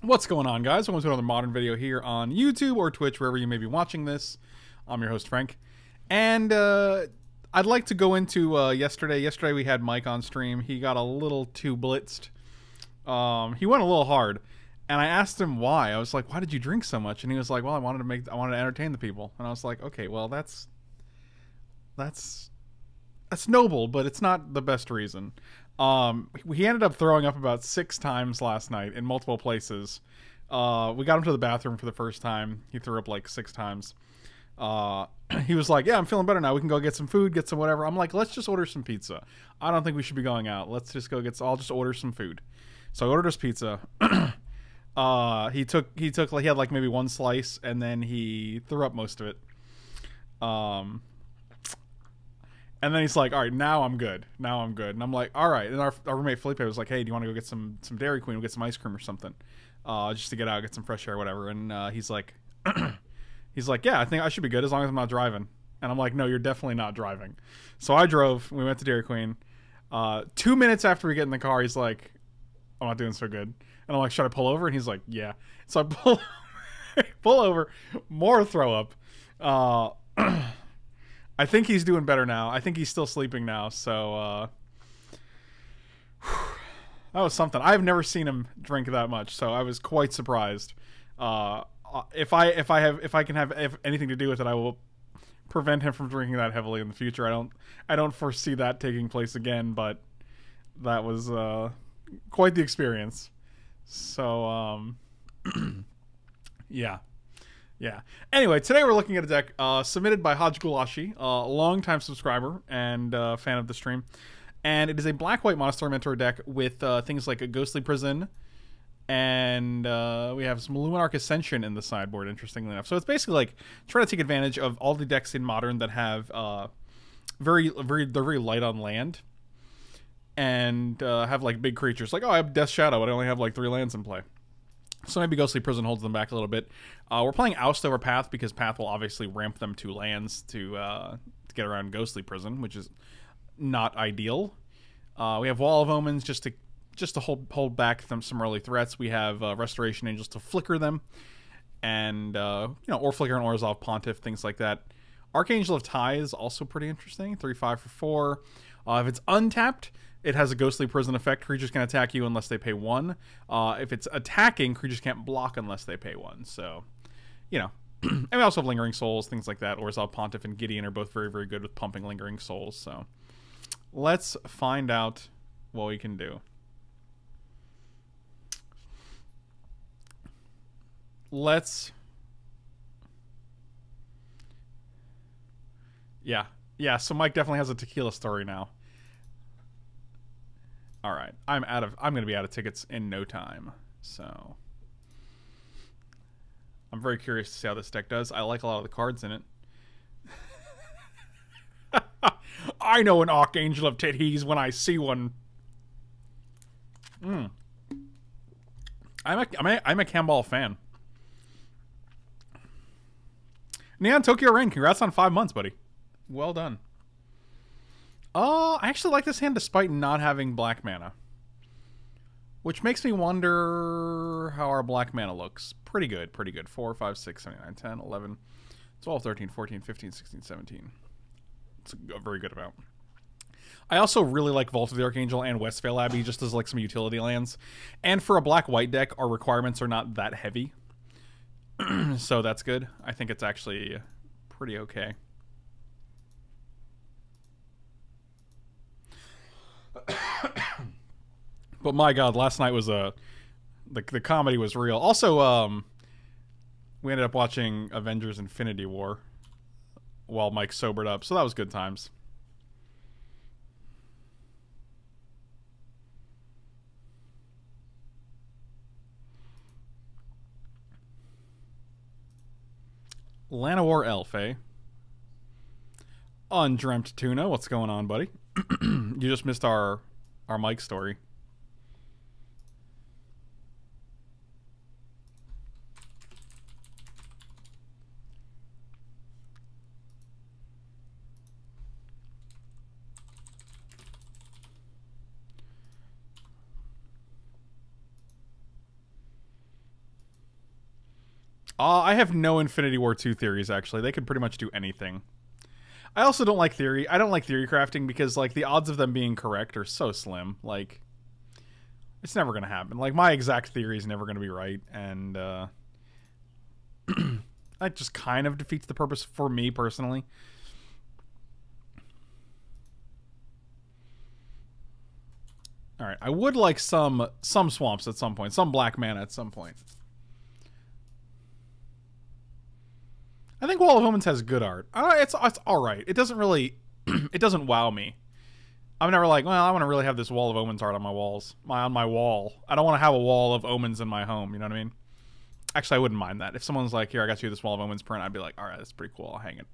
What's going on, guys? Welcome to another modern video here on YouTube or Twitch, wherever you may be watching this. I'm your host, Frank. And uh, I'd like to go into uh, yesterday. Yesterday we had Mike on stream. He got a little too blitzed. Um, he went a little hard. And I asked him why. I was like, why did you drink so much? And he was like, well, I wanted to make, I wanted to entertain the people. And I was like, okay, well, that's, that's, that's noble, but it's not the best reason. Um, he ended up throwing up about six times last night in multiple places. Uh, we got him to the bathroom for the first time. He threw up like six times. Uh, he was like, "Yeah, I'm feeling better now. We can go get some food, get some whatever." I'm like, "Let's just order some pizza. I don't think we should be going out. Let's just go get. I'll just order some food." So I ordered us pizza. uh, he took he took like he had like maybe one slice and then he threw up most of it. Um, and then he's like, "All right, now I'm good. Now I'm good." And I'm like, "All right." And our, our roommate Felipe was like, "Hey, do you want to go get some some Dairy Queen? We'll get some ice cream or something, uh, just to get out, get some fresh air, whatever." And uh, he's like, he's like, "Yeah, I think I should be good as long as I'm not driving." And I'm like, "No, you're definitely not driving." So I drove. We went to Dairy Queen. Uh, two minutes after we get in the car, he's like, "I'm not doing so good." And I'm like, "Should I pull over?" And he's like, "Yeah." So I pull pull over, more throw up. Uh, I think he's doing better now. I think he's still sleeping now. So uh, that was something. I've never seen him drink that much, so I was quite surprised. Uh, if I if I have if I can have if anything to do with it, I will prevent him from drinking that heavily in the future. I don't I don't foresee that taking place again, but that was uh, quite the experience. So um, yeah. Yeah. Anyway, today we're looking at a deck uh, submitted by Hodge Goulashi, a longtime subscriber and uh, fan of the stream. And it is a black-white Monastery Mentor deck with uh, things like a Ghostly Prison, and uh, we have some Luminarch Ascension in the sideboard, interestingly enough. So it's basically like trying to take advantage of all the decks in Modern that have uh, very, very, they're very light on land, and have like big creatures. Like, oh, I have Death Shadow, but I only have like three lands in play. So maybe Ghostly Prison holds them back a little bit. Uh, we're playing Oust over Path because Path will obviously ramp them to lands to, uh, to get around Ghostly Prison, which is not ideal. Uh, we have Wall of Omens just to just to hold hold back them some early threats. We have uh, Restoration Angels to flicker them, and uh, you know, or flicker and Orzhov Pontiff, things like that. Archangel of Tithe is also pretty interesting. Three five for four. Uh, if it's untapped, it has a ghostly prison effect. Creatures can attack you unless they pay one. Uh, if it's attacking, creatures can't block unless they pay one. So, you know. and we also have Lingering Souls, things like that. Orzhov Pontiff and Gideon are both very, very good with pumping Lingering Souls. So, let's find out what we can do. Let's. Yeah. Yeah, so Mike definitely has a tequila story now. All right, I'm out of. I'm going to be out of tickets in no time. So I'm very curious to see how this deck does. I like a lot of the cards in it. I know an Archangel of Titties when I see one. Hmm. I'm a, I'm a, I'm a Kambal fan. Neon Tokyo Rain, congrats on five months, buddy. Well done. Oh, I actually like this hand despite not having black mana. Which makes me wonder how our black mana looks. Pretty good, pretty good. 4, 5, 6, 7, 9, 10, 11, 12, 13, 14, 15, 16, 17. It's a very good amount. I also really like Vault of the Archangel and Westvale Abbey just as like some utility lands. And for a black-white deck, our requirements are not that heavy. so that's good. I think it's actually pretty okay. But my god, last night was a the the comedy was real. Also, um, we ended up watching Avengers: Infinity War while Mike sobered up, so that was good times. Llanowar Elf, eh? Undreamt Tuna, what's going on, buddy? you just missed our our Mike story. Uh, I have no Infinity War 2 theories, actually. They could pretty much do anything. I also don't like theory. I don't like theory crafting because, like, the odds of them being correct are so slim. Like, it's never going to happen. Like, my exact theory is never going to be right, and, uh... that just kind of defeats the purpose for me, personally. All right, I would like some some swamps at some point, some black mana at some point. I think Wall of Omens has good art. Uh, it's it's all right. It doesn't really, it doesn't wow me. I'm never like, well, I want to really have this Wall of Omens art on my walls, my on my wall. I don't want to have a wall of omens in my home. You know what I mean? Actually, I wouldn't mind that. If someone's like, here, I got you this Wall of Omens print, I'd be like, all right, that's pretty cool. I'll hang it.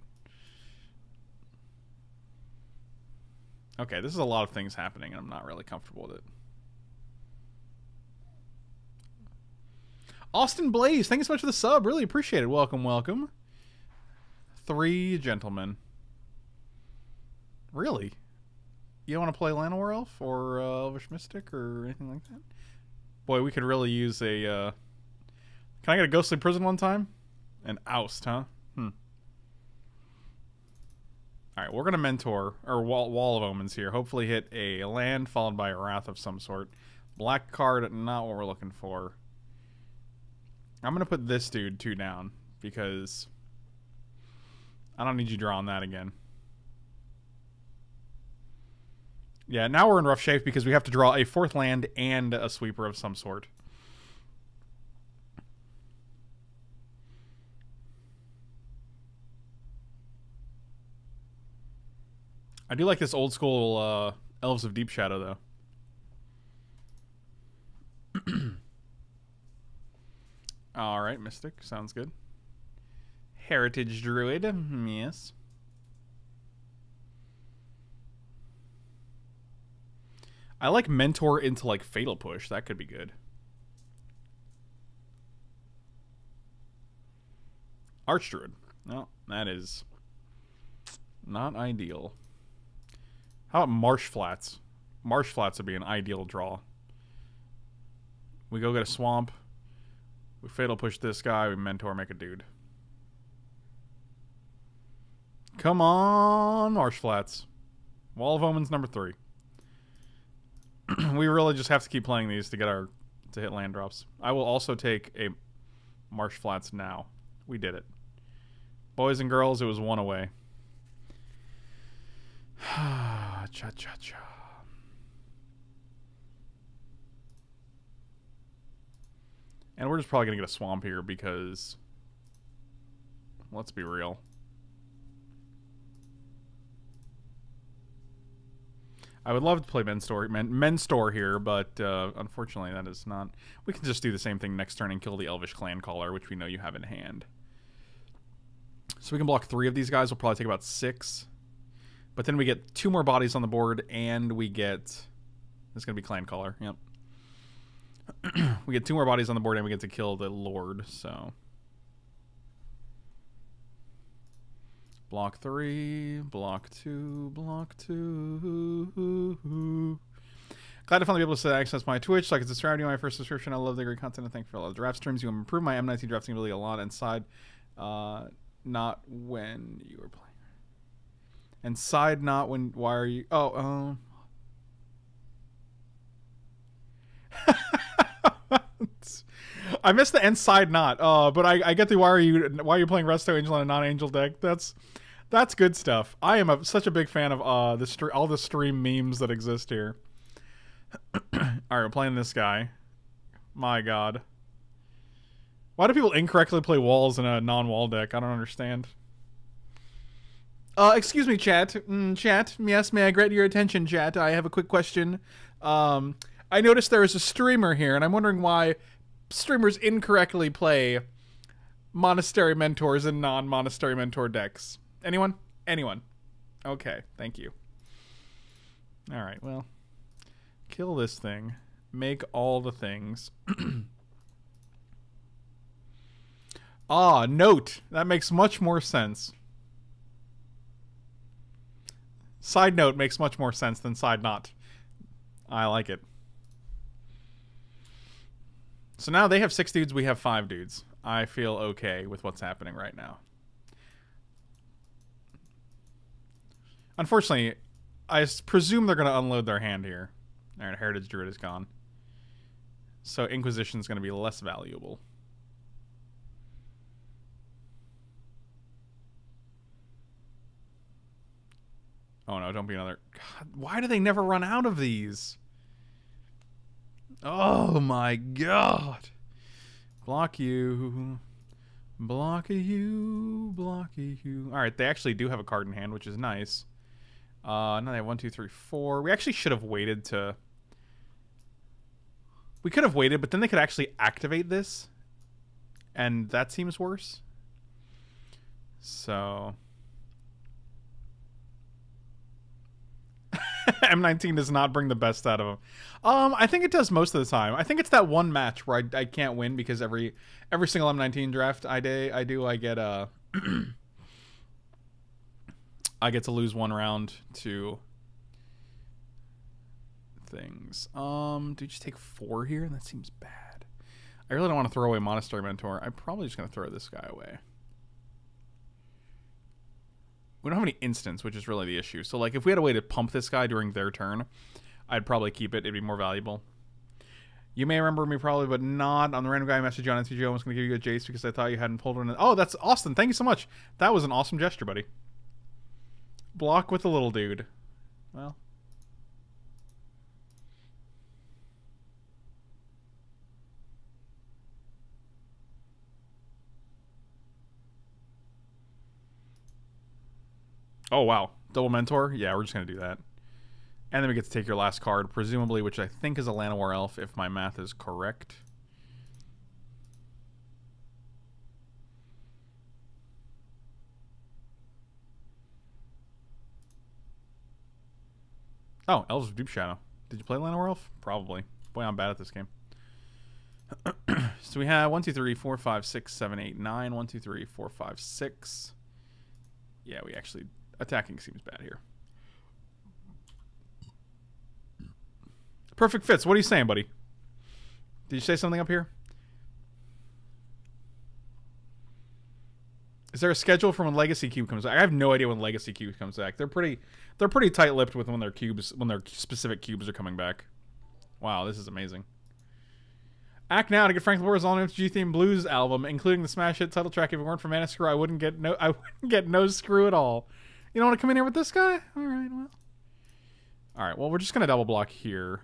Okay, this is a lot of things happening, and I'm not really comfortable with it. Austin Blaze, thank you so much for the sub. Really appreciate it. Welcome, welcome. Three gentlemen. Really? You want to play Llanowar Elf or uh, Elvish Mystic or anything like that? Boy, we could really use a... Uh... Can I get a Ghostly Prison one time? An Oust, huh? Hmm. Alright, we're going to mentor, or wall, wall of Omens here. Hopefully hit a land followed by a Wrath of some sort. Black card, not what we're looking for. I'm going to put this dude two down, because I don't need you drawing that again. Yeah, now we're in rough shape because we have to draw a fourth land and a sweeper of some sort. I do like this old school uh, Elves of Deep Shadow, though. All right, Mystic. Sounds good. Heritage Druid. Mm, yes. I like Mentor into, like, Fatal Push. That could be good. Archdruid. No, that is not ideal. How about Marsh Flats? Marsh Flats would be an ideal draw. We go get a swamp. We fatal push this guy. We mentor make a dude. Come on, Marsh Flats. Wall of Omens number three. we really just have to keep playing these to get our to hit land drops. I will also take a Marsh Flats now. We did it. Boys and girls, it was one away. cha cha cha. And we're just probably going to get a swamp here because, let's be real. I would love to play men's store, men, men's store here, but uh, unfortunately that is not. We can just do the same thing next turn and kill the Elvish Clan Caller, which we know you have in hand. So we can block three of these guys. We'll probably take about six. But then we get two more bodies on the board, and we get... It's going to be Clan Caller, yep. we get two more bodies on the board, and we get to kill the Lord, so... Block three, block two, block two. Glad to finally be able to access my Twitch so it's can subscribe to my first subscription. I love the great content and thank you for all the draft streams. You improve my M19 drafting ability a lot inside. Uh, not when you were playing. And side not when. Why are you? Oh, um. I missed the end side not. Uh, but I, I get the why are you why are you playing Resto Angel on a non angel deck? That's that's good stuff. I am a, such a big fan of uh the all the stream memes that exist here. all right, we're playing this guy. My God. Why do people incorrectly play walls in a non-wall deck? I don't understand. Uh, excuse me, chat. Mm, chat. Yes, may I grant your attention, chat? I have a quick question. Um, I noticed there is a streamer here, and I'm wondering why streamers incorrectly play monastery mentors and non-monastery mentor decks. Anyone? Anyone? Okay, thank you. All right, well, kill this thing. Make all the things. ah, note. That makes much more sense. Side note makes much more sense than side not. I like it. So now they have six dudes, we have five dudes. I feel okay with what's happening right now. Unfortunately, I presume they're going to unload their hand here. All right, Heritage Druid is gone. So Inquisition is going to be less valuable. Oh no, don't be another. God, why do they never run out of these? Oh my god. Block you. Block you. Block you. Alright, they actually do have a card in hand, which is nice. Uh, now they have one, two, three, four. We actually should have waited to... We could have waited, but then they could actually activate this. And that seems worse. So... M19 does not bring the best out of him. Um, I think it does most of the time. I think it's that one match where I, I can't win because every every single M19 draft I day I do I get uh I get to lose one round to things. Um, do you just take four here? That seems bad. I really don't want to throw away Monastery Mentor. I'm probably just gonna throw this guy away. We don't have any instants, which is really the issue. So, like, if we had a way to pump this guy during their turn, I'd probably keep it. It'd be more valuable. You may remember me probably, but not on the random guy I message on MTGO. I was going to give you a Jace because I thought you hadn't pulled one. Oh, that's Austin. Thank you so much. That was an awesome gesture, buddy. Block with the little dude. Well, Oh, wow. Double Mentor? Yeah, we're just going to do that. And then we get to take your last card, presumably, which I think is a Llanowar Elf, if my math is correct. Oh, Elves of Deep Shadow. Did you play Llanowar Elf? Probably. Boy, I'm bad at this game. so we have 1, 2, 3, 4, 5, 6, 7, 8, 9. 1, 2, 3, 4, 5, 6. Yeah, we actually attacking seems bad here. Perfect fits. What are you saying, buddy? Did you say something up here? Is there a schedule for when Legacy Cube comes back? I have no idea when Legacy Cube comes back. They're pretty they're pretty tight-lipped with when their cubes when their specific cubes are coming back. Wow, this is amazing. Act now to get Frank Lepore's all new G theme blues album, including the smash hit title track. If it weren't for Mana Screw, I wouldn't get no I wouldn't get no screw at all. You don't want to come in here with this guy? All right, well. All right, well, we're just to double block here.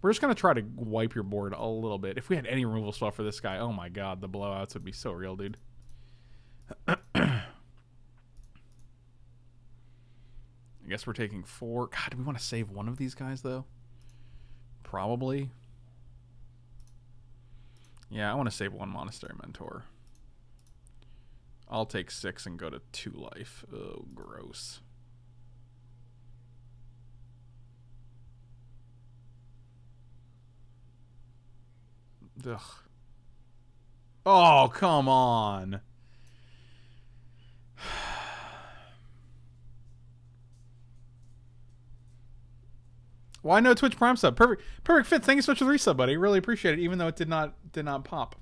We're just to try to wipe your board a little bit. If we had any removal spell for this guy, oh my god, the blowouts would be so real, dude. I guess we're taking four. God, do we want to save one of these guys, though? Probably. Yeah, I want to save one Monastery Mentor. I'll take six and go to two life. Oh, gross. Ugh. Oh, come on. Why no Twitch Prime sub? Perfect, perfect fit. Thank you so much for the resub, buddy. Really appreciate it. Even though it did not did not pop.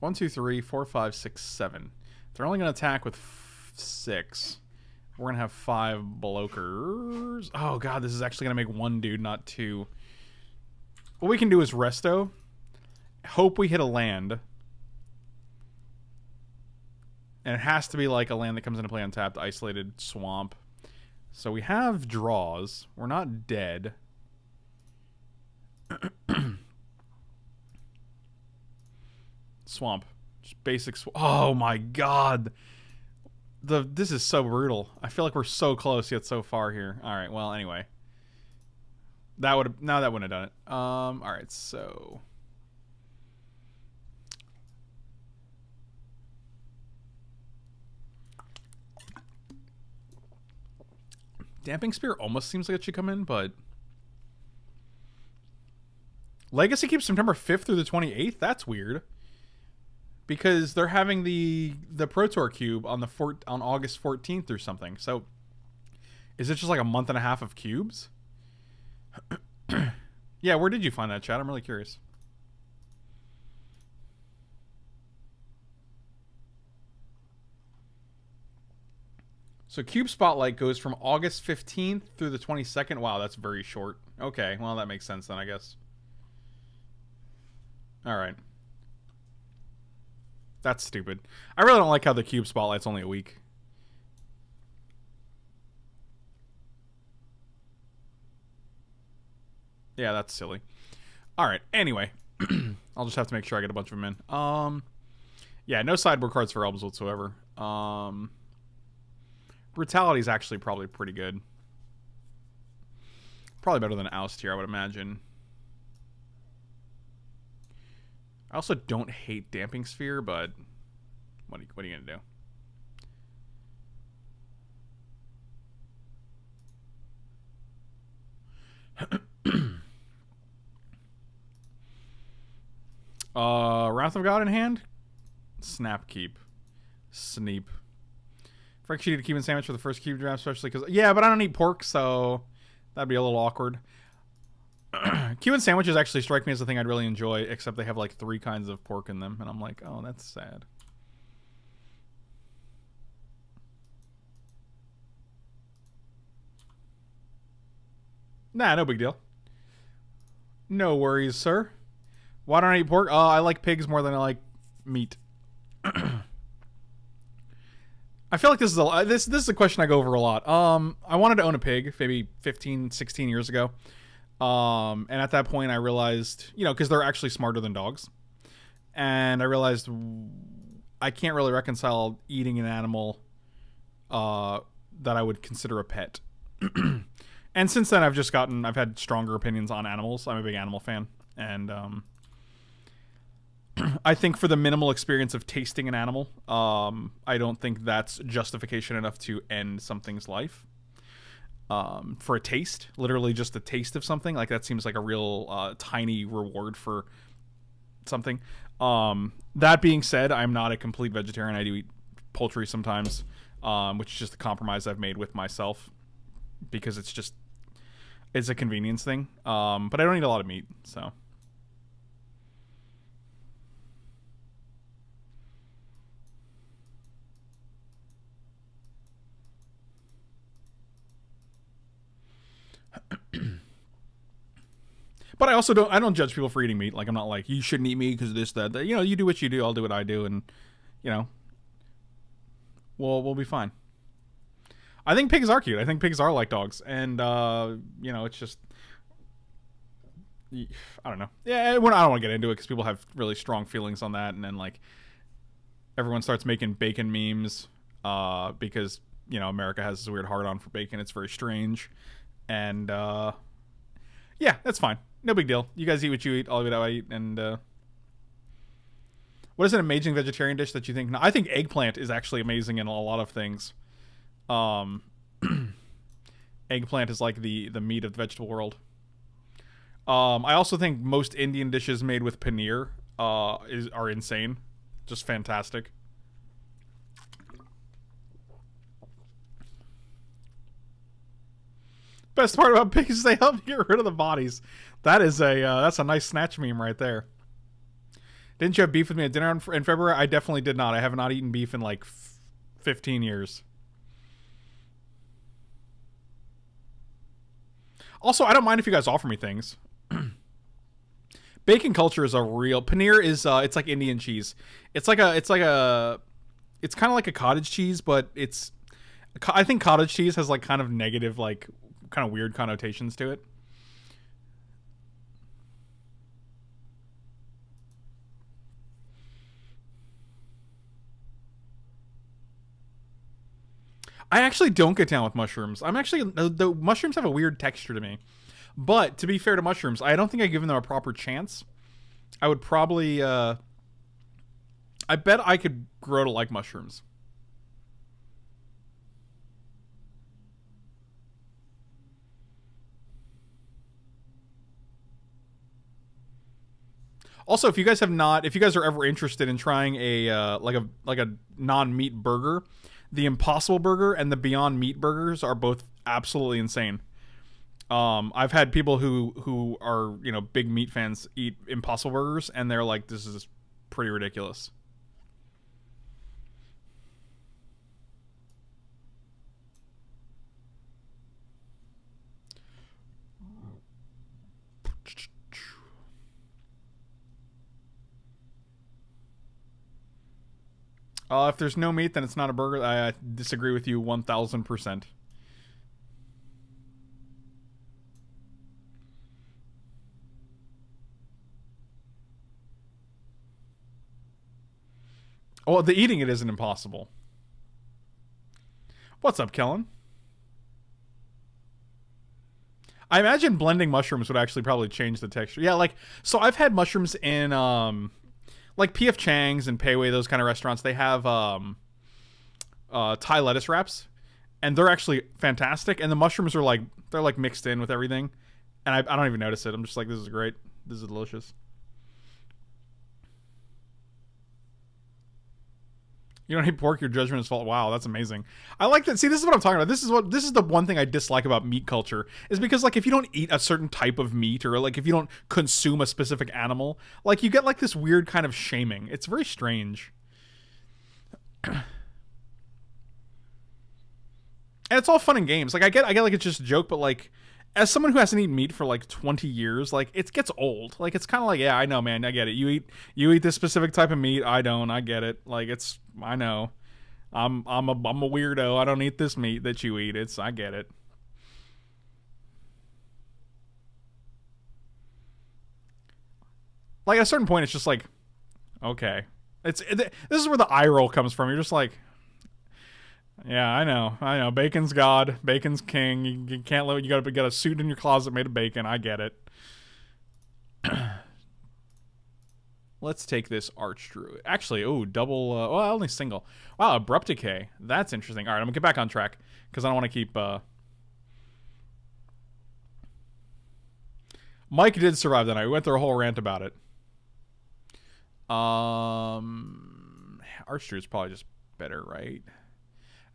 One, two, three, four, five, six, seven. They're only going to attack with six. We're going to have five blokers. Oh, God, this is actually going to make one dude, not two. What we can do is resto. Hope we hit a land. And it has to be like a land that comes into play untapped, isolated swamp. So we have draws. We're not dead. swamp. Just basic sw Oh my god. The this is so brutal. I feel like we're so close yet so far here. All right. Well, anyway. That would have no that wouldn't have done it. Um all right. So Damping Sphere almost seems like it should come in, but Legacy keeps September 5th through the 28th? That's weird because they're having the the Pro Tour cube on the four, on August 14th or something. So is it just like a month and a half of cubes? yeah, where did you find that chat? I'm really curious. So Cube Spotlight goes from August 15th through the 22nd. Wow, that's very short. Okay, well that makes sense then, I guess. All right. That's stupid. I really don't like how the Cube Spotlight's only a week. Yeah, that's silly. All right. Anyway, I'll just have to make sure I get a bunch of them in. Um, yeah, no sideboard cards for elves whatsoever. Um, brutality is actually probably pretty good. Probably better than oust here, I would imagine. I also don't hate damping sphere, but what are you, what are you gonna do? Uh, Wrath of God in hand? Snap keep. Sneep. Frank eat a Cuban sandwich for the first cube draft, especially because... Yeah, but I don't eat pork, so that'd be a little awkward. Cuban sandwiches actually strike me as the thing I'd really enjoy, except they have like three kinds of pork in them, and I'm like, oh, that's sad. Nah, no big deal. No worries, sir. Why don't I eat pork? Uh, I like pigs more than I like meat. I feel like this is a this this is a question I go over a lot. Um, I wanted to own a pig maybe 15, 16 years ago. Um, and at that point I realized, you know, because they're actually smarter than dogs. And I realized I can't really reconcile eating an animal uh, that I would consider a pet. and since then I've just gotten I've had stronger opinions on animals. I'm a big animal fan. And um, I think for the minimal experience of tasting an animal, um, I don't think that's justification enough to end something's life. Um, for a taste, literally just a taste of something, like that seems like a real uh, tiny reward for something. Um, that being said, I'm not a complete vegetarian. I do eat poultry sometimes, um, which is just a compromise I've made with myself because it's just it's a convenience thing. Um, but I don't eat a lot of meat, so. But I also don't I don't judge people for eating meat. Like I'm not like you shouldn't eat meat because this that, that. You know, you do what you do. I'll do what I do, and you know, we'll we'll be fine. I think pigs are cute. I think pigs are like dogs, and uh, you know, it's just I don't know. Yeah, I don't want to get into it because people have really strong feelings on that, and then like everyone starts making bacon memes uh, because you know America has this weird hard on for bacon. It's very strange, and uh, yeah, that's fine. No big deal. You guys eat what you eat. I'll eat what I eat. And uh, what is an amazing vegetarian dish that you think? No, I think eggplant is actually amazing in a lot of things. Um, eggplant is like the the meat of the vegetable world. Um, I also think most Indian dishes made with paneer uh, is are insane, just fantastic. Best part about pigs is they help get rid of the bodies. That is a uh, that's a nice snatch meme right there. Didn't you have beef with me at dinner in February? I definitely did not. I have not eaten beef in like 15 years. Also, I don't mind if you guys offer me things. Bacon culture is a real paneer is uh it's like Indian cheese. It's like a it's like a it's kind of like a cottage cheese, but it's I think cottage cheese has like kind of negative like kind of weird connotations to it. I actually don't get down with mushrooms. I'm actually the mushrooms have a weird texture to me. But to be fair to mushrooms, I don't think I've given them a proper chance. I would probably uh I bet I could grow to like mushrooms. Also, if you guys have not, if you guys are ever interested in trying a uh, like a like a non meat burger, the Impossible Burger and the Beyond Meat burgers are both absolutely insane. Um, I've had people who who are you know big meat fans eat Impossible Burgers, and they're like, "This is pretty ridiculous." Uh, if there's no meat, then it's not a burger. I disagree with you 1000%. Well, the eating it isn't impossible. What's up, Kellen? I imagine blending mushrooms would actually probably change the texture. Yeah, like so I've had mushrooms in um like PF Chang's and Wei, those kind of restaurants. They have um uh Thai lettuce wraps and they're actually fantastic and the mushrooms are like they're like mixed in with everything and I, I don't even notice it. I'm just like this is great. This is delicious. You don't hate pork, your judgment is fault. Wow, that's amazing. I like that. See, this is what I'm talking about. This is what this is the one thing I dislike about meat culture is because like if you don't eat a certain type of meat or like if you don't consume a specific animal, like you get like this weird kind of shaming. It's very strange. and it's all fun and games. Like I get I get like it's just a joke, but like as someone who hasn't eaten meat for like 20 years like it gets old. Like it's kind of like yeah i know man i get it. You eat you eat this specific type of meat i don't i get it. Like it's i know. I'm i'm a i'm a weirdo. I don't eat this meat that you eat. It's i get it. Like at a certain point it's just like okay. It's it, this is where the eye roll comes from. You're just like yeah, I know. I know. Bacon's God. Bacon's king. You, you can't let you got to get a suit in your closet made of bacon. I get it. Let's take this arch druid. Actually, oh, double. Uh, well, only single. Wow, abrupt decay. That's interesting. All right, I'm gonna get back on track because I don't want to keep. Uh... Mike did survive that night. We went through a whole rant about it. Um, arch druid's probably just better, right?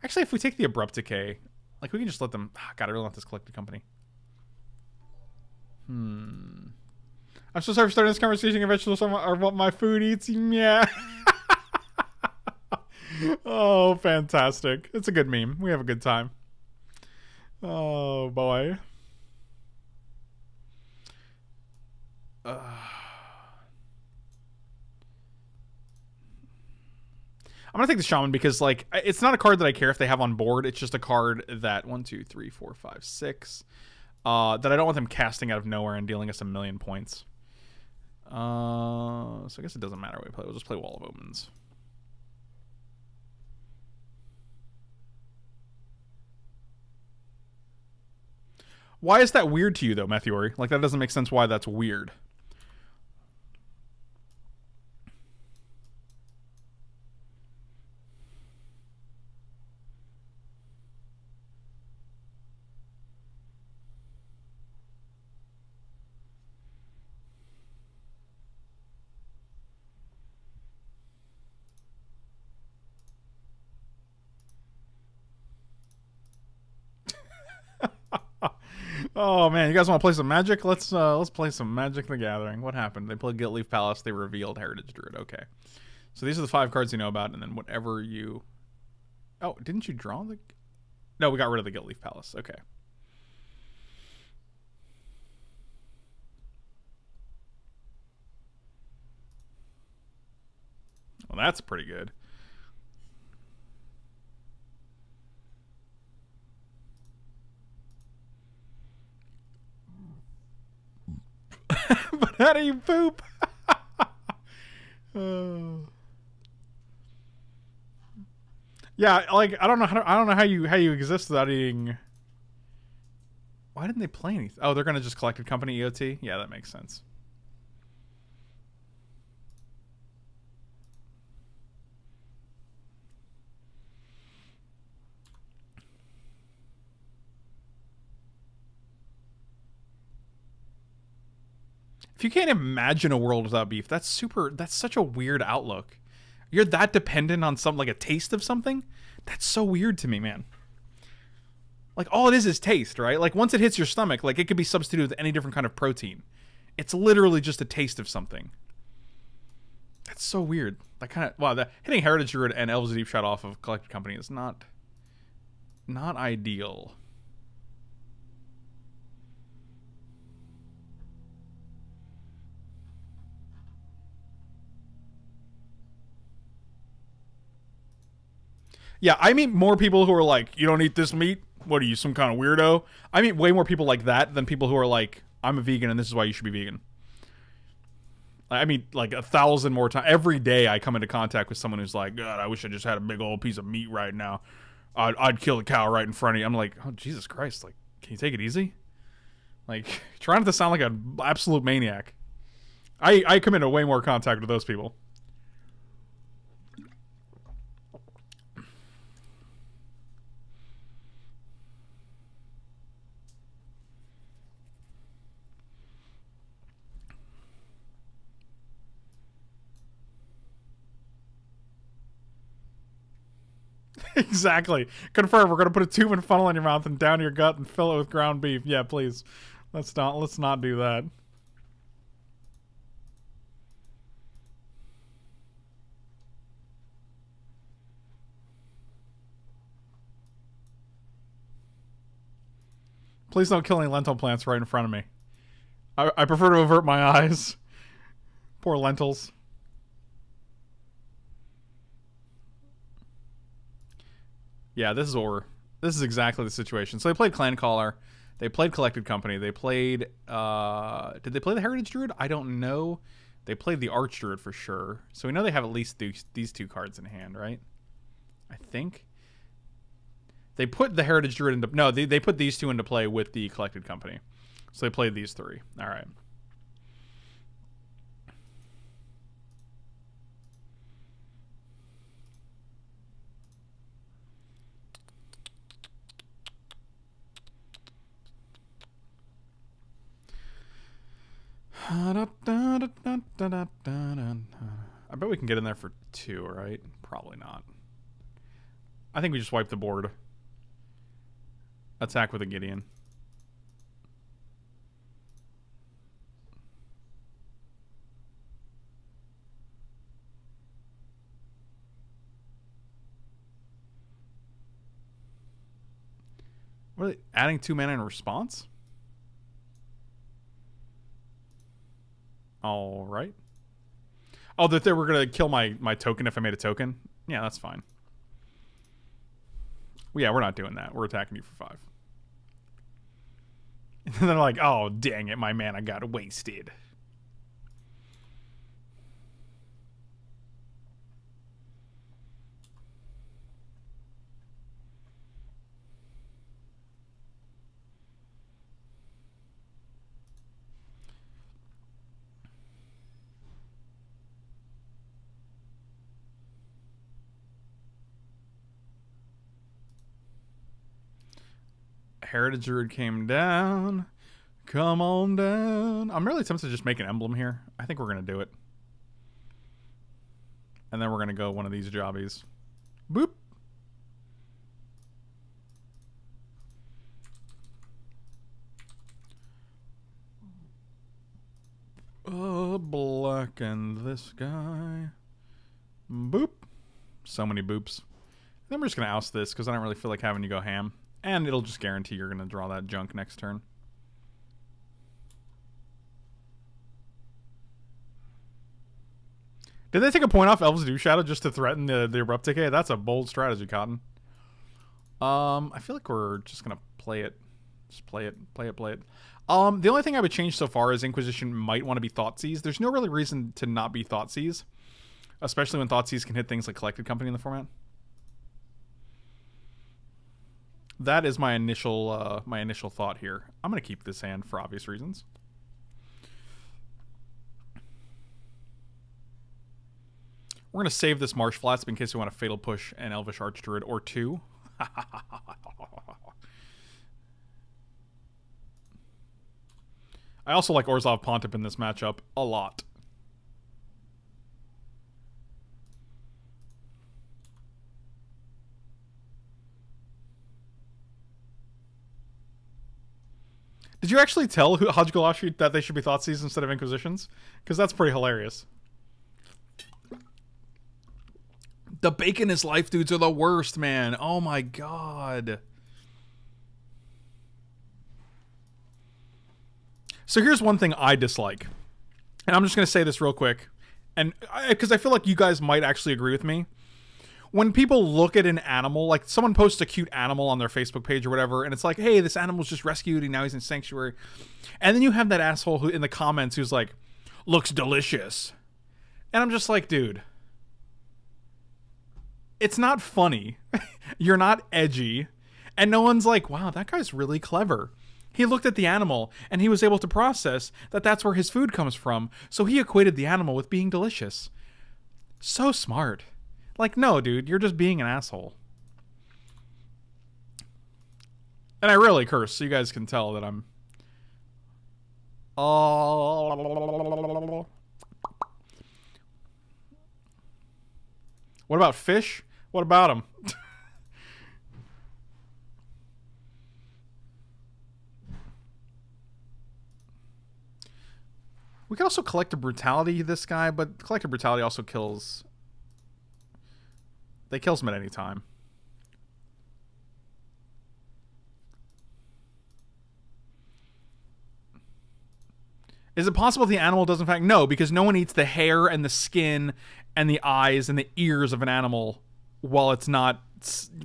Actually, if we take the abrupt decay, like we can just let them. Oh, God, I really want this collected company. Hmm. I'm so sorry for starting this conversation. Eventually, are what my food eats. Yeah. oh, fantastic! It's a good meme. We have a good time. Oh boy. Uh. I'm gonna take the shaman because like it's not a card that I care if they have on board. It's just a card that one, two, three, four, five, six. Uh, that I don't want them casting out of nowhere and dealing us a million points. Uh, so I guess it doesn't matter what we play. We'll just play Wall of Omens. Why is that weird to you though, Matthew? Like that doesn't make sense. Why that's weird. Oh man, you guys want to play some Magic? Let's uh let's play some Magic the Gathering. What happened? They played Gilt Palace. They revealed Heritage Druid. Okay, so these are the five cards you know about, and then whatever you. Oh, didn't you draw the? No, we got rid of the Gilt Palace. Okay. Well, that's pretty good. but how do you poop? uh. Yeah, like I don't know how to, I don't know how you how you exist without eating. Why didn't they play anything? Oh, they're gonna just Collected Company EOT. Yeah, that makes sense. If you can't imagine a world without beef, that's super. That's such a weird outlook. You're that dependent on something like a taste of something. That's so weird to me, man. Like all it is is taste, right? Like once it hits your stomach, like it could be substituted with any different kind of protein. It's literally just a taste of something. That's so weird. That kind of wow. The hitting Heritage Druid and Elves Deep Shot off of Collected Company is not not ideal. Yeah, I meet more people who are like, "You don't eat this meat. What are you, some kind of weirdo?" I meet way more people like that than people who are like, "I'm a vegan and this is why you should be vegan." I mean, like a thousand more times every day. I come into contact with someone who's like, "God, I wish I just had a big old piece of meat right now. I'd, I'd kill a cow right in front of you." I'm like, "Oh Jesus Christ! Like, can you take it easy?" Like, trying to sound like an absolute maniac. I I come into way more contact with those people. exactly. Confirm. We're gonna put a tube and funnel in your mouth and down your gut and fill it with ground beef. Yeah, please. Let's not. Let's not do that. Please don't kill any lentil plants right in front of me. I, I prefer to avert my eyes. Poor lentils. Yeah, this is or this is exactly the situation. So they played Clan Caller, they played Collected Company, they played uh did they play the Heritage Druid? I don't know. They played the Arch Druid for sure. So we know they have at least these, these two cards in hand, right? I think. They put the Heritage Druid into no, they, they put these two into play with the Collected Company. So they played these three. All right. I bet we can get in there for two, right? Probably not. I think we just wipe the board. Attack with a Gideon. What are they adding two mana in response? All right. Oh, that they were gonna kill my my token if I made a token. Yeah, that's fine. Well, yeah, we're not doing that. We're attacking you for five. And then they're like, oh, dang it, my mana got wasted. Heritage Druid came down. Come on down. I'm really tempted to just make an emblem here. I think we're going to do it. And then we're going to go one of these jobbies. Boop. Oh, blacken this guy. Boop. So many boops. Then we're just going to oust this because I don't really feel like having you go ham. And it'll just guarantee you're going to draw that junk next turn. Did they take a point off Elves Do Shadow just to threaten the, the Abrupt Decay? That's a bold strategy, Cotton. Um, I feel like we're just going to play it. Just play it, play it, play it. Um, the only thing I would change so far is Inquisition might want to be Thoughtseize. There's no really reason to not be Thoughtseize, especially when Thoughtseize can hit things like Collected Company in the format. That is my initial uh, my initial thought here. I'm gonna keep this hand for obvious reasons. We're gonna save this Marsh Flats in case we want a Fatal Push and Elvish Archdruid or two. I also like Orzhov Pontiff in this matchup a lot. Did you actually tell who Haj that they should be Thoughtseize instead of Inquisitions? Because that's pretty hilarious. The bacon is life dudes are the worst, man. Oh my god. So here's one thing I dislike. And I'm just going to say this real quick. And because I, I feel like you guys might actually agree with me. When people look at an animal, like someone posts a cute animal on their Facebook page or whatever, and it's like, hey, this animal's just rescued and now he's in sanctuary. And then you have that asshole who in the comments who's like, looks delicious. And I'm just like, dude, it's not funny. You're not edgy. And no one's like, wow, that guy's really clever. He looked at the animal and he was able to process that that's where his food comes from. So he equated the animal with being delicious. So smart. Like, no, dude, you're just being an asshole. And I really curse, so you guys can tell that I'm. Oh. What about fish? What about them? we can also collective brutality this guy, but collect collective brutality also kills. They kills him at any time. Is it possible the animal does in fact no? Because no one eats the hair and the skin and the eyes and the ears of an animal while it's not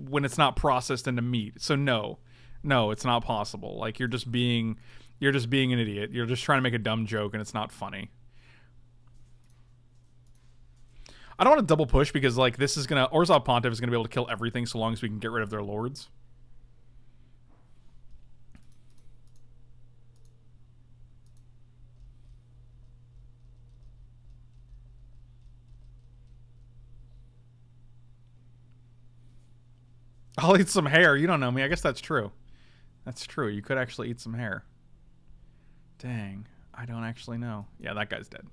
when it's not processed into meat. So no, no, it's not possible. Like you're just being you're just being an idiot. You're just trying to make a dumb joke and it's not funny. I don't want to double push because like this is gonna Orzhov Pontiff is gonna be able to kill everything so long as we can get rid of their lords. I'll eat some hair. You don't know me. I guess that's true. That's true. You could actually eat some hair. Dang. I don't actually know. Yeah, that guy's dead.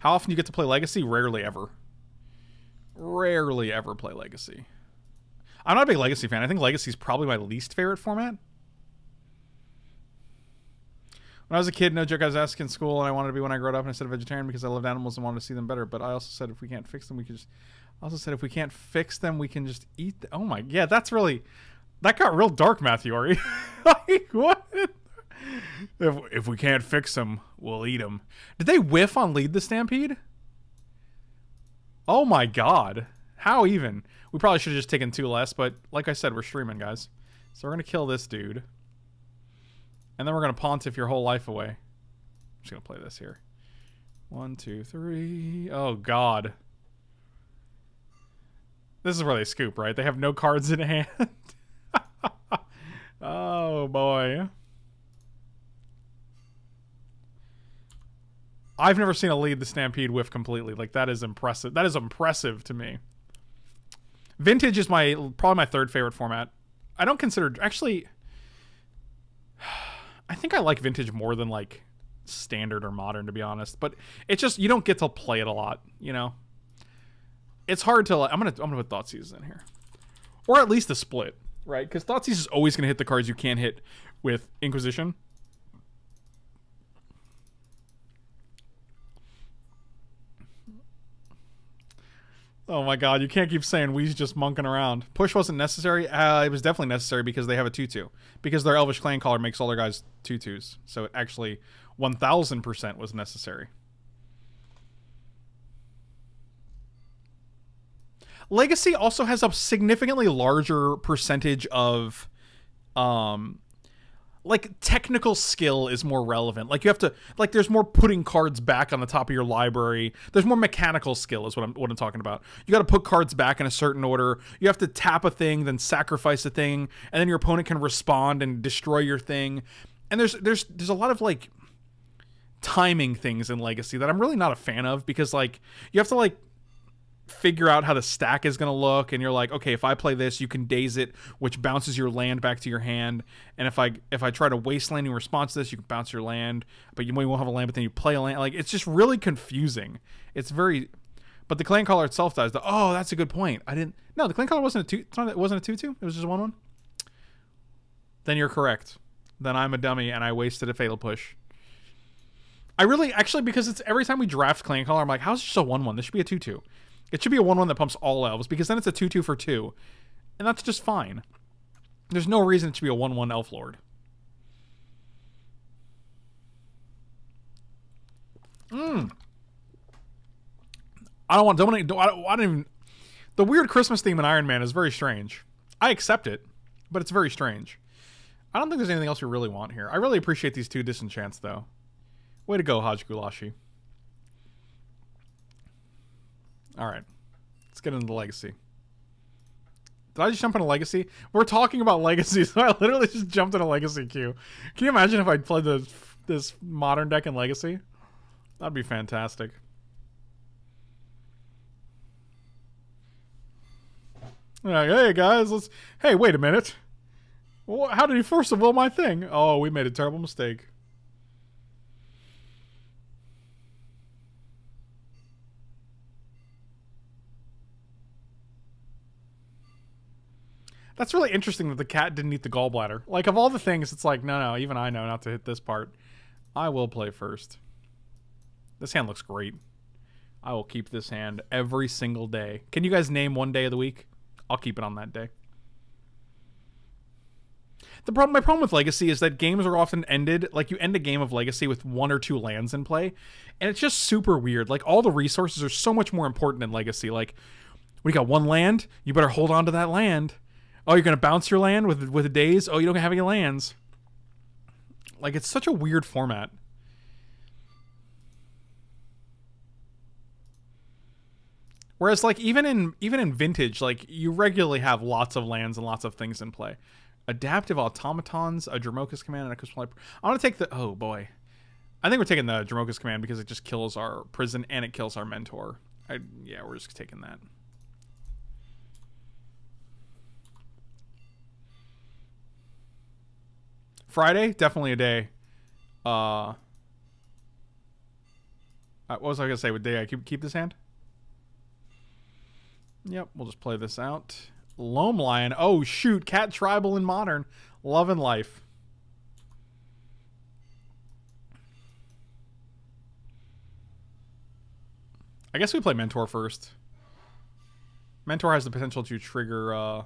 How often do you get to play Legacy? Rarely ever. Rarely ever play Legacy. I'm not a big Legacy fan. I think Legacy is probably my least favorite format. When I was a kid, no joke, I was asked in school, and I wanted to be when I grew up, and I said vegetarian because I loved animals and wanted to see them better. But I also said if we can't fix them, we could just. I also said if we can't fix them, we can just eat. Them. Oh my, yeah, that's really. That got real dark, Matthew. Are you like what? If if we can't fix them, we'll eat them. Did they whiff on lead the stampede? Oh my god, how even? We probably should have just taken two less, but like I said, we're streaming, guys. So we're gonna kill this dude. And then we're going to pontiff your whole life away. I'm just going to play this here. One, two, three. Oh, God. This is where they scoop, right? They have no cards in hand. oh, boy. I've never seen a lead the Stampede whiff completely. Like, that is impressive. That is impressive to me. Vintage is my probably my third favorite format. I don't consider... Actually... I think I like vintage more than like standard or modern to be honest. But it's just you don't get to play it a lot, you know. It's hard to. I'm gonna I'm gonna put Thoughtseize in here, or at least a split, right? Because Thoughtseize is always gonna hit the cards you can't hit with Inquisition. Oh my god, you can't keep saying we's just monking around. Push wasn't necessary. Uh, it was definitely necessary because they have a 2-2. Because their Elvish Clan Caller makes all their guys 2-2s. So it actually 1000% was necessary. Legacy also has a significantly larger percentage of um, like technical skill is more relevant. Like you have to like there's more putting cards back on the top of your library. There's more mechanical skill is what I'm what I'm talking about. You got to put cards back in a certain order. You have to tap a thing, then sacrifice a thing, and then your opponent can respond and destroy your thing. And there's there's there's a lot of like timing things in Legacy that I'm really not a fan of because like you have to like figure out how the stack is going to look and you're like okay if i play this you can daze it which bounces your land back to your hand. And if i if i try to wasteland in response to this you can bounce your land but you won't have a land but then you play a land. Like it's just really confusing. It's very but the clan caller itself does the oh that's a good point. I didn't no the clan caller wasn't a two it wasn't a two two it was just one one then you're correct. Then i'm a dummy and i wasted a fatal push. I really actually because it's every time we draft clan caller, I'm like, how's this just a one one? This should be a two two. It should be a 1 1 that pumps all elves because then it's a 2 2 for 2. And that's just fine. There's no reason it should be a 1 1 elf lord. Mmm. I don't want don't, I don't, I don't even. The weird Christmas theme in Iron Man is very strange. I accept it, but it's very strange. I don't think there's anything else we really want here. I really appreciate these two disenchants, though. Way to go, Hodge Goulashi. Alright. Let's get into the legacy. Did I just jump into legacy? We're talking about legacy, so I literally just jumped in a legacy queue. Can you imagine if I played the, this modern deck in legacy? That'd be fantastic. Like, hey guys, let's. Hey, wait a minute. How did he force of will my thing? Oh, we made a terrible mistake. That's really interesting that the cat didn't eat the gallbladder. Like, of all the things, it's like, no, no, even I know not to hit this part. I will play first. This hand looks great. I will keep this hand every single day. Can you guys name one day of the week? I'll keep it on that day. The problem, my problem with Legacy is that games are often ended like you end a game of Legacy with one or two lands in play, and it's just super weird. Like all the resources are so much more important in Legacy. Like we got one land, you better hold on to that land. Oh, you're gonna bounce your land with with Daze. Oh, you don't have any lands. Like it's such a weird format. Whereas like even in even in vintage, like you regularly have lots of lands and lots of things in play. Adaptive automatons, a Dromoka's command, and a crystal. I want to take the oh boy. I think we're taking the Dromoka's command because it just kills our prison and it kills our mentor. I, yeah, we're just taking that. Friday, definitely a day. Uh, uh what was I gonna say? With day I keep keep this hand? Yep, we'll just play this out. Loam Lion. Oh, shoot. Cat Tribal in Modern. Love and Life. I guess we play Mentor first. Mentor has the potential to trigger... Uh,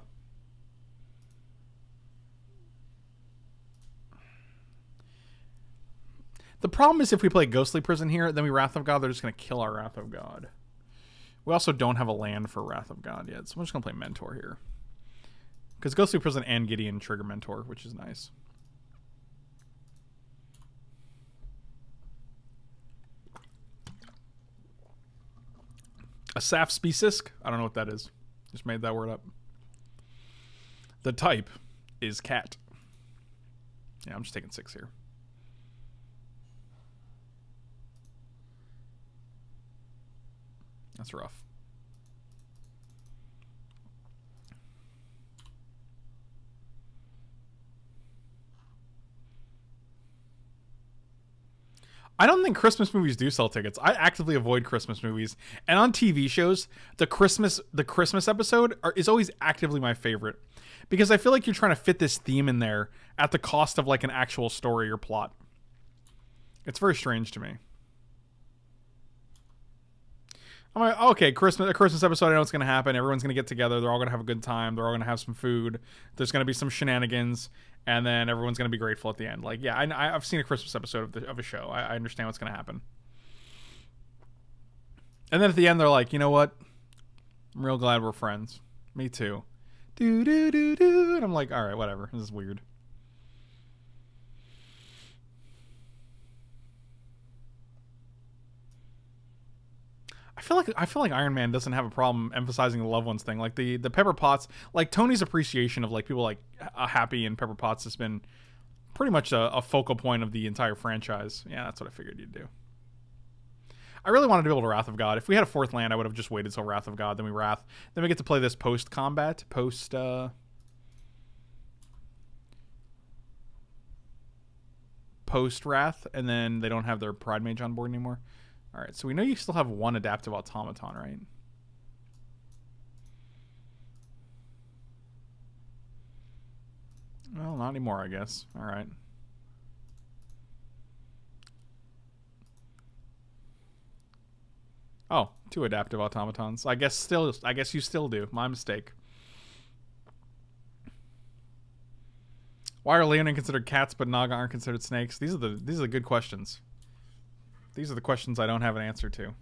the problem is if we play Ghostly Prison here, then we Wrath of God, they're just going to kill our Wrath of God. We also don't have a land for Wrath of God yet, so I'm just going to play Mentor here. Because Ghostly Prison and Gideon trigger Mentor, which is nice. A Saf Specisk? I don't know what that is. Just made that word up. The type is cat. Yeah, I'm just taking six here. That's rough. I don't think Christmas movies do sell tickets. I actively avoid Christmas movies, and on TV shows, the Christmas the Christmas episode are, is always actively my favorite because I feel like you're trying to fit this theme in there at the cost of like an actual story or plot. It's very strange to me. I'm like, okay, Christmas, a Christmas episode. I know it's gonna happen. Everyone's gonna get together. They're all gonna have a good time. They're all gonna have some food. There's gonna be some shenanigans, and then everyone's gonna be grateful at the end. Like, yeah, I, have seen a Christmas episode of, the, of a show. I, I understand what's gonna happen. And then at the end, they're like, you know what? I'm real glad we're friends. Me too. Do do do do. And I'm like, all right, whatever. This is weird. Feel like I feel like Iron Man doesn't have a problem emphasizing the loved ones thing. Like the the Pepper Potts, like Tony's appreciation of like people like uh, Happy and Pepper Potts has been pretty much a, a, focal point of the entire franchise. Yeah, that's what I figured you'd do. I really wanted to able to Wrath of God. If we had a fourth land, I would have just waited till Wrath of God, then we Wrath. Then we get to play this post combat, post uh post Wrath, and then they don't have their Pride Mage on board anymore. All right, so we know you still have one adaptive automaton, right? Well, not anymore, I guess. All right. Oh, two adaptive automatons. I guess still I guess you still do. My mistake. Why are Leonin considered cats but Naga aren't considered snakes? These are the these are the good questions. These are the questions I don't have an answer to.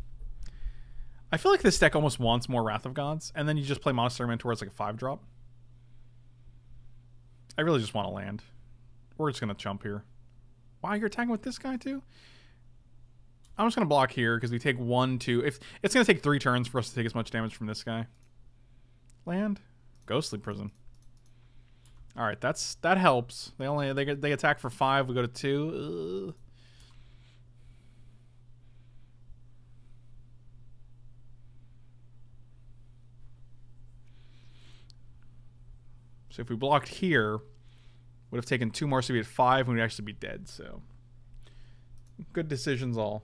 I feel like this deck almost wants more Wrath of Gods, and then you just play Monastery Mentor it's like a 5 drop. I really just want to land. We're just going to jump here. Wow, you're attacking with this guy too? I'm just going to block here because we take one, two. If It's going to take three turns for us to take as much damage from this guy. Land? Ghostly Prison. All right, that's that helps. They only they they attack for five. We go to two. Ugh. So if we blocked here, would have taken two more, so be at five, and we'd actually be dead. So good decisions all.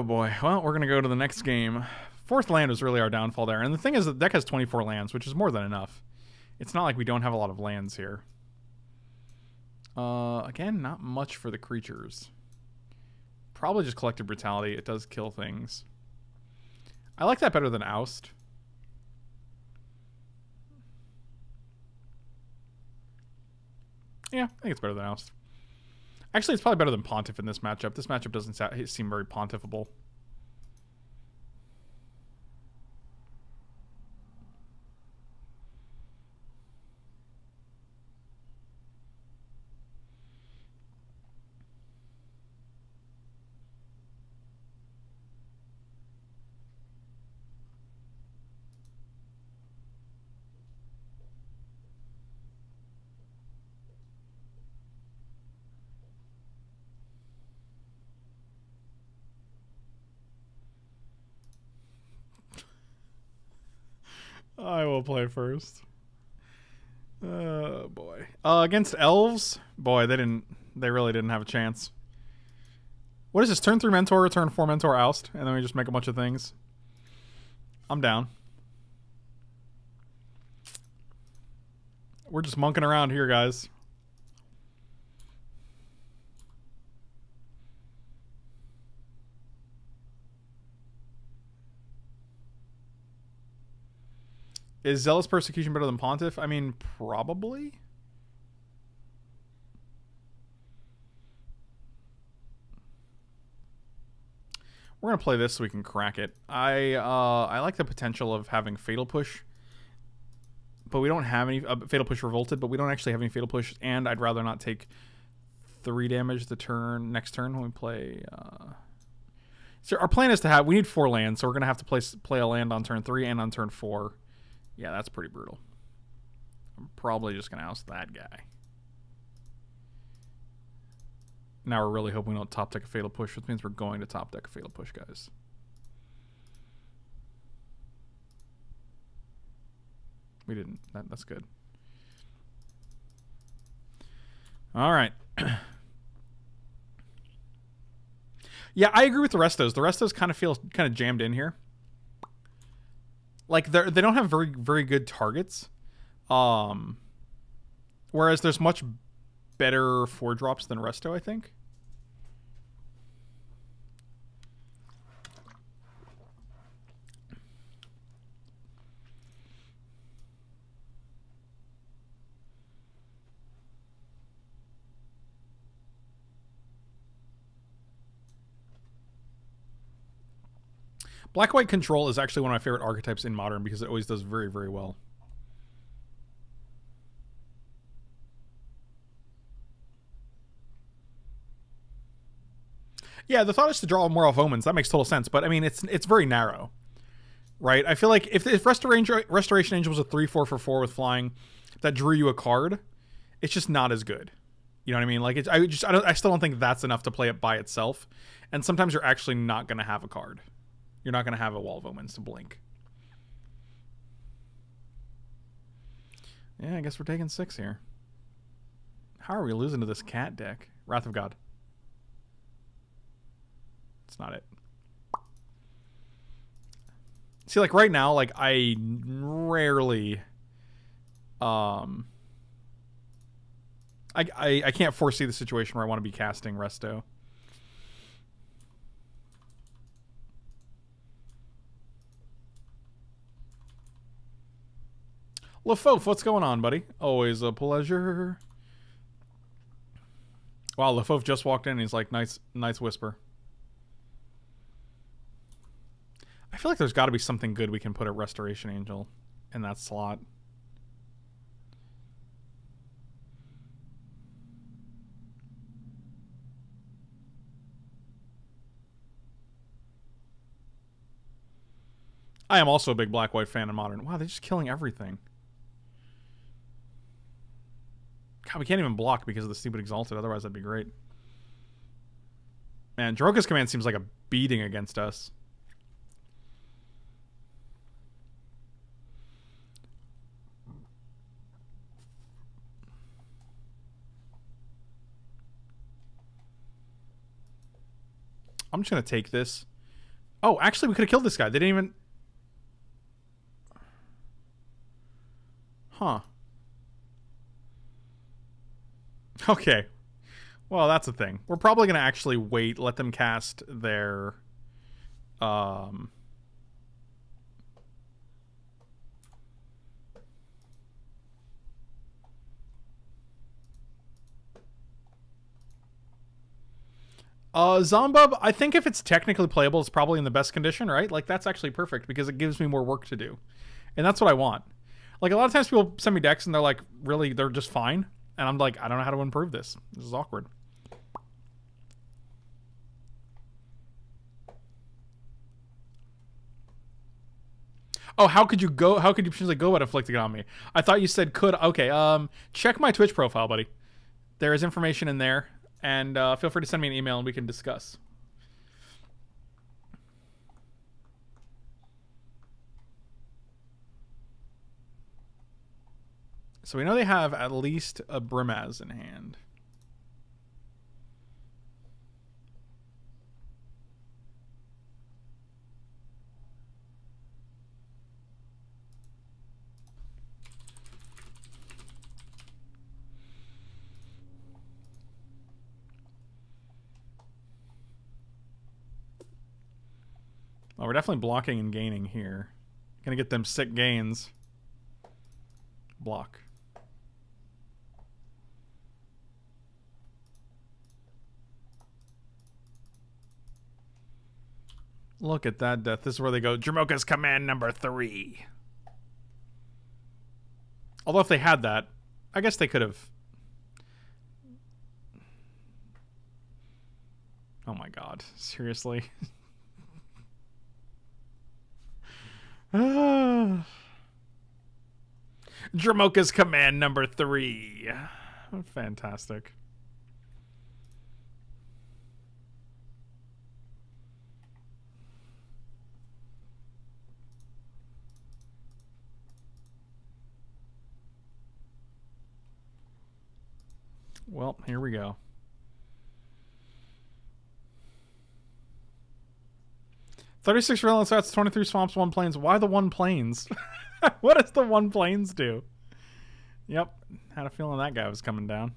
Oh boy. Well, we're gonna go to the next game. Fourth land was really our downfall there, and the thing is, the deck has 24 lands, which is more than enough. It's not like we don't have a lot of lands here. Uh, again, not much for the creatures. Probably just collective brutality. It does kill things. I like that better than oust. Yeah, I think it's better than oust. Actually, it's probably better than Pontiff in this matchup. This matchup doesn't seem very pontiffable. I will play first. Oh boy. Uh, against elves, boy, they didn't. They really didn't have a chance. What is this? Turn three mentor, turn four mentor, oust, and then we just make a bunch of things. I'm down. We're just monking around here, guys. Is Zealous Persecution better than Pontiff? I mean, probably. We're gonna play this so we can crack it. I uh, I like the potential of having Fatal Push, but we don't have any uh, Fatal Push Revolted, but we don't actually have any Fatal Push, and I'd rather not take three damage the turn next turn when we play. Uh... So our plan is to have we need four lands, so we're gonna have to play play a land on turn three and on turn four. Yeah, that's pretty brutal. I'm probably just going to oust that guy. Now we're really hoping we don't top deck a Fatal Push, which means we're going to top deck a Fatal Push, guys. We didn't. That, that's good. All right. yeah, I agree with the rest of those. The rest of those kind of feel kind of jammed in here like they they don't have very very good targets. Um, whereas there's much better four drops than Resto, I think. Black White Control is actually one of my favorite archetypes in Modern because it always does very, very well. Yeah, the thought is to draw more off omens. That makes total sense, but I mean, it's it's very narrow, right? I feel like if, if Restoration Angel was a three four for four with flying, that drew you a card, it's just not as good. You know what I mean? Like it's I just I, I still don't think that's enough to play it by itself, and sometimes you're actually not going to have a card. You're not going to have a wall of omens to blink. Yeah, I guess we're taking six here. How are we losing to this cat deck? Wrath of God. It's not it. See, like right now, like I rarely, um, I, I, I can't foresee the situation where I want to be casting Resto. LaFofe, what's going on, buddy? Always a pleasure. Wow, LaFofe just walked in. he's like, nice, nice whisper. I feel like there's got to be something good we can put at Restoration Angel in that slot. I am also a big Black White fan of Modern. Wow, they're just killing everything. God, we can't even block because of the stupid Exalted. Otherwise, that'd be great. Man, Dromoka's command seems like a beating against us. I'm just going to take this. Oh, actually, we could have killed this guy. They didn't even... Huh. Okay. Well, that's a thing. We're probably going to actually wait, let them cast their... Um... Uh, Zombub, I think if it's technically playable, it's probably in the best condition, right? Like, that's actually perfect because it gives me more work to do. And that's what I want. Like, a lot of times people send me decks and they're like, really, they're just fine. And I'm like, I don't know how to improve this. This is awkward. Oh, how could you go? How could you potentially go about inflicting it on me? I thought you said could. Okay, um, check my Twitch profile, buddy. There is information in there, and uh, feel free to send me an email and we can discuss. So we know they have at least a Brimaz in hand. Well, we're definitely blocking and gaining here. Gonna get them sick gains. Block. Look at that death. This is where they go. Dromoka's command number three. Although if they had that, I guess they could have. Oh my god. Seriously? Dromoka's command number three. Fantastic. Well, here we go. Thirty-six virulent stats, twenty-three swamps, one plains. Why the one plains? what does the one plains do? Yep, had a feeling that guy was coming down.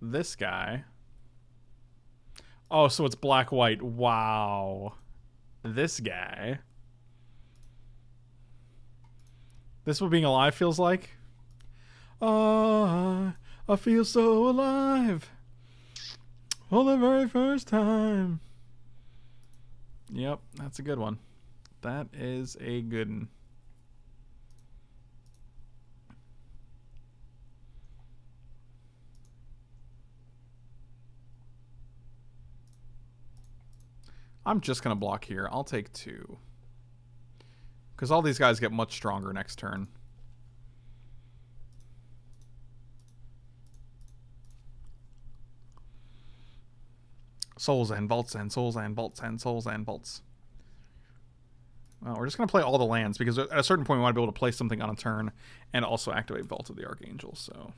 This guy. Oh, so it's black white. Wow this guy. This what being alive feels like? Oh, I feel so alive. For the very first time. Yep, that's a good one. That is a good one. I'm just going to block here. I'll take two. Because all these guys get much stronger next turn. Souls and vaults and souls and vaults and souls and vaults. Well, we're just going to play all the lands because at a certain point we want to be able to play something on a turn and also activate Vault of the Archangel. So,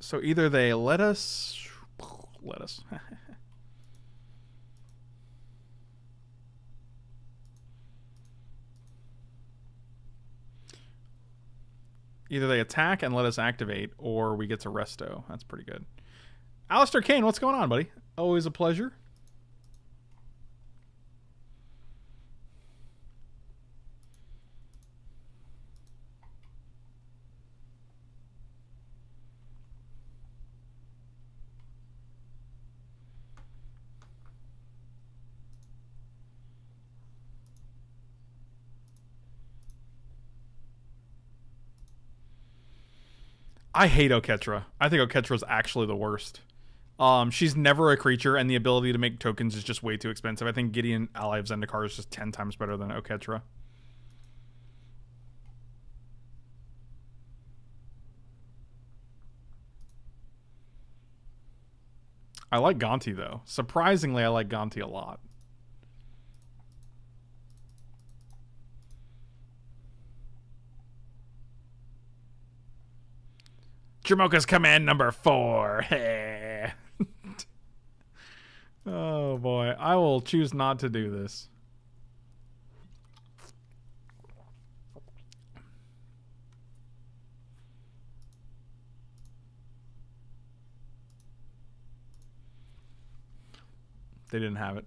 so either they let us, let us. Either they attack and let us activate, or we get to resto. That's pretty good. Alistair Kane, what's going on, buddy? Always a pleasure. I hate Oketra. I think Oketra is actually the worst. Um, she's never a creature, and the ability to make tokens is just way too expensive. I think Gideon Ally of Zendikar is just ten times better than Oketra. I like Gonti though. Surprisingly, I like Gonti a lot. Dromoka's command number four. oh boy, I will choose not to do this. They didn't have it.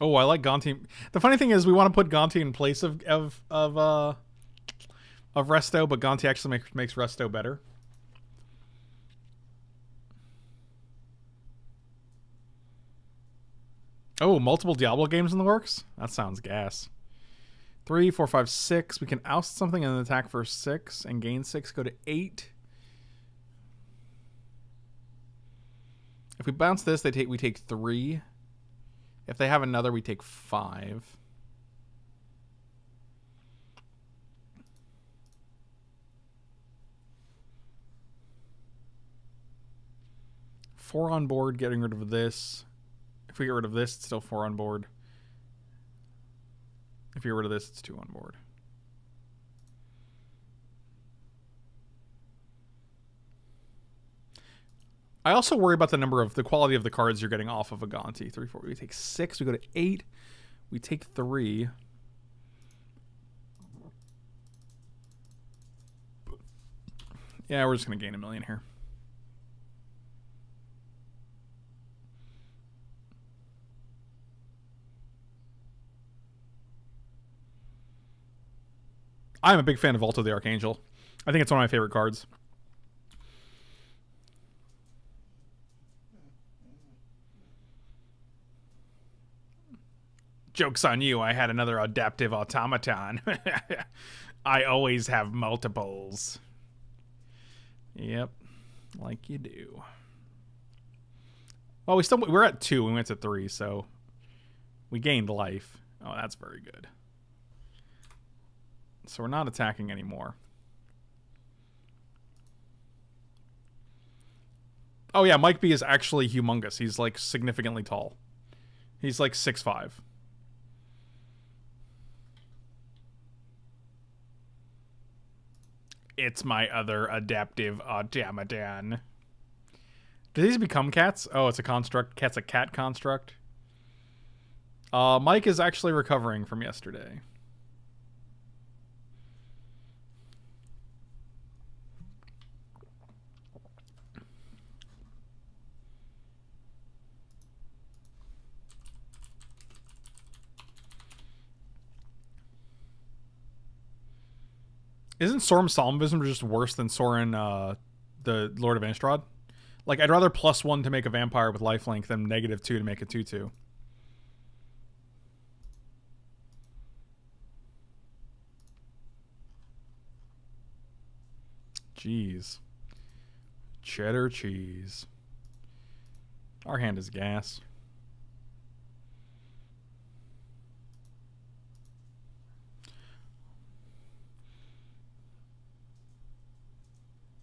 Oh, I like Gonti. The funny thing is, we want to put Gonti in place of of of uh of Resto, but Gonti actually makes makes Resto better. Oh, multiple Diablo games in the works? That sounds gas. Three, four, five, six. We can oust something and attack for six and gain six. Go to eight. If we bounce this, they take we take three. If they have another, we take five. Four on board, getting rid of this. If we get rid of this, it's still four on board. If you get rid of this, it's two on board. I also worry about the number of the quality of the cards you're getting off of a Gonti. Three, four. We take six. We go to eight. We take three. Yeah, we're just gonna gain a million here. I'm a big fan of Vault of the Archangel. I think it's one of my favorite cards. Joke's on you, I had another adaptive automaton. I always have multiples. Yep, like you do. Well, we still we're at two. We went to three, so we gained life. Oh, that's very good. So we're not attacking anymore. Oh yeah, Mike B is actually humongous. He's like significantly tall. He's like six five. It's my other adaptive automaton. Do these become cats? Oh, it's a construct. Cat's a cat construct. Uh, Mike is actually recovering from yesterday. Isn't Sorin Somnambism just worse than Sorin, uh, the Lord of Innistrad? Like, I'd rather plus one to make a vampire with lifelink than negative two to make a 2 2. Jeez. Cheddar cheese. Our hand is gas.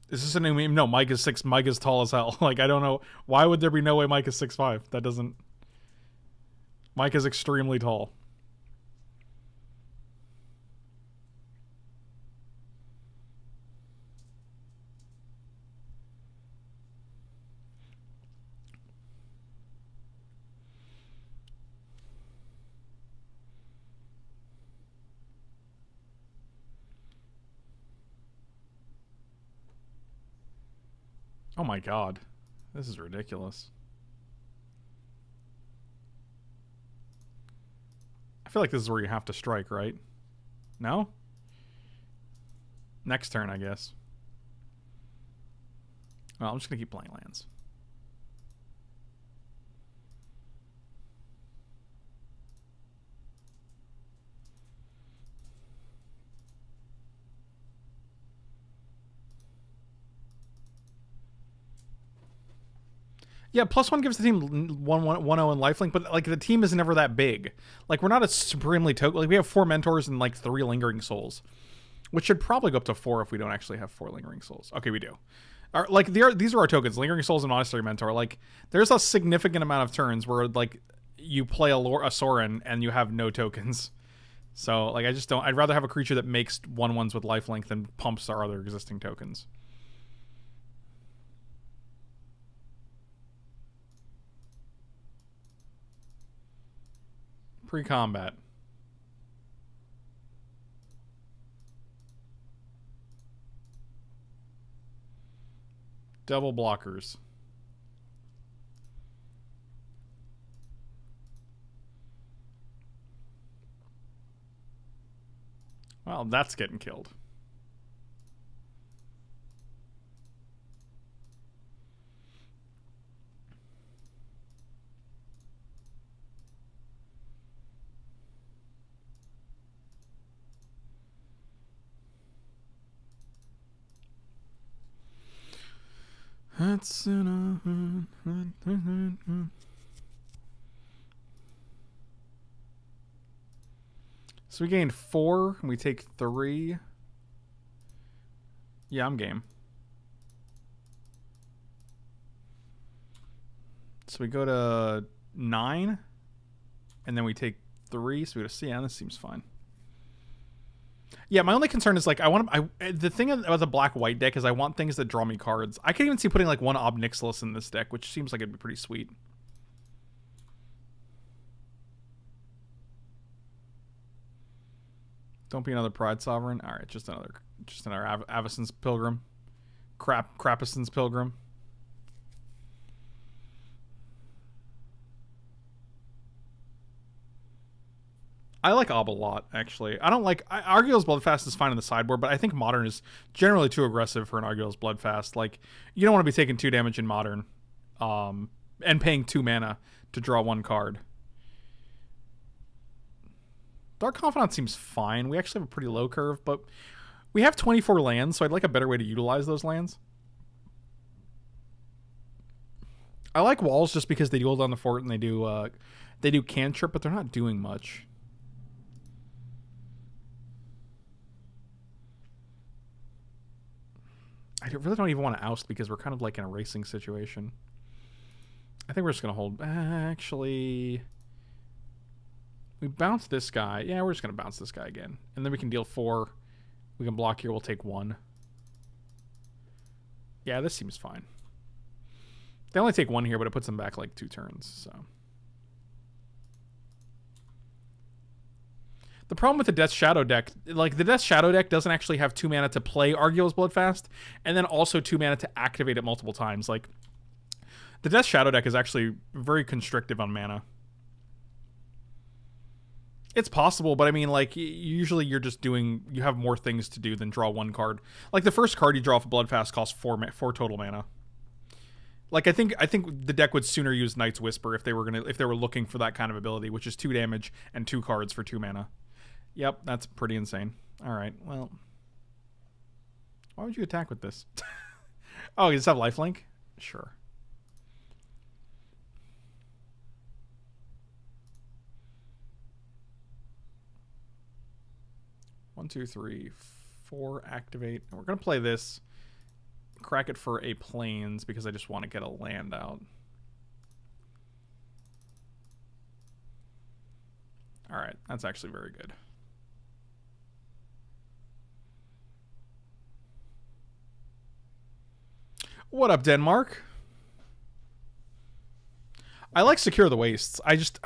Is this a new meme? No, Mike is six. Mike is tall as hell. Like I don't know why would there be no way Mike is six five. That doesn't. Mike is extremely tall. My god. This is ridiculous. I feel like this is where you have to strike, right? No? Next turn, I guess. Well, I'm just going to keep playing lands. Yeah, plus one gives the team one one one zero in lifelink, but like the team is never that big. Like we're not a supremely token. Like we have four mentors and like three lingering souls, which should probably go up to four if we don't actually have four lingering souls. Okay, we do. Our, like are, these are our tokens: lingering souls and monastery mentor. Like there's a significant amount of turns where like you play a, a Sorin and you have no tokens. So like I just don't. I'd rather have a creature that makes one ones with lifelink than pumps our other existing tokens. Pre-combat. Double blockers. Well, that's getting killed. That's. So we gained four, and we take three. Yeah, I'm game. So we go to nine, and then we take three, so we go to C. Yeah, this seems fine. Yeah, my only concern is like I want to, I the thing about the black white deck is I want things that draw me cards. I can even see putting like one Ob Nixilis in this deck, which seems like it'd be pretty sweet. Don't be another Pride Sovereign. All right, just another, just another Av- Avacyn's Pilgrim, Crap Crapuson's Pilgrim. I like Ob a lot, actually. I don't like I, Arguel's Bloodfast is fine in the sideboard, but I think Modern is generally too aggressive for an Arguel's Bloodfast. Like you don't want to be taking two damage in Modern, um, and paying two mana to draw one card. Dark Confidant seems fine. We actually have a pretty low curve, but we have 24 lands, so I'd like a better way to utilize those lands. I like walls just because they do hold on the fort and they do uh, they do cantrip, but they're not doing much. I really don't even want to oust because we're kind of like in a racing situation. I think we're just going to hold. Actually, we bounce this guy. Yeah, we're just going to bounce this guy again. And then we can deal four. We can block here. We'll take one. Yeah, this seems fine. They only take one here, but it puts them back like two turns, so... The problem with the Death Shadow deck, like the Death Shadow deck doesn't actually have two mana to play Arguel's Bloodfast, and then also two mana to activate it multiple times. Like the Death Shadow deck is actually very constrictive on mana. It's possible, but I mean, like usually you're just doing you have more things to do than draw one card. Like the first card you draw for Bloodfast costs four four total mana. Like I think I think the deck would sooner use Night's Whisper if they were gonna if they were looking for that kind of ability, which is two damage and two cards for two mana. Yep, that's pretty insane. All right, well. Why would you attack with this? oh, you just have lifelink? Sure. One, two, three, four, activate. we're going to play this. Crack it for a plains because I just want to get a land out. All right, that's actually very good. What up, Denmark? I like Secure the Wastes. I just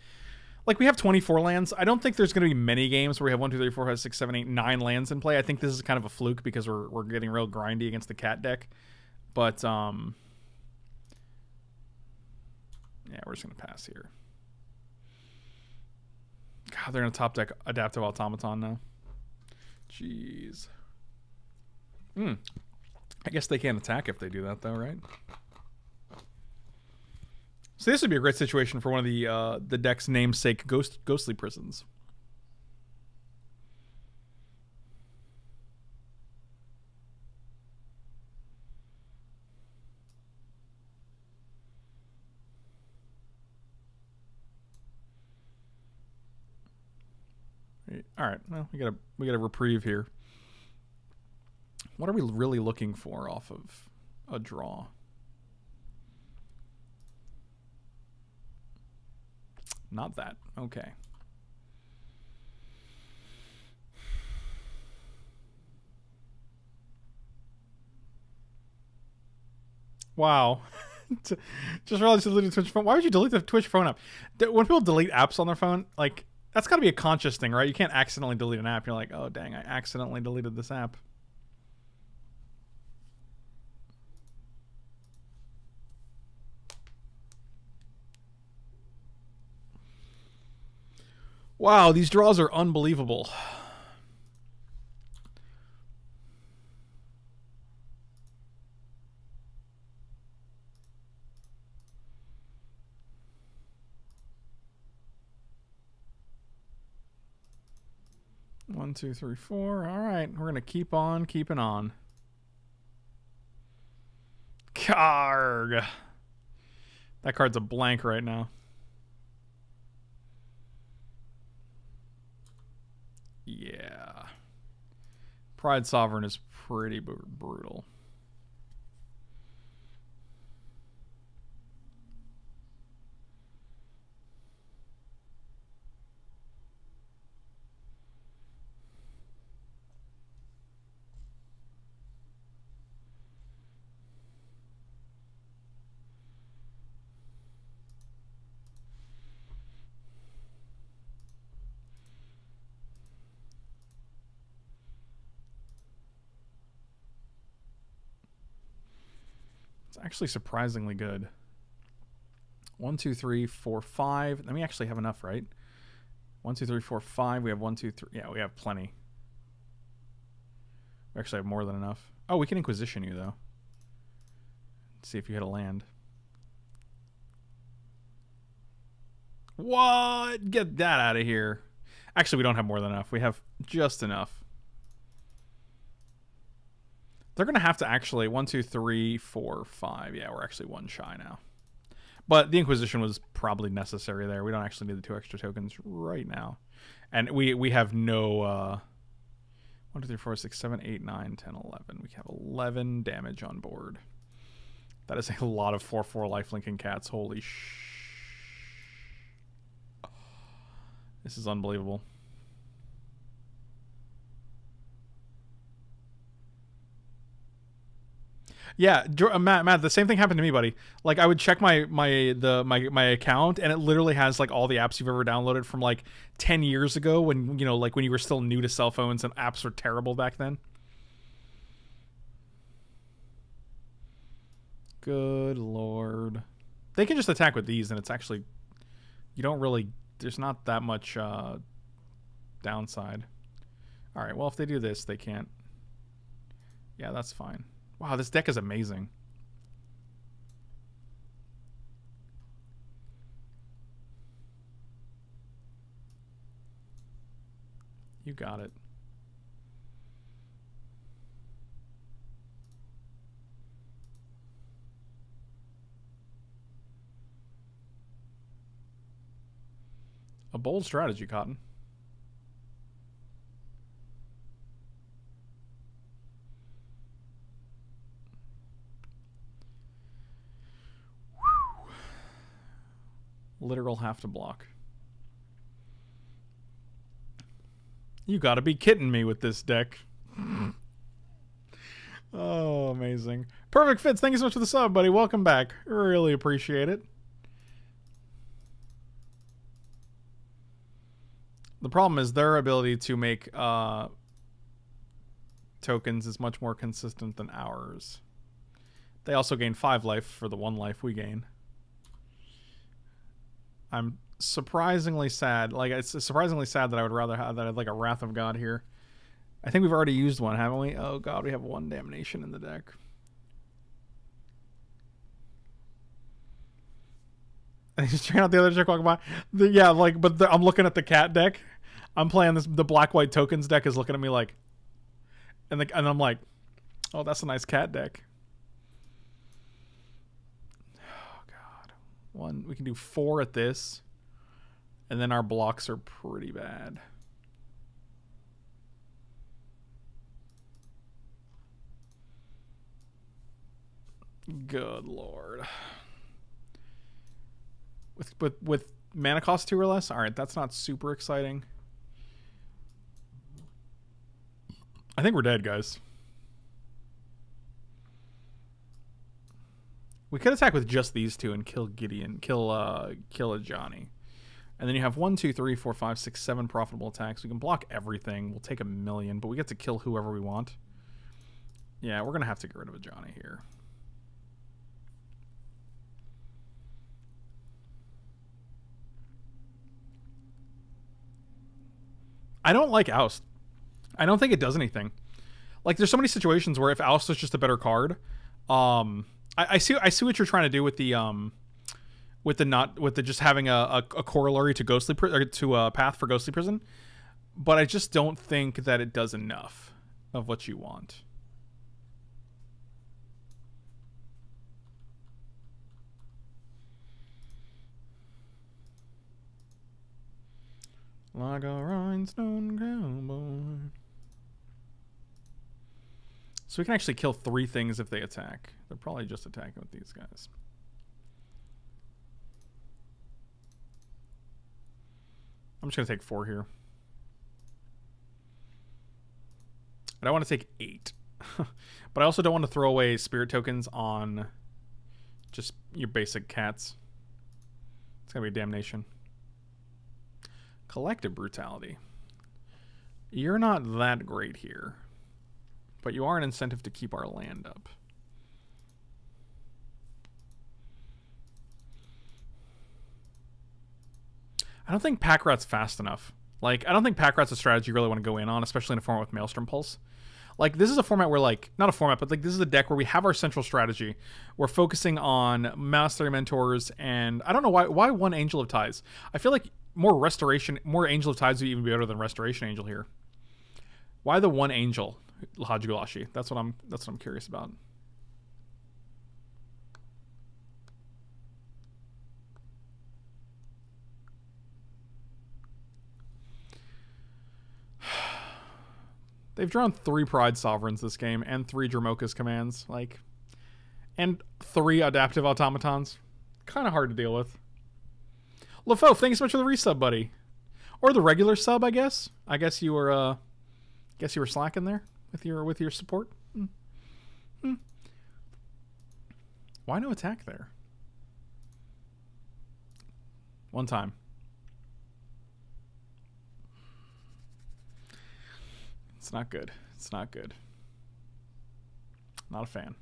like we have 24 lands. I don't think there's going to be many games where we have 1, 2, 3, 4, 5, 6, 7, 8, 9 lands in play. I think this is kind of a fluke because we're, we're getting real grindy against the cat deck. But um, yeah, we're just gonna pass here. God, they're gonna top deck adaptive automaton now. Jeez. Hmm. I guess they can't attack if they do that, though, right? So this would be a great situation for one of the uh, the deck's namesake ghost ghostly prisons. All right, well, we got a we got a reprieve here. What are we really looking for off of a draw? Not that. Okay. Wow. Just realized you deleted Twitch phone. Why would you delete the Twitch phone app? When people delete apps on their phone, like that's got to be a conscious thing, right? You can't accidentally delete an app. You're like, oh dang, I accidentally deleted this app. Wow, these draws are unbelievable. One, two, three, four. All right, we're going to keep on keeping on. Karg. That card's a blank right now. Yeah. Pride Sovereign is pretty brutal. Actually surprisingly good. One, two, three, four, five. Then we actually have enough, right? One, two, three, four, five. We have one, two, three. Yeah, we have plenty. We actually have more than enough. Oh, we can Inquisition you, though. Let's see if you hit a land. What? Get that out of here. Actually, we don't have more than enough. We have just enough. They're going to have to actually one, two, three, four, five. Yeah, we're actually one shy now. But the Inquisition was probably necessary there. We don't actually need the two extra tokens right now. And we, we have no... Uh, 1, 2, 3, 4, 6, 7, 8, 9, 10, 11. We have 11 damage on board. That is a lot of 4-4 lifelinking cats. Holy sh... This is unbelievable. Yeah, uh, Matt, Matt, the same thing happened to me, buddy. Like I would check my my the my my account and it literally has like all the apps you've ever downloaded from like 10 years ago when you know like when you were still new to cell phones and apps were terrible back then. Good lord. They can just attack with these and it's actually you don't really there's not that much uh downside. All right, well if they do this, they can't. Yeah, that's fine. Wow, this deck is amazing. You got it. A bold strategy, Cotton. Literal have to block. You gotta be kidding me with this deck. oh, amazing. Perfect fits. Thank you so much for the sub, buddy. Welcome back. Really appreciate it. The problem is their ability to make uh, tokens is much more consistent than ours. They also gain five life for the one life we gain. I'm surprisingly sad. Like it's surprisingly sad that I would rather have that like a Wrath of God here. I think we've already used one, haven't we? Oh god, we have one damnation in the deck. He's checking out the other deck walking by. The, yeah, like, but the, I'm looking at the cat deck. I'm playing this. The black white tokens deck is looking at me like, and the, and I'm like, oh, that's a nice cat deck. Oh god, one. We can do four at this, and then our blocks are pretty bad. Good lord. With with with mana cost two or less. All right, that's not super exciting. I think we're dead, guys. We could attack with just these two and kill Gideon, kill uh, kill a Johnny, and then you have one, two, three, four, five, six, seven profitable attacks. We can block everything. We'll take a million, but we get to kill whoever we want. Yeah, we're gonna have to get rid of a Johnny here. I don't like Oust. I don't think it does anything. Like there's so many situations where if Oust is just a better card, um, I, I see I see what you're trying to do with the um, with the not with the just having a, a, a corollary to ghostly to a path for ghostly prison, but I just don't think that it does enough of what you want. Like a rhinestone cowboy. So we can actually kill three things if they attack. They're probably just attacking with these guys. I'm just going to take four here. but I want to take eight. but I also don't want to throw away spirit tokens on just your basic cats. It's going to be damnation. Collective brutality. You're not that great here, but you are an incentive to keep our land up. I don't think Pack Rat's fast enough. Like, I don't think Pack Rat's a strategy you really want to go in on, especially in a format with Maelstrom Pulse. Like, this is a format where, like, not a format, but like, this is a deck where we have our central strategy. We're focusing on Monastery Mentors, and I don't know why why one Angel of Tithes. I feel like more restoration, more Angel of Tithes would even be better than Restoration Angel here. Why the one Angel, Hodge Goulashi? That's what I'm. That's what I'm curious about. They've drawn three Pride Sovereigns this game and three Dromoka's commands, like, and three Adaptive Automatons. Kind of hard to deal with. LaFoe, thank you so much for the resub, buddy. Or the regular sub, I guess. I guess you were uh guess you were slacking there with your with your support. Hmm. Hmm. Why no attack there? One time. It's not good. It's not good. Not a fan.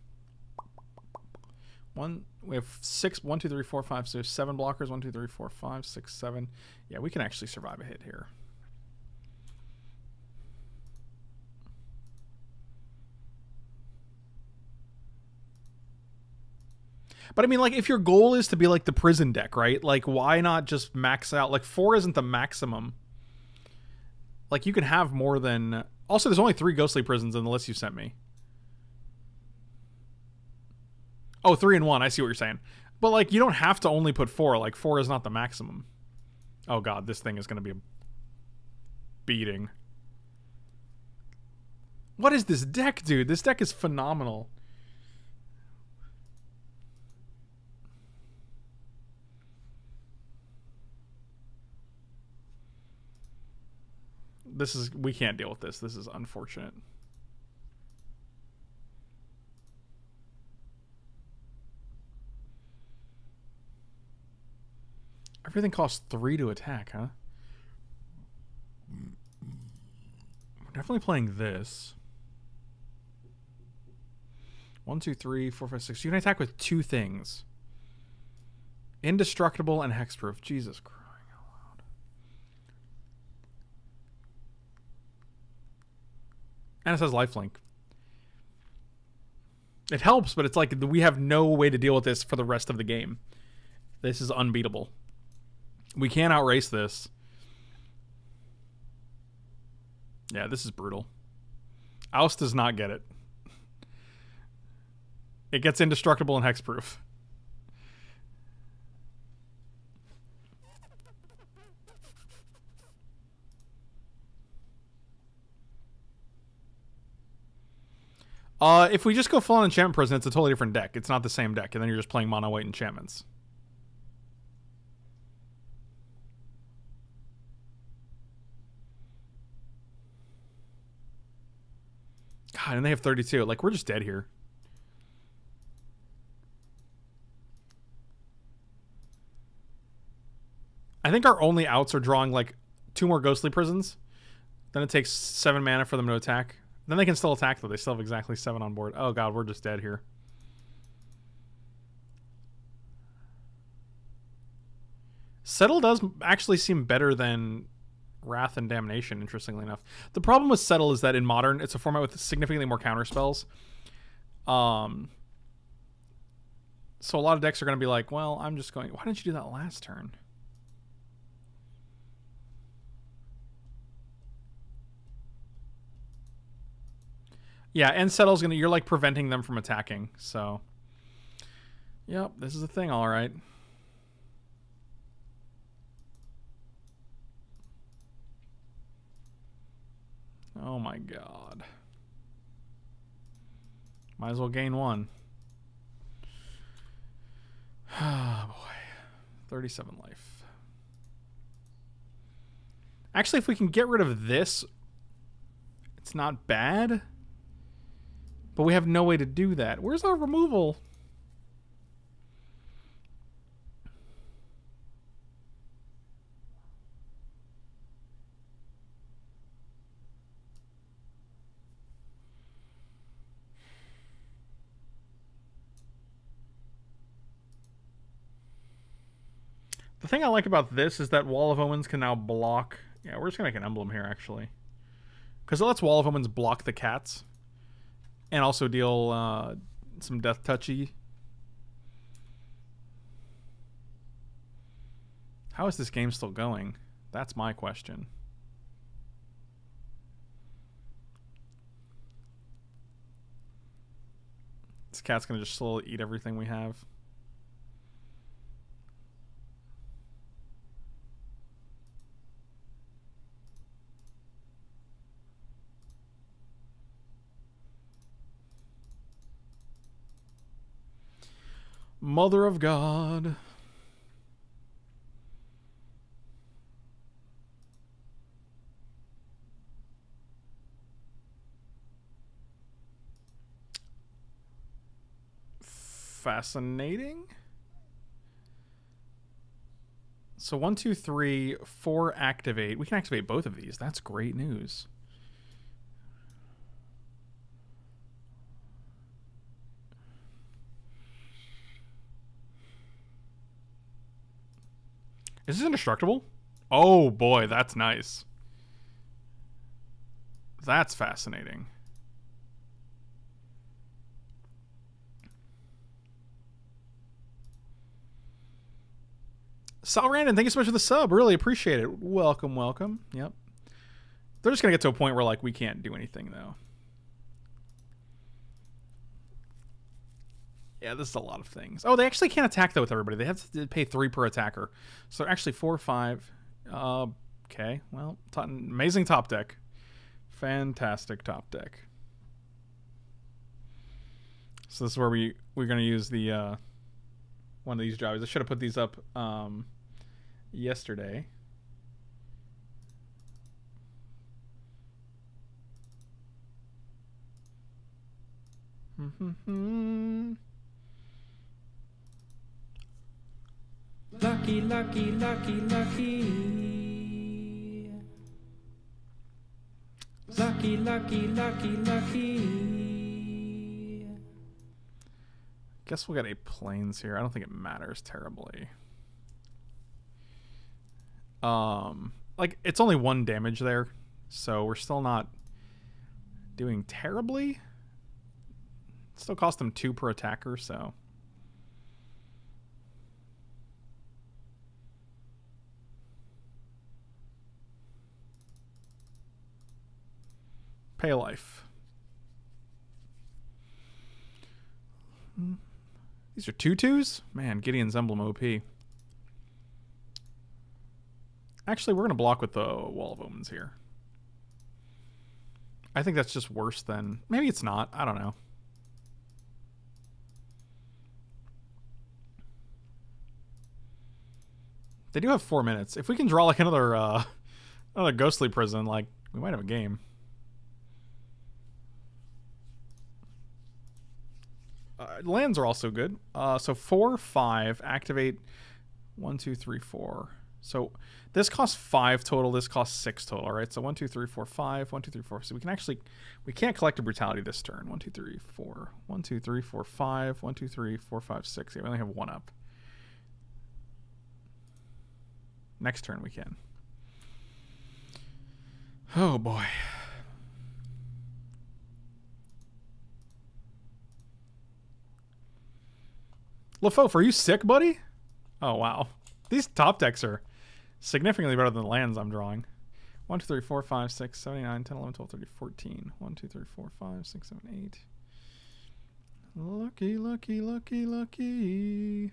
One, we have six, one, two, three, four, five, so seven blockers. One, two, three, four, five, six, seven. Yeah, we can actually survive a hit here. But I mean, like, if your goal is to be like the prison deck, right? Like, why not just max out? Like, four isn't the maximum. Like, you can have more than. Also, there's only three ghostly prisons in the list you sent me. Oh, three and one. I see what you're saying. But like, you don't have to only put four. Like, four is not the maximum. Oh god, this thing is going to be a beating. What is this deck, dude? This deck is phenomenal. This is we can't deal with this. This is unfortunate. Everything costs three to attack, huh? We're definitely playing this. One, two, three, four, five, six. You can attack with two things. Indestructible and hexproof. Jesus crying out loud. And it says lifelink. It helps, but it's like we have no way to deal with this for the rest of the game. This is unbeatable. We can't outrace this. Yeah, this is brutal. Oust does not get it. It gets indestructible and hexproof. Uh, if we just go full on enchantment prison, it's a totally different deck. It's not the same deck, and then you're just playing mono white enchantments. God, and they have 32. Like, we're just dead here. I think our only outs are drawing, like, two more ghostly prisons. Then it takes seven mana for them to attack. Then they can still attack, though. They still have exactly seven on board. Oh, God, we're just dead here. Settle does actually seem better than Wrath and Damnation, interestingly enough. The problem with Settle is that in Modern, it's a format with significantly more counter spells. Um, so a lot of decks are going to be like, well, I'm just going... Why didn't you do that last turn? Yeah, and Settle's to... You're, like, preventing them from attacking, so... Yep, this is a thing, all right. Oh my god. Might as well gain one. Oh boy. 37 life. Actually, if we can get rid of this, it's not bad. But we have no way to do that. Where's our removal? The thing I like about this is that Wall of Omens can now block... Yeah, we're just going to make an emblem here, actually. Because it lets Wall of Omens block the cats. And also deal uh, some death touchy. How is this game still going? That's my question. This cat's going to just slowly eat everything we have. Mother of God. Fascinating. So one, two, three, four activate. We can activate both of these. That's great news. Is this indestructible? Oh boy, that's nice. That's fascinating. Sal Randon, thank you so much for the sub. Really appreciate it. Welcome, welcome. Yep. They're just gonna get to a point where like we can't do anything though. Yeah, this is a lot of things. Oh, they actually can't attack though with everybody. They have to pay three per attacker. So actually four, or five. Uh, okay, well, amazing top deck. Fantastic top deck. So this is where we we're gonna use the uh, one of these jobs. I should have put these up um, yesterday. Mm-hmm. Lucky, lucky, lucky, lucky. Lucky, lucky, lucky, lucky. Guess we'll get a plains here. I don't think it matters terribly. Um, like it's only one damage there, so we're still not doing terribly. Still cost them two per attacker, so. Pay life. These are twos? Man, Gideon's emblem OP. Actually, we're going to block with the Wall of Omens here. I think that's just worse than... Maybe it's not. I don't know. They do have four minutes. If we can draw like another uh, another ghostly prison, like we might have a game. Lands are also good. Uh, so four, five, activate one, two, three, four. So this costs five total. This costs six total. Right. So one, two, three, four, five. One, two, three, four. So we can actually we can't Collective Brutality this turn. One, two, three, four. One, two, three, four, five. One, two, three, four, five, six. Yeah, we only have one up. Next turn we can. Oh boy. LaFouf, are you sick, buddy? Oh wow. These top decks are significantly better than the lands I'm drawing. 1, 2, 3, 4, 5, 6, 7, 9, 10, 11, 12, 13, 14. 1, 2, 3, 4, 5, 6, 7, 8. Lucky, lucky, lucky, lucky.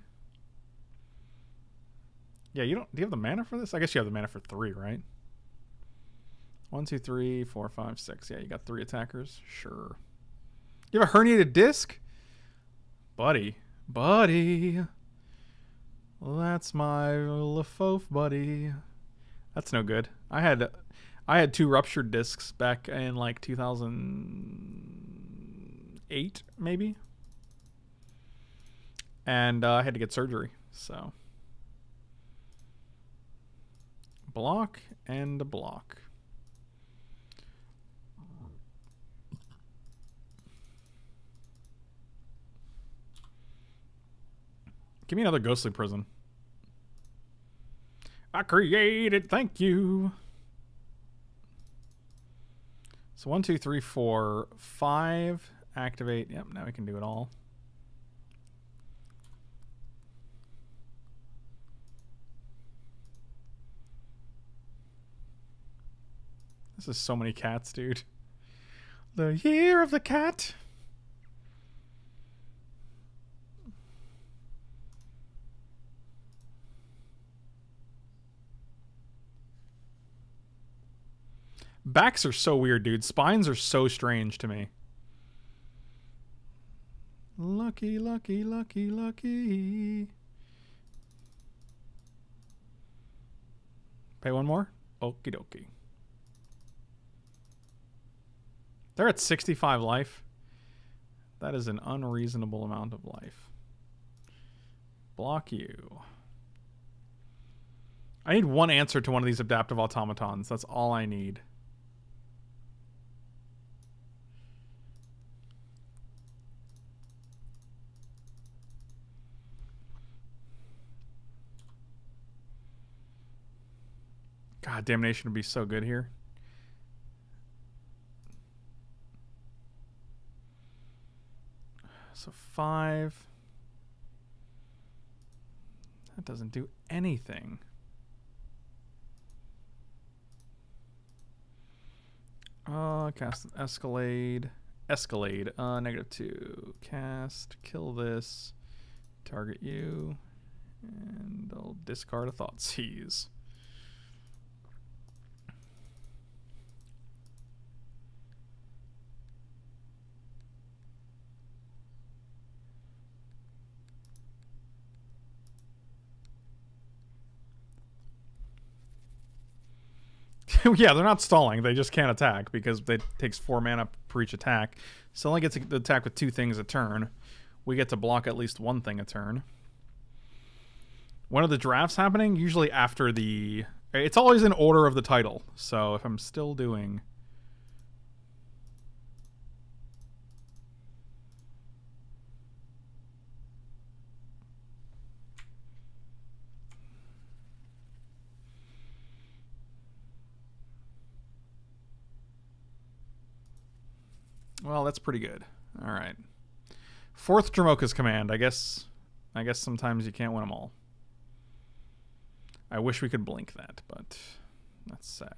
Yeah, you don't. Do you have the mana for this? I guess you have the mana for three, right? One, two, three, four, five, six. Yeah, you got three attackers. Sure. You have a herniated disc, buddy, buddy. That's my LaFouf buddy. That's no good. I had, I had two ruptured discs back in like 2008, maybe, and uh, I had to get surgery. So. block and a block. Give me another ghostly prison. I created, thank you. So one, two, three, four, five, activate. Yep, now we can do it all. This is so many cats, dude. The year of the cat. Backs are so weird, dude. Spines are so strange to me. Lucky, lucky, lucky, lucky. Pay one more? Okie dokie. They're at 65 life. That is an unreasonable amount of life. Block you. I need one answer to one of these adaptive automatons. That's all I need. God, damnation would be so good here. So five. That doesn't do anything. Uh, cast escalate. escalate. Uh, negative two. Cast. Kill this. Target you. And I'll discard a Thoughtseize. yeah, they're not stalling. They just can't attack because it takes four mana per each attack. So only gets to attack with two things a turn. We get to block at least one thing a turn. When are the drafts happening? Usually after the... It's always in order of the title. So if I'm still doing... Well, that's pretty good. All right. Fourth Dromoka's command. I guess. I guess sometimes you can't win them all. I wish we could blink that, but that's sad.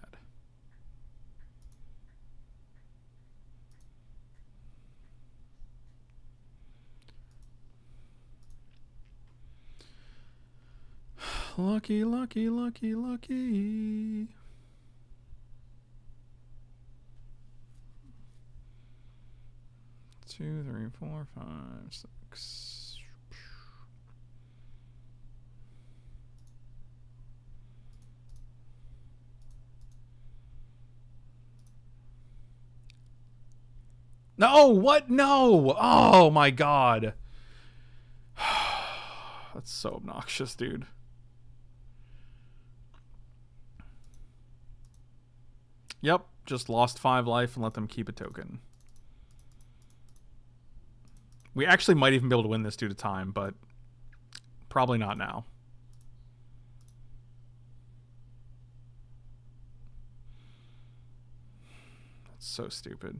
Lucky, lucky, lucky, lucky. Two, three, four, five, six. No, what? No. Oh my god. That's so obnoxious, dude. Yep, just lost five life and let them keep a token. We actually might even be able to win this due to time, but probably not now. That's so stupid.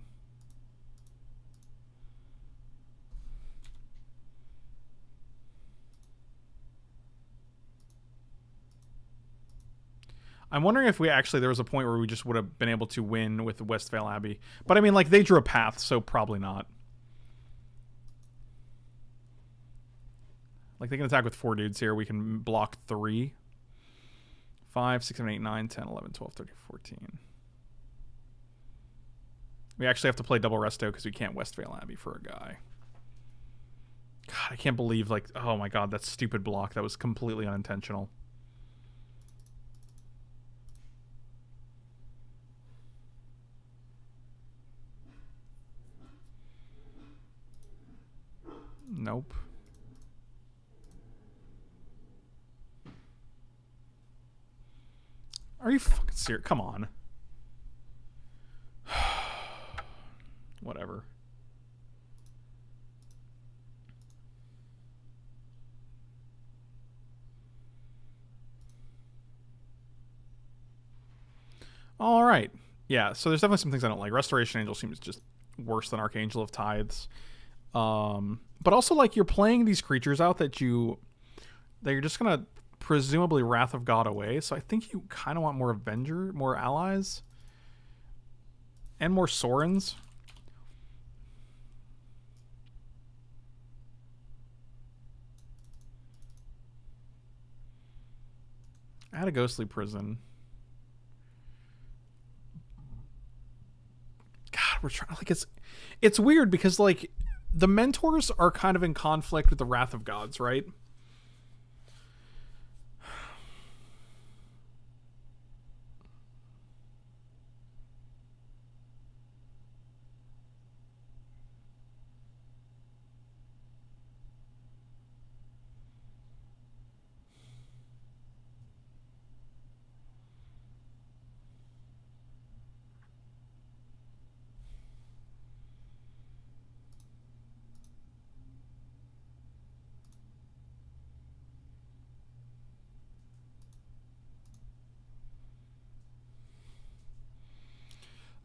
I'm wondering if we actually there was a point where we just would have been able to win with Westvale Abbey. But I mean like they drew a path, so probably not. Like they can attack with four dudes here. We can block three. 5, 6, 7, 8, 9, 10, 11, 12, 13, 14. We actually have to play double resto because we can't Westvale Abbey for a guy. God, I can't believe like oh my god, that stupid block. That was completely unintentional. Nope. Are you fucking serious? Come on. Whatever. All right. Yeah, so there's definitely some things I don't like. Restoration Angel seems just worse than Archangel of Tithes. Um, but also like you're playing these creatures out that you that you're just gonna presumably Wrath of God away. So I think you kind of want more Avenger, more allies, and more Sorins. Add a ghostly prison. God, we're trying like it's it's weird because like the mentors are kind of in conflict with the wrath of gods, right?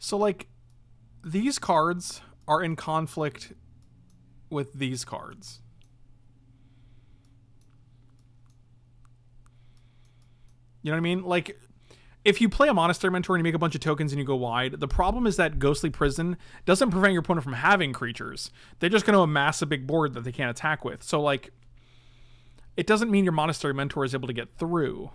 So like these cards are in conflict with these cards. You know what I mean? Like if you play a monastery mentor and you make a bunch of tokens and you go wide, the problem is that ghostly prison doesn't prevent your opponent from having creatures. They're just going to amass a big board that they can't attack with. So like it doesn't mean your monastery mentor is able to get through.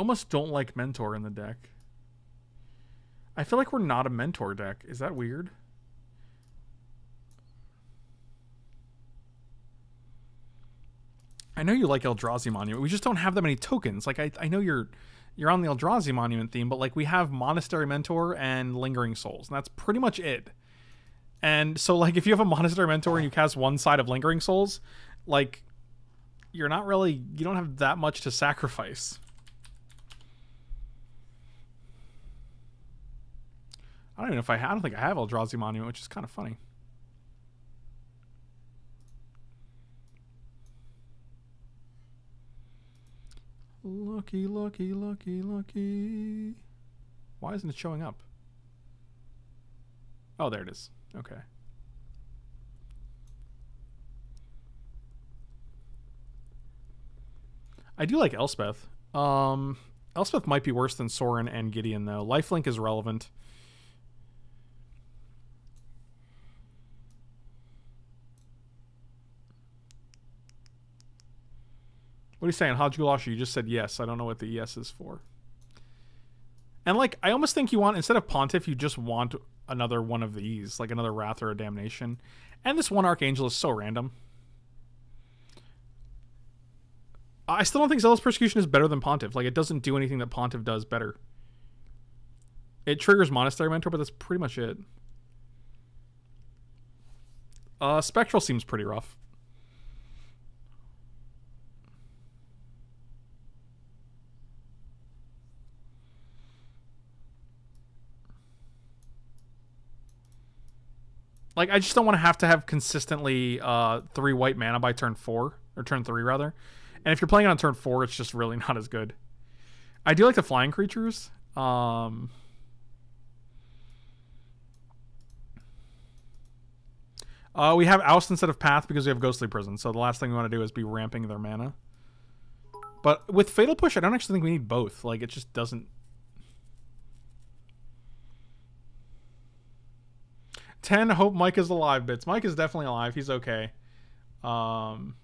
Almost don't like Mentor in the deck. I feel like we're not a Mentor deck. Is that weird? I know you like Eldrazi Monument. We just don't have that many tokens. Like I, I know you're you're on the Eldrazi Monument theme, but like we have Monastery Mentor and Lingering Souls, and that's pretty much it. And so like if you have a Monastery Mentor and you cast one side of Lingering Souls, like you're not really you don't have that much to sacrifice. I don't even know if I, I don't think I have Eldrazi Monument, which is kind of funny. Lucky, lucky, lucky, lucky. Why isn't it showing up? Oh, there it is. Okay. I do like Elspeth. Um, Elspeth might be worse than Sorin and Gideon, though. Lifelink is relevant. What are you saying, Goulash? You just said yes. I don't know what the yes is for. And like, I almost think you want instead of Pontiff, you just want another one of these, like another Wrath or a Damnation. And this one Archangel is so random. I still don't think Zealous Persecution is better than Pontiff. Like, it doesn't do anything that Pontiff does better. It triggers Monastery Mentor, but that's pretty much it. Uh, Spectral seems pretty rough. Like I just don't want to have to have consistently uh, three white mana by turn four or turn three rather. And if you're playing on turn four, it's just really not as good. I do like the flying creatures. Um, uh, we have Oust instead of Path because we have Ghostly Prison. So the last thing we want to do is be ramping their mana. But with Fatal Push, I don't actually think we need both. Like it just doesn't 10 hope mike is alive bits. Mike is definitely alive. He's okay. Um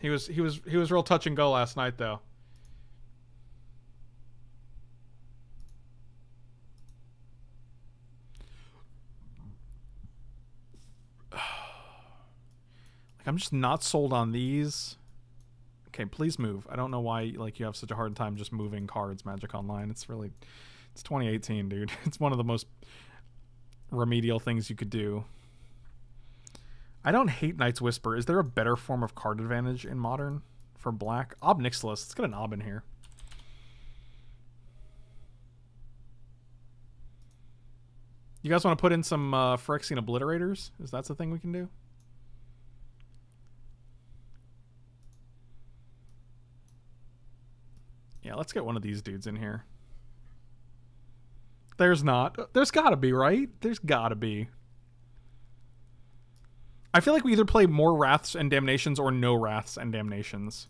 he was he was he was real touch and go last night though. Like i'm just not sold on these. Okay please move. I don't know why like you have such a hard time just moving cards magic online. It's really it's 2018 dude. It's one of the most remedial things you could do. I don't hate Night's Whisper. Is there a better form of card advantage in Modern for black? Ob Nixilis. Let's get an Ob in here. You guys want to put in some uh, Phyrexian Obliterators? Is that the thing we can do? Yeah, let's get one of these dudes in here. There's not. There's got to be, right? There's got to be. I feel like we either play more Wraths and Damnations or no Wraths and Damnations.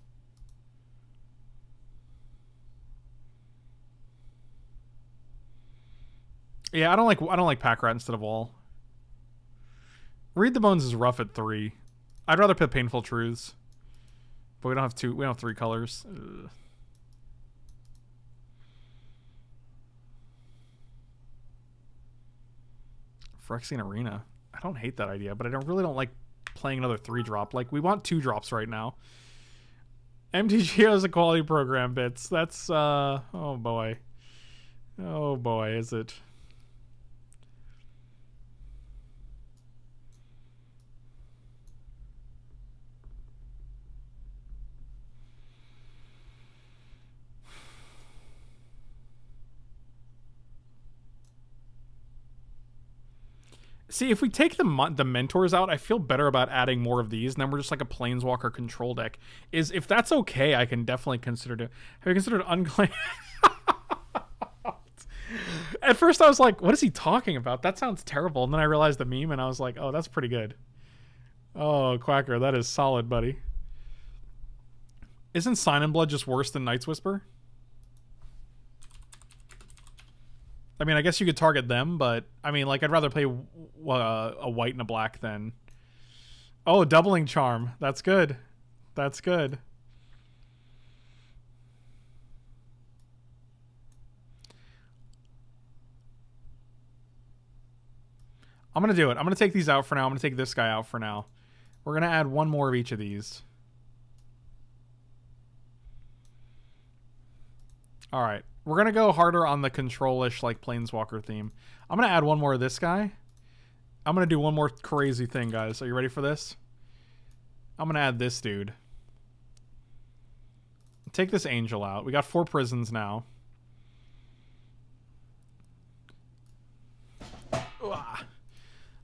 Yeah, I don't like I don't like Pack Rat instead of Wall. Read the Bones is rough at three. I'd rather put Painful Truths. But we don't have two we don't have three colors. Ugh. Phyrexian Arena. I don't hate that idea, but I don't really don't like playing another three drop. Like we want two drops right now. MTGO is a quality program, bits. That's uh oh boy. Oh boy, is it. See, if we take the the mentors out, I feel better about adding more of these, and then we're just like a planeswalker control deck. Is if that's okay, I can definitely consider it. Have you considered unclaimed? At first, I was like, "What is he talking about? That sounds terrible." And then I realized the meme, and I was like, "Oh, that's pretty good." Oh, Quacker, that is solid, buddy. Isn't Sign in Blood just worse than Night's Whisper? I mean, I guess you could target them, but I mean, like, I'd rather play uh, a white and a black than. Oh, doubling charm. That's good. That's good. I'm going to do it. I'm going to take these out for now. I'm going to take this guy out for now. We're going to add one more of each of these. All right. We're going to go harder on the control-ish, like, Planeswalker theme. I'm going to add one more of this guy. I'm going to do one more crazy thing, guys. Are you ready for this? I'm gonna add this dude. Take this angel out. We got four prisons now.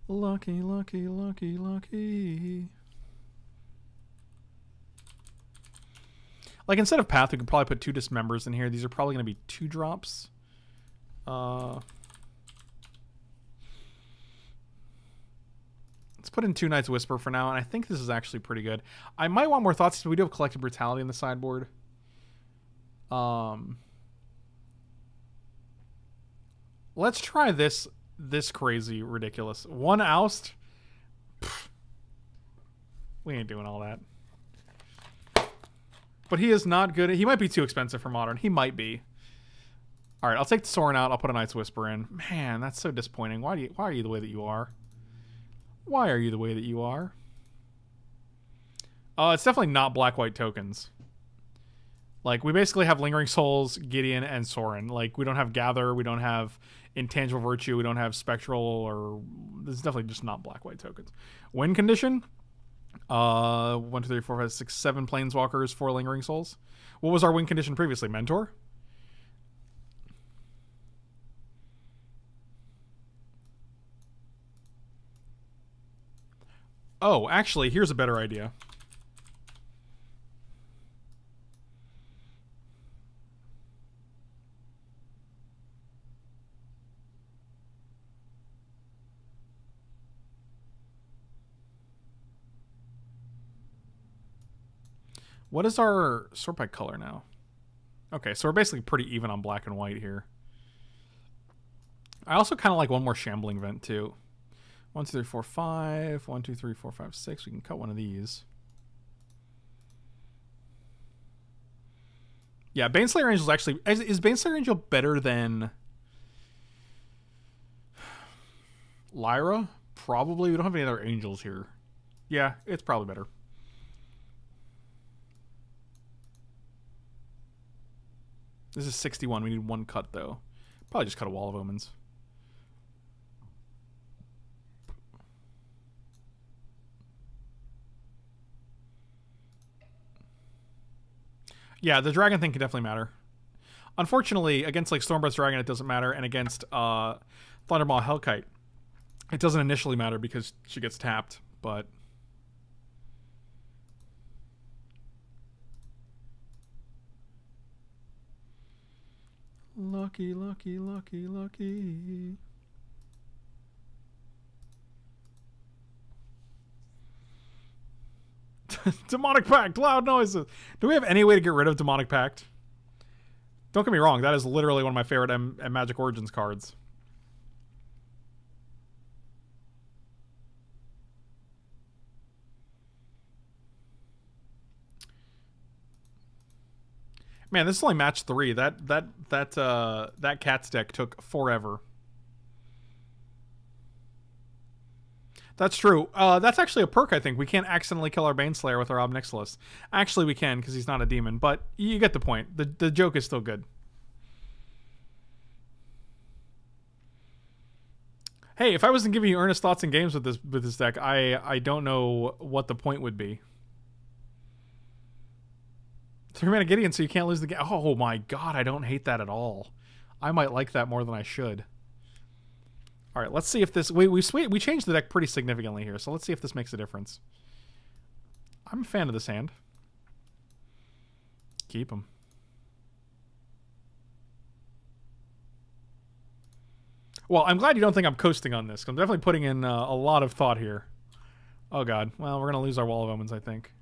Lucky, lucky, lucky, lucky. Like instead of path, we could probably put two dismembers in here. These are probably going to be two drops. Uh, let's put in two Night's Whisper for now, and I think this is actually pretty good. I might want more thoughts. We do have Collective Brutality in the sideboard. Um, let's try this. This crazy, ridiculous one oust. Pfft. We ain't doing all that. But he is not good. He might be too expensive for modern. He might be. All right, I'll take Sorin out. I'll put a Night's Whisper in. Man, that's so disappointing. Why do you? Why are you the way that you are? Why are you the way that you are? Uh, it's definitely not black white tokens. Like we basically have Lingering Souls, Gideon, and Sorin. Like we don't have Gather, we don't have Intangible Virtue, we don't have Spectral, or this is definitely just not black white tokens. Win condition. Uh, one, two, three, four, five, six, seven Planeswalkers, four Lingering Souls. What was our win condition previously? Mentor. Oh, actually, here's a better idea. What is our sort by color now? Okay, so we're basically pretty even on black and white here. I also kind of like one more shambling vent too. One, two, three, four, five. One, two, three, four, five, six. We can cut one of these. Yeah, Baneslayer Angel is actually is, is Baneslayer Angel better than Lyra? Probably. We don't have any other angels here. Yeah, it's probably better. This is 61. We need one cut, though. Probably just cut a wall of omens. Yeah, the dragon thing can definitely matter. Unfortunately, against like Stormbreath Dragon, it doesn't matter, and against uh, Thundermaw Hellkite, it doesn't initially matter because she gets tapped, but Lucky, lucky, lucky, lucky. Demonic Pact, loud noises. Do we have any way to get rid of Demonic Pact? Don't get me wrong, that is literally one of my favorite M- M- Magic Origins cards. Man, this is only match three. That that that uh that cat's deck took forever. That's true. Uh, that's actually a perk, I think. We can't accidentally kill our Baneslayer with our Ob Nixilis. Actually, we can because he's not a demon, but you get the point. The, the joke is still good. Hey, if I wasn't giving you earnest thoughts and games with this with this deck, I I don't know what the point would be. Three mana Gideon, so you can't lose the game. Oh my god, I don't hate that at all. I might like that more than I should. All right, let's see if this. We we we changed the deck pretty significantly here, so let's see if this makes a difference. I'm a fan of this hand. Keep him. Well, I'm glad you don't think I'm coasting on this. I'm definitely putting in uh, a lot of thought here. Oh god. Well, we're gonna lose our wall of omens, I think.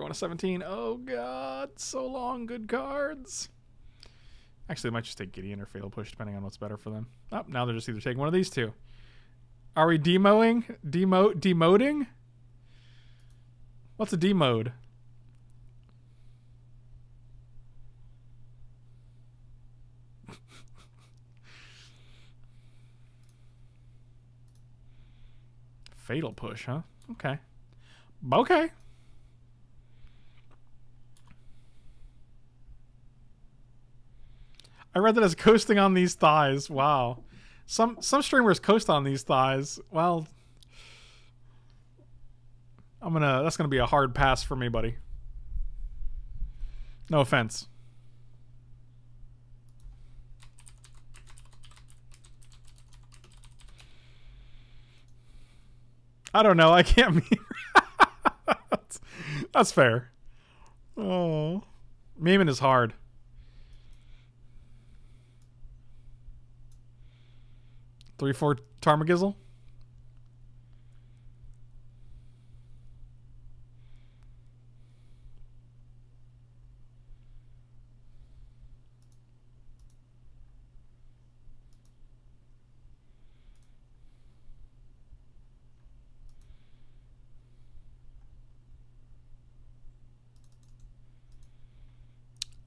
Going to 17. Oh god, so long. Good cards. Actually, they might just take Gideon or Fatal Push, depending on what's better for them. Oh, now they're just either taking one of these two. Are we demoing? Demo demoting? What's a demode? Fatal Push, huh? Okay. Okay. I read that as coasting on these thighs. Wow. Some some streamers coast on these thighs. Well, I'm gonna. That's gonna be a hard pass for me, buddy. No offense. I don't know. I can't meme. that's, that's fair. Oh, memeing is hard. Three four Tarmagizzle.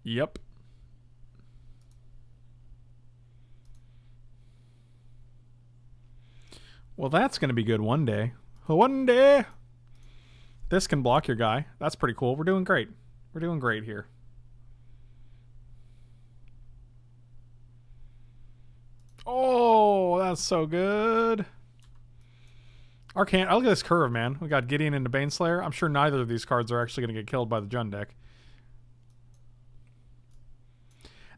Yep. Well, that's going to be good one day. One day. This can block your guy. That's pretty cool. We're doing great. We're doing great here. Oh, that's so good. Arcane. Oh, look at this curve, man. We got Gideon into Baneslayer. I'm sure neither of these cards are actually going to get killed by the Jund deck.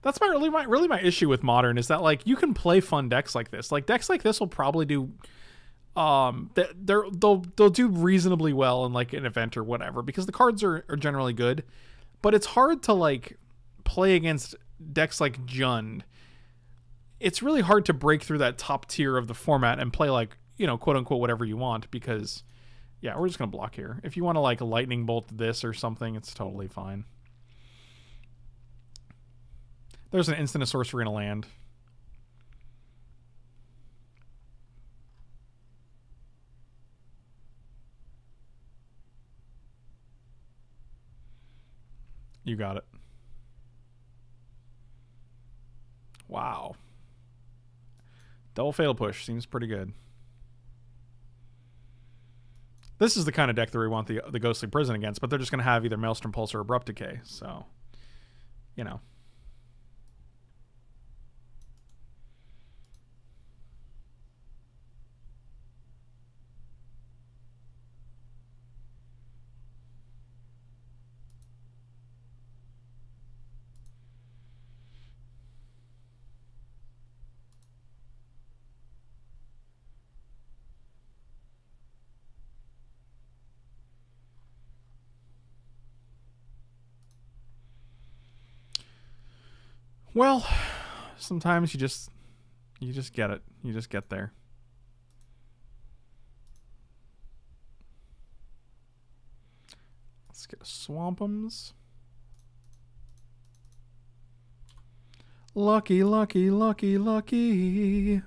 That's my really my really my issue with modern is that like you can play fun decks like this. Like decks like this will probably do um they're they'll they'll do reasonably well in like an event or whatever because the cards are, are generally good. But it's hard to like play against decks like Jund. It's really hard to break through that top tier of the format and play like, you know, quote unquote whatever you want because yeah, we're just gonna block here. If you want to like lightning bolt this or something, it's totally fine. There's an instant of sorcery in a land. You got it. Wow. Double fatal push seems pretty good. This is the kind of deck that we want the the Ghostly Prison against, but they're just going to have either Maelstrom Pulse or Abrupt Decay, so, you know. Well, sometimes you just you just get it. You just get there. Let's get a Swampums. Lucky, lucky, lucky, lucky.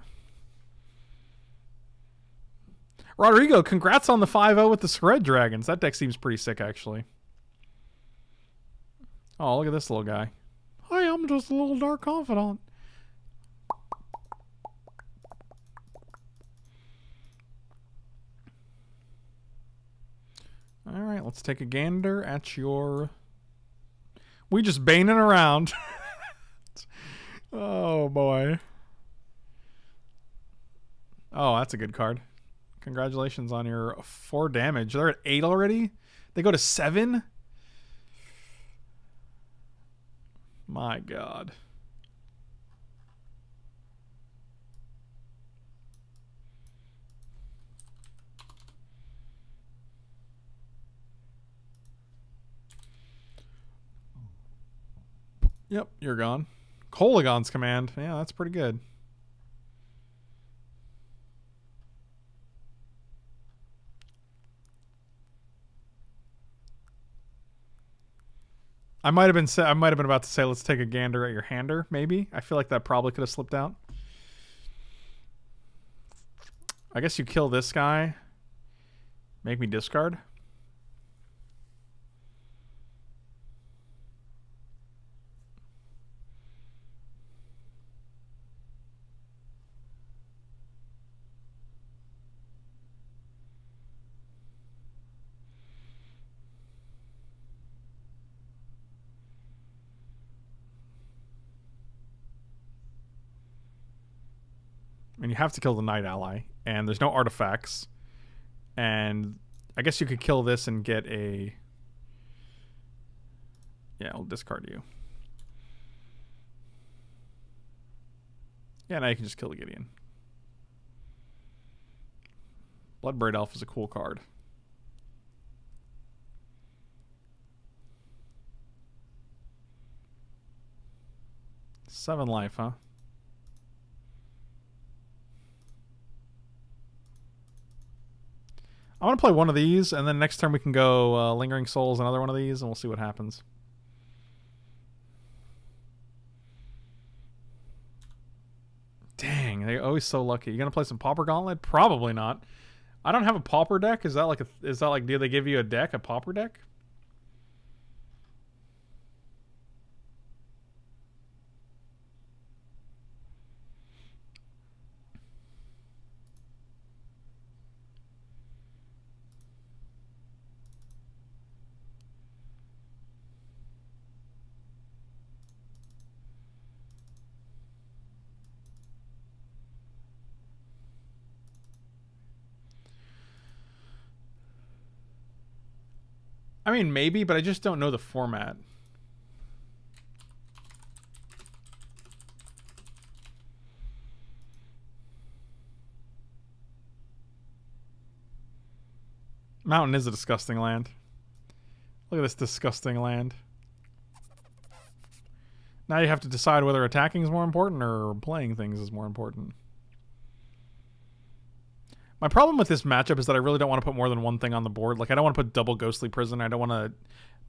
Rodrigo, congrats on the 5-0 with the Spread Dragons. That deck seems pretty sick, actually. Oh, look at this little guy. I'm just a little dark confidant. All right, let's take a gander at your. We just baning around. oh boy. Oh, that's a good card. Congratulations on your four damage. They're at eight already. They go to seven. My God. Yep, you're gone. Kolaghan's command. Yeah, that's pretty good. I might have been I might have been about to say let's take a gander at your hander maybe. I feel like that probably could have slipped out. I guess you kill this guy. Make me discard. And you have to kill the knight ally, and there's no artifacts, and I guess you could kill this and get a. Yeah, I'll discard you. Yeah, now you can just kill the Gideon. Bloodbraid Elf is a cool card. Seven life, huh? I want to play one of these, and then next turn we can go uh, Lingering Souls, another one of these, and we'll see what happens. Dang, they're always so lucky. You gonna play some Pauper Gauntlet? Probably not. I don't have a Pauper deck. Is that like a? Is that like? Do they give you a deck, a Pauper deck? I mean, maybe, but I just don't know the format. Mountain is a disgusting land. Look at this disgusting land. Now you have to decide whether attacking is more important or playing things is more important. My problem with this matchup is that I really don't want to put more than one thing on the board. Like, I don't want to put double Ghostly Prison. I don't want to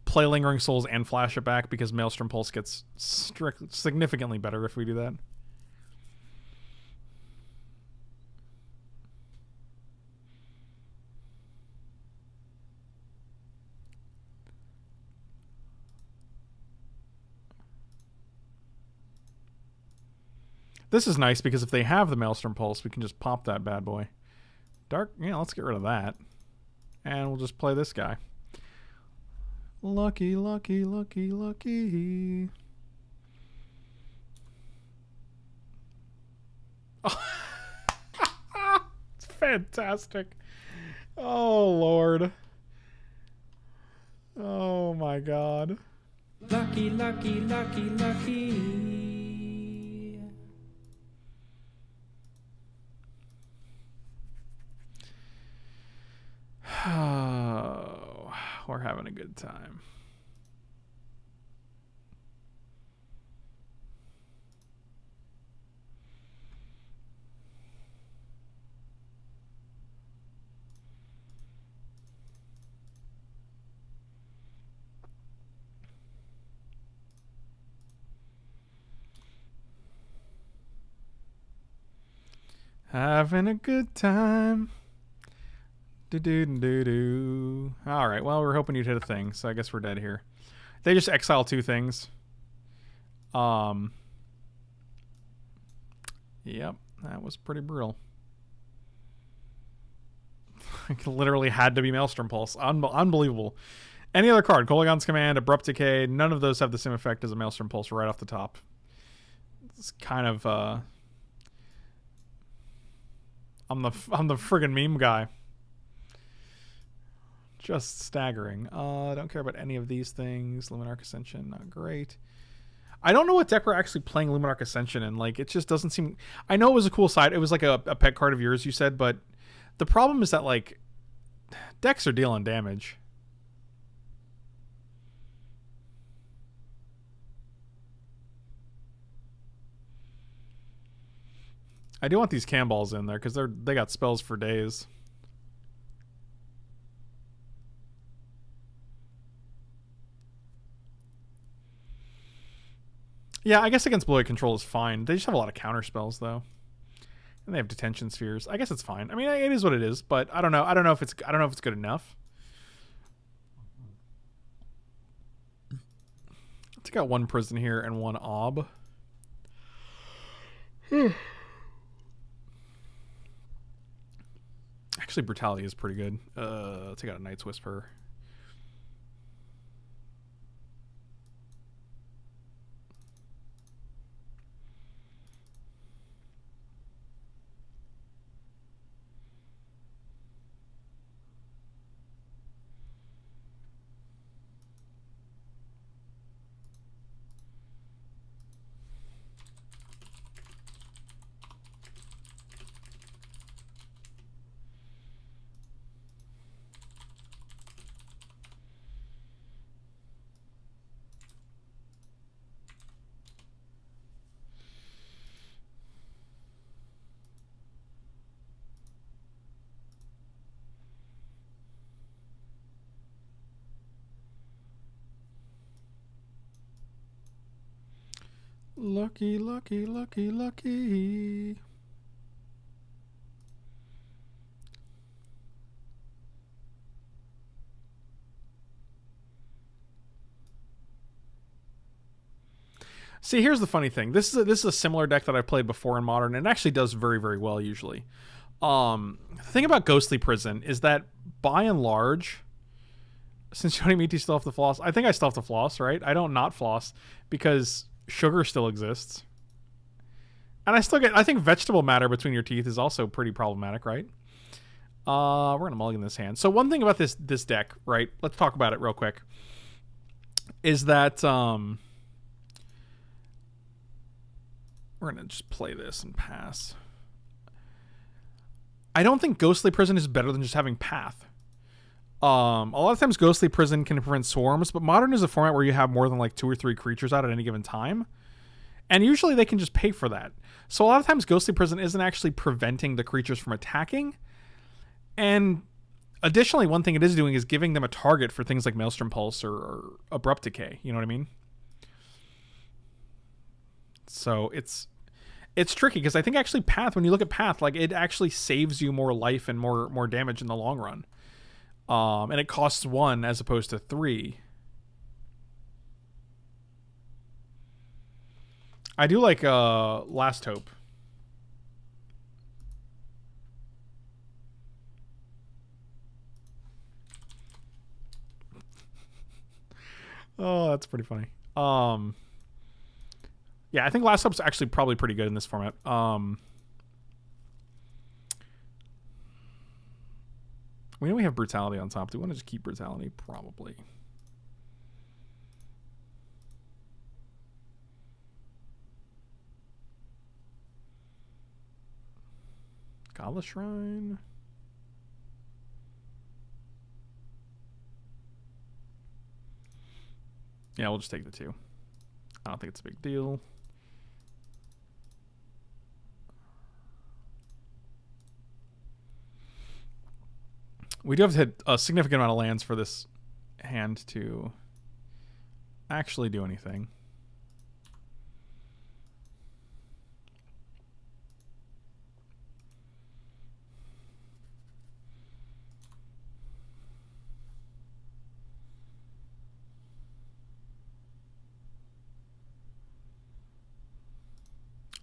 play Lingering Souls and flash it back because Maelstrom Pulse gets strict, significantly better if we do that. This is nice because if they have the Maelstrom Pulse, we can just pop that bad boy. Dark, yeah, let's get rid of that. And we'll just play this guy. Lucky, lucky, lucky, lucky. it's fantastic. Oh, Lord. Oh, my God. Lucky, lucky, lucky, lucky. Oh, we're having a good time. Having a good time. Do do do do. All right. Well, we're hoping you'd hit a thing, so I guess we're dead here. They just exile two things. Um. Yep, that was pretty brutal. literally had to be Maelstrom Pulse. Un unbelievable. Any other card, Kolaghan's Command, Abrupt Decay, none of those have the same effect as a Maelstrom Pulse right off the top. It's kind of uh I'm the I'm the friggin' meme guy. Just staggering. Uh, I don't care about any of these things. Luminarch Ascension, not great. I don't know what deck we're actually playing Luminarch Ascension in. Like, it just doesn't seem. I know it was a cool side. It was like a, a pet card of yours, you said, but the problem is that like decks are dealing damage. I do want these Kambals in there because they're they got spells for days. Yeah, I guess against blue control is fine. They just have a lot of counter spells though. And they have detention spheres. I guess it's fine. I mean, it is what it is, but I don't know. I don't know if it's I don't know if it's good enough. Take out one prison here and one ob. Actually, brutality is pretty good. Uh, take out a Night's Whisper. Lucky, lucky, lucky, lucky. See, here's the funny thing. This is a, this is a similar deck that I've played before in Modern, and it actually does very, very well usually. Um, the thing about Ghostly Prison is that by and large, since Johnny Meaty still have to floss, I think I still have to floss, right? I don't not floss because sugar still exists. And I still get, I think vegetable matter between your teeth is also pretty problematic, right? Uh, we're gonna mulligan this hand. So one thing about this this deck, right? Let's talk about it real quick. Is that um, we're gonna just play this and pass. I don't think Ghostly Prison is better than just having Path. Um, a lot of times Ghostly Prison can prevent swarms, but Modern is a format where you have more than like two or three creatures out at any given time. And usually they can just pay for that. So a lot of times Ghostly Prison isn't actually preventing the creatures from attacking. And additionally, one thing it is doing is giving them a target for things like Maelstrom Pulse or, or Abrupt Decay. You know what I mean? So it's it's tricky because I think actually Path, when you look at Path, like it actually saves you more life and more more damage in the long run. Um, and it costs one as opposed to three. I do like uh, Last Hope. oh, that's pretty funny. Um, yeah, I think Last Hope's actually probably pretty good in this format. Um, we know we have Brutality on top. Do we want to just keep Brutality? Probably. Gala Shrine. Yeah, we'll just take the two. I don't think it's a big deal. We do have to hit a significant amount of lands for this hand to actually do anything.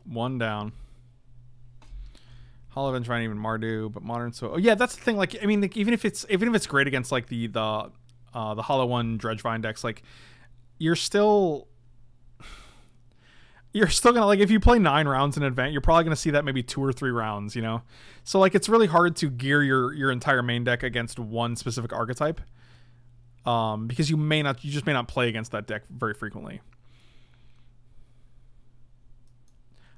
One down. Hollow Vengevine, even Mardu, but modern. So, oh yeah, that's the thing. Like, I mean, like, even if it's even if it's great against like the the uh, the Hollow One Dredgevine decks, like, you're still you're still gonna like if you play nine rounds in an event, you're probably gonna see that maybe two or three rounds. You know, so like it's really hard to gear your your entire main deck against one specific archetype, um, because you may not you just may not play against that deck very frequently.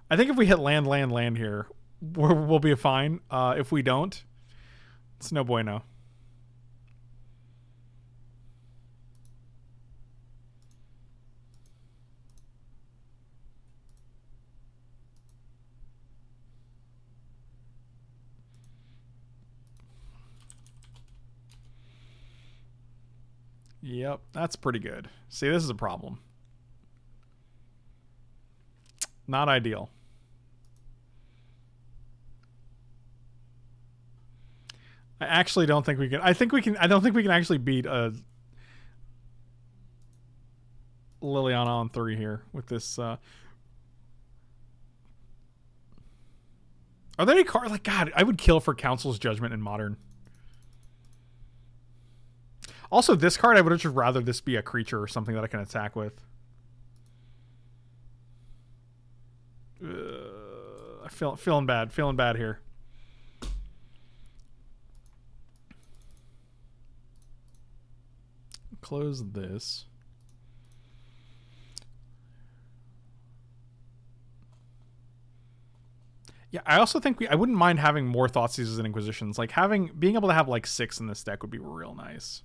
I think if we hit land, land, land here, we're, we'll be fine. Uh, if we don't, it's no bueno. Yep, that's pretty good. See, this is a problem. Not ideal. I actually don't think we can. I think we can. I don't think we can actually beat a Liliana on three here with this. Uh, are there any cards like God? I would kill for Council's Judgment in Modern. Also, this card I would just rather this be a creature or something that I can attack with. Uh, I feel feeling bad. Feeling bad here. Close this. Yeah, I also think we, I wouldn't mind having more Thoughtseizes and Inquisitions. Like having being able to have like six in this deck would be real nice.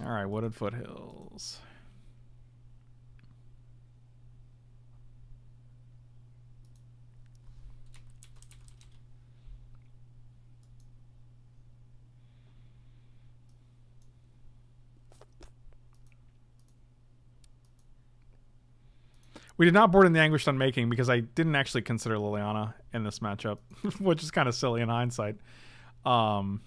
All right, Wooded Foothills. We did not board in the Anguished Unmaking because I didn't actually consider Liliana in this matchup, which is kind of silly in hindsight. Um,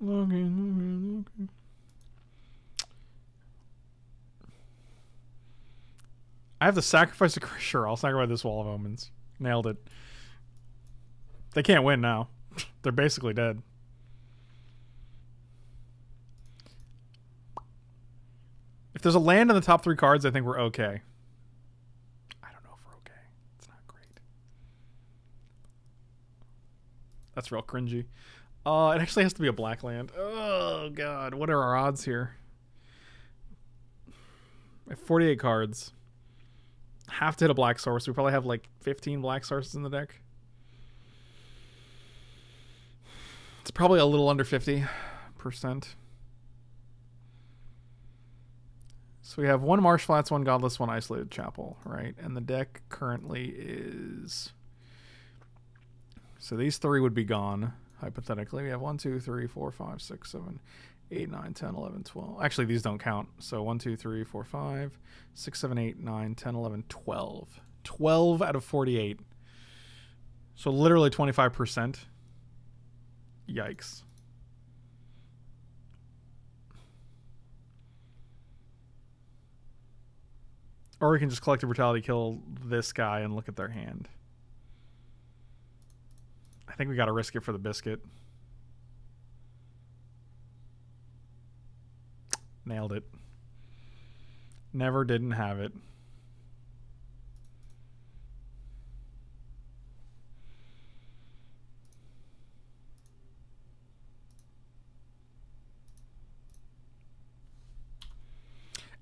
looking, looking. I have to sacrifice a sure. I'll sacrifice this wall of omens. Nailed it. They can't win now. They're basically dead. If there's a land in the top three cards, I think we're okay. I don't know if we're okay. It's not great. That's real cringy. Uh, it actually has to be a black land. Oh god, what are our odds here? I have 48 cards. Have to hit a black source. We probably have like 15 black sources in the deck. It's probably a little under 50%. So we have one Marsh Flats, one Godless, one Isolated Chapel, right? And the deck currently is. So these three would be gone, hypothetically. We have 1, 2, 3, 4, 5, 6, 7, 8, 9, 10, 11, 12. Actually, these don't count. So 1, 2, 3, 4, 5, 6, 7, 8, 9, 10, 11, 12. 12 out of 48. So literally 25%. Yikes. Or we can just collect collective brutality kill this guy and look at their hand. I think we got to risk it for the biscuit. Nailed it. Never didn't have it.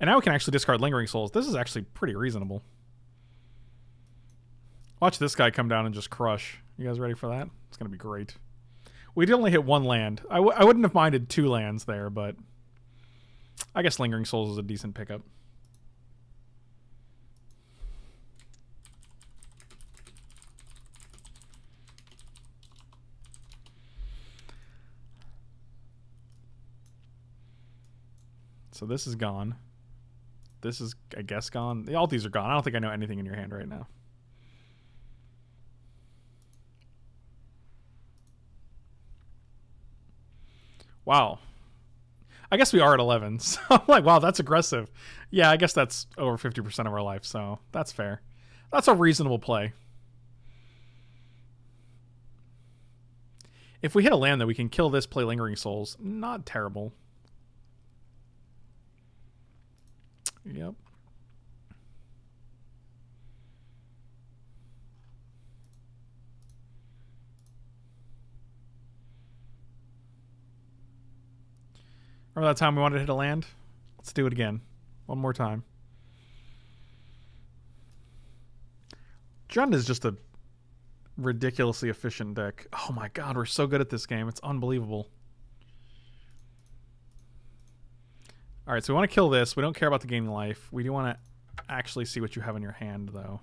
And now we can actually discard Lingering Souls. This is actually pretty reasonable. Watch this guy come down and just crush. You guys ready for that? It's going to be great. We did only hit one land. I w- I wouldn't have minded two lands there, but I guess Lingering Souls is a decent pickup. So this is gone. This is, I guess, gone. All these are gone. I don't think I know anything in your hand right now. Wow. I guess we are at 11. So I'm like, wow, that's aggressive. Yeah, I guess that's over 50% of our life. So that's fair. That's a reasonable play. If we hit a land that we can kill this, play Lingering Souls, not terrible. Yep. Remember that time we wanted to hit a land? Let's do it again. One more time. Jund is just a ridiculously efficient deck. Oh my god, we're so good at this game. It's unbelievable. Alright, so we want to kill this. We don't care about the gaining life. We do want to actually see what you have in your hand, though.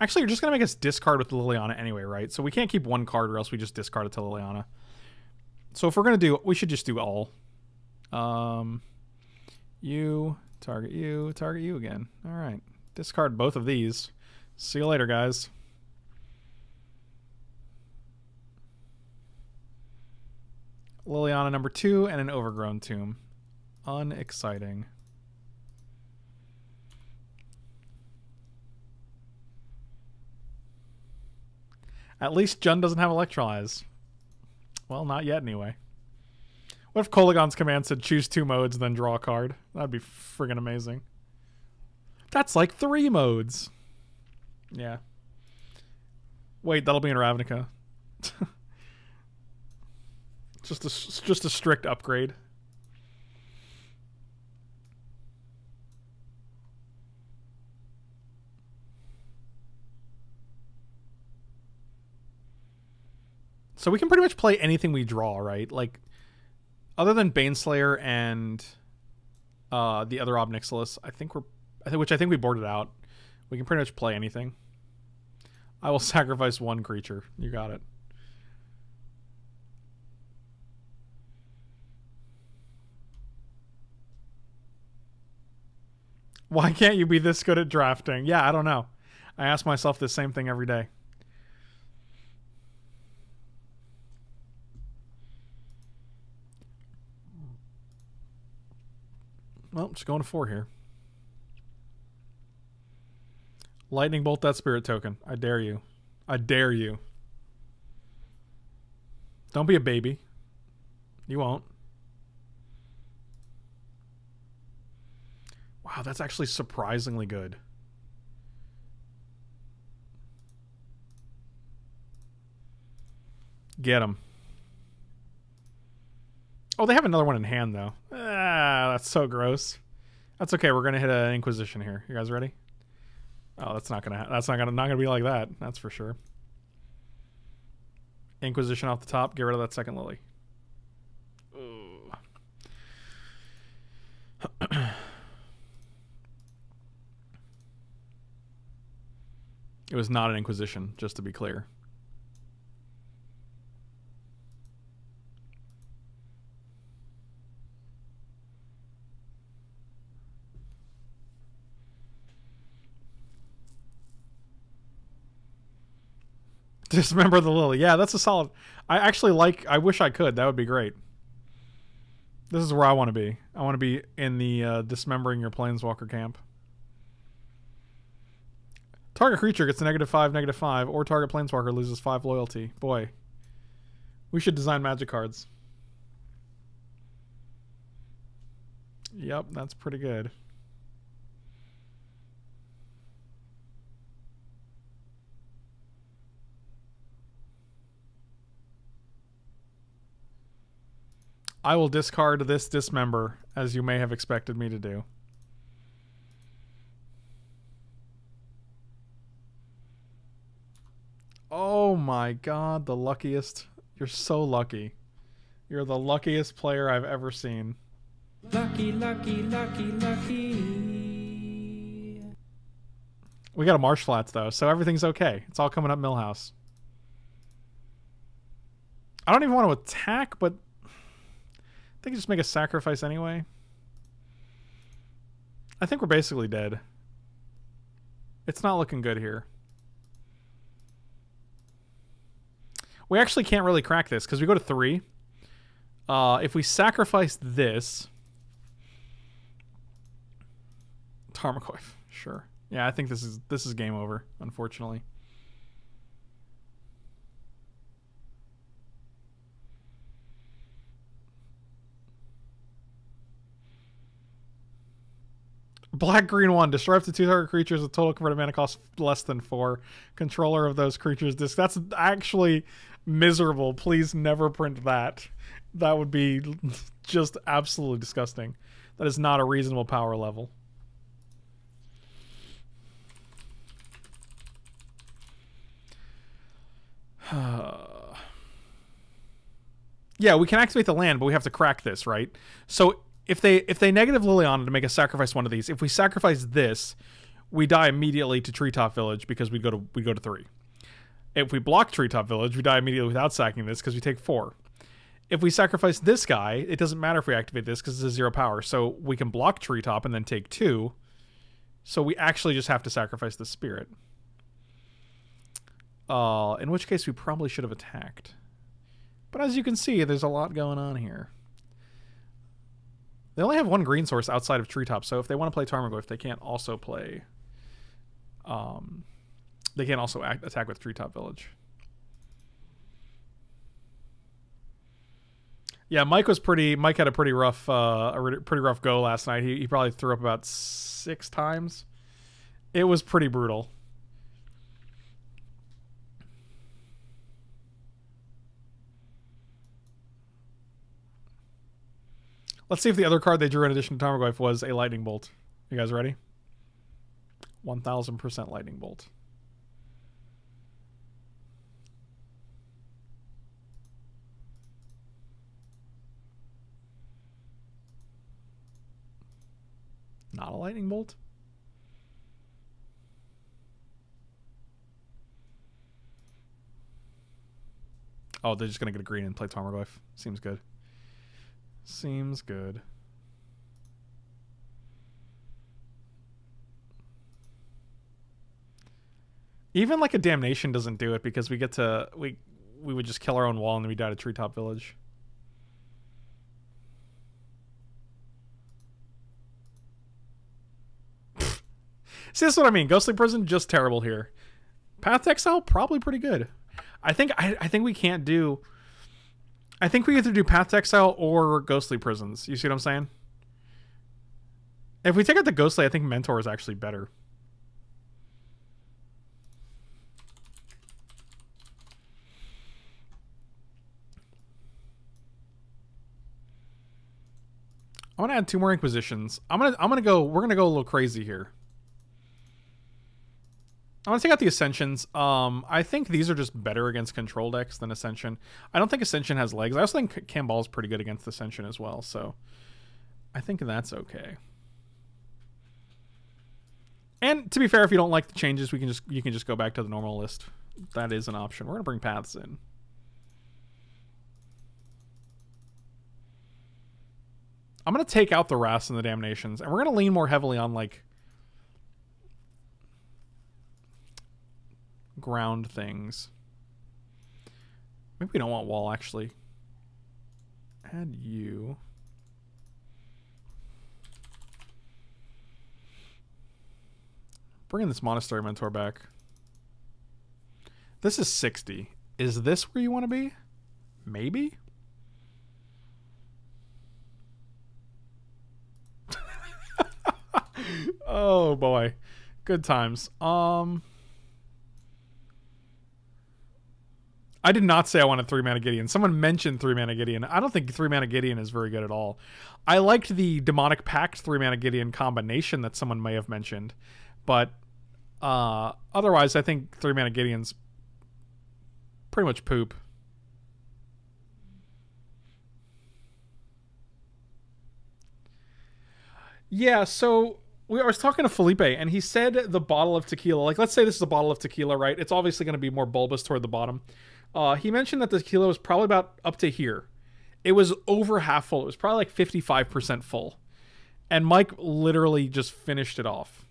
Actually, you're just going to make us discard with Liliana anyway, right? So we can't keep one card or else we just discard it to Liliana. So if we're going to do, we should just do all. Um, you, target you, target you again. All right. Discard both of these. See you later, guys. Liliana number two and an overgrown tomb. Unexciting. At least Jund doesn't have Electrolyze. Well, not yet anyway. What if Kolaghan's command said choose two modes then draw a card? That'd be friggin' amazing. That's like three modes. Yeah. Wait, that'll be in Ravnica. just a just a strict upgrade. So we can pretty much play anything we draw, right? Like, other than Baneslayer and uh, the other Ob Nixilis. I think we're, I think, which I think we boarded out. We can pretty much play anything. I will sacrifice one creature. You got it. Why can't you be this good at drafting? Yeah, I don't know. I ask myself the same thing every day. Well, just going to four here. Lightning bolt that spirit token. I dare you. I dare you. Don't be a baby. You won't. Wow, that's actually surprisingly good. Get him. Oh, they have another one in hand though. Ah, that's so gross. That's okay. We're gonna hit an Inquisition here. You guys ready? Oh, that's not gonna. That's not gonna. Not gonna be like that. That's for sure. Inquisition off the top. Get rid of that second lily. It was not an Inquisition, just to be clear. Dismember the lily. Yeah, that's a solid. I actually like. I wish I could. That would be great. This is where I want to be. I want to be in the uh, dismembering your planeswalker camp. Target creature gets negative five, negative five, or target planeswalker loses five loyalty. Boy, we should design magic cards. Yep, that's pretty good. I will discard this dismember, as you may have expected me to do. Oh my god, the luckiest. You're so lucky. You're the luckiest player I've ever seen. Lucky, lucky, lucky, lucky. We got a marsh flats though, so everything's okay. It's all coming up Millhouse. I don't even want to attack, but I think just make a sacrifice anyway. I think we're basically dead. It's not looking good here. We actually can't really crack this because we go to three. Uh, if we sacrifice this... Tarmogoyf, sure. Yeah, I think this is this is game over, unfortunately. Black green one. Destroy up to two target creatures with total converted mana cost less than four. Controller of those creatures. This that's actually miserable. Please never print that. That would be just absolutely disgusting. That is not a reasonable power level. yeah, we can activate the land, but we have to crack this, right? So if they if they negative Liliana to make us sacrifice one of these, if we sacrifice this, we die immediately to Treetop Village because we go to we go to three. If we block Treetop Village, we die immediately without sacking this because we take four. If we sacrifice this guy, it doesn't matter if we activate this because it's a zero power. So we can block Treetop and then take two. So we actually just have to sacrifice the spirit. Uh, in which case we probably should have attacked. But as you can see, there's a lot going on here. They only have one green source outside of Treetop, so if they want to play Tarmogoyf, they can't also play... Um, they can't also act, attack with Treetop Village. Yeah, Mike was pretty. Mike had a pretty rough, uh, a pretty rough go last night. He, he probably threw up about six times. It was pretty brutal. Let's see if the other card they drew in addition to Tarmogoyf was a Lightning Bolt. You guys ready? 1000% Lightning Bolt. not a lightning bolt. Oh, they're just gonna get a green and play Tarmogoyf. Seems good. Seems good. Even like a damnation doesn't do it because we get to we we would just kill our own wall and then we die to treetop village. See, that's what I mean. Ghostly Prison just terrible here. Path Exile probably pretty good. I think I, I think we can't do. I think we either do Path to Exile or Ghostly Prisons. You see what I'm saying? If we take out the Ghostly, I think Mentor is actually better. I'm gonna add two more Inquisitions. I'm gonna I'm gonna go. We're gonna go a little crazy here. I'm gonna take out the Ascensions. Um, I think these are just better against control decks than Ascension. I don't think Ascension has legs. I also think Kambal is pretty good against Ascension as well. So I think that's okay. And to be fair, if you don't like the changes, we can just you can just go back to the normal list. That is an option. We're gonna bring paths in. I'm gonna take out the Wraths and the Damnations, and we're gonna lean more heavily on like ground things. Maybe we don't want wall actually. Add you. Bringing this monastery mentor back. This is 60. Is this where you want to be? Maybe? oh boy. Good times. Um I did not say I wanted three mana Gideon. Someone mentioned three mana Gideon. I don't think three mana Gideon is very good at all. I liked the demonic pact three mana Gideon combination that someone may have mentioned, but uh, otherwise, I think three mana Gideon's pretty much poop. Yeah, so we I was talking to Felipe, and he said the bottle of tequila. Like, let's say this is a bottle of tequila, right? It's obviously going to be more bulbous toward the bottom. Uh, he mentioned that the tequila was probably about up to here. It was over half full. It was probably like fifty-five percent full, and Mike literally just finished it off.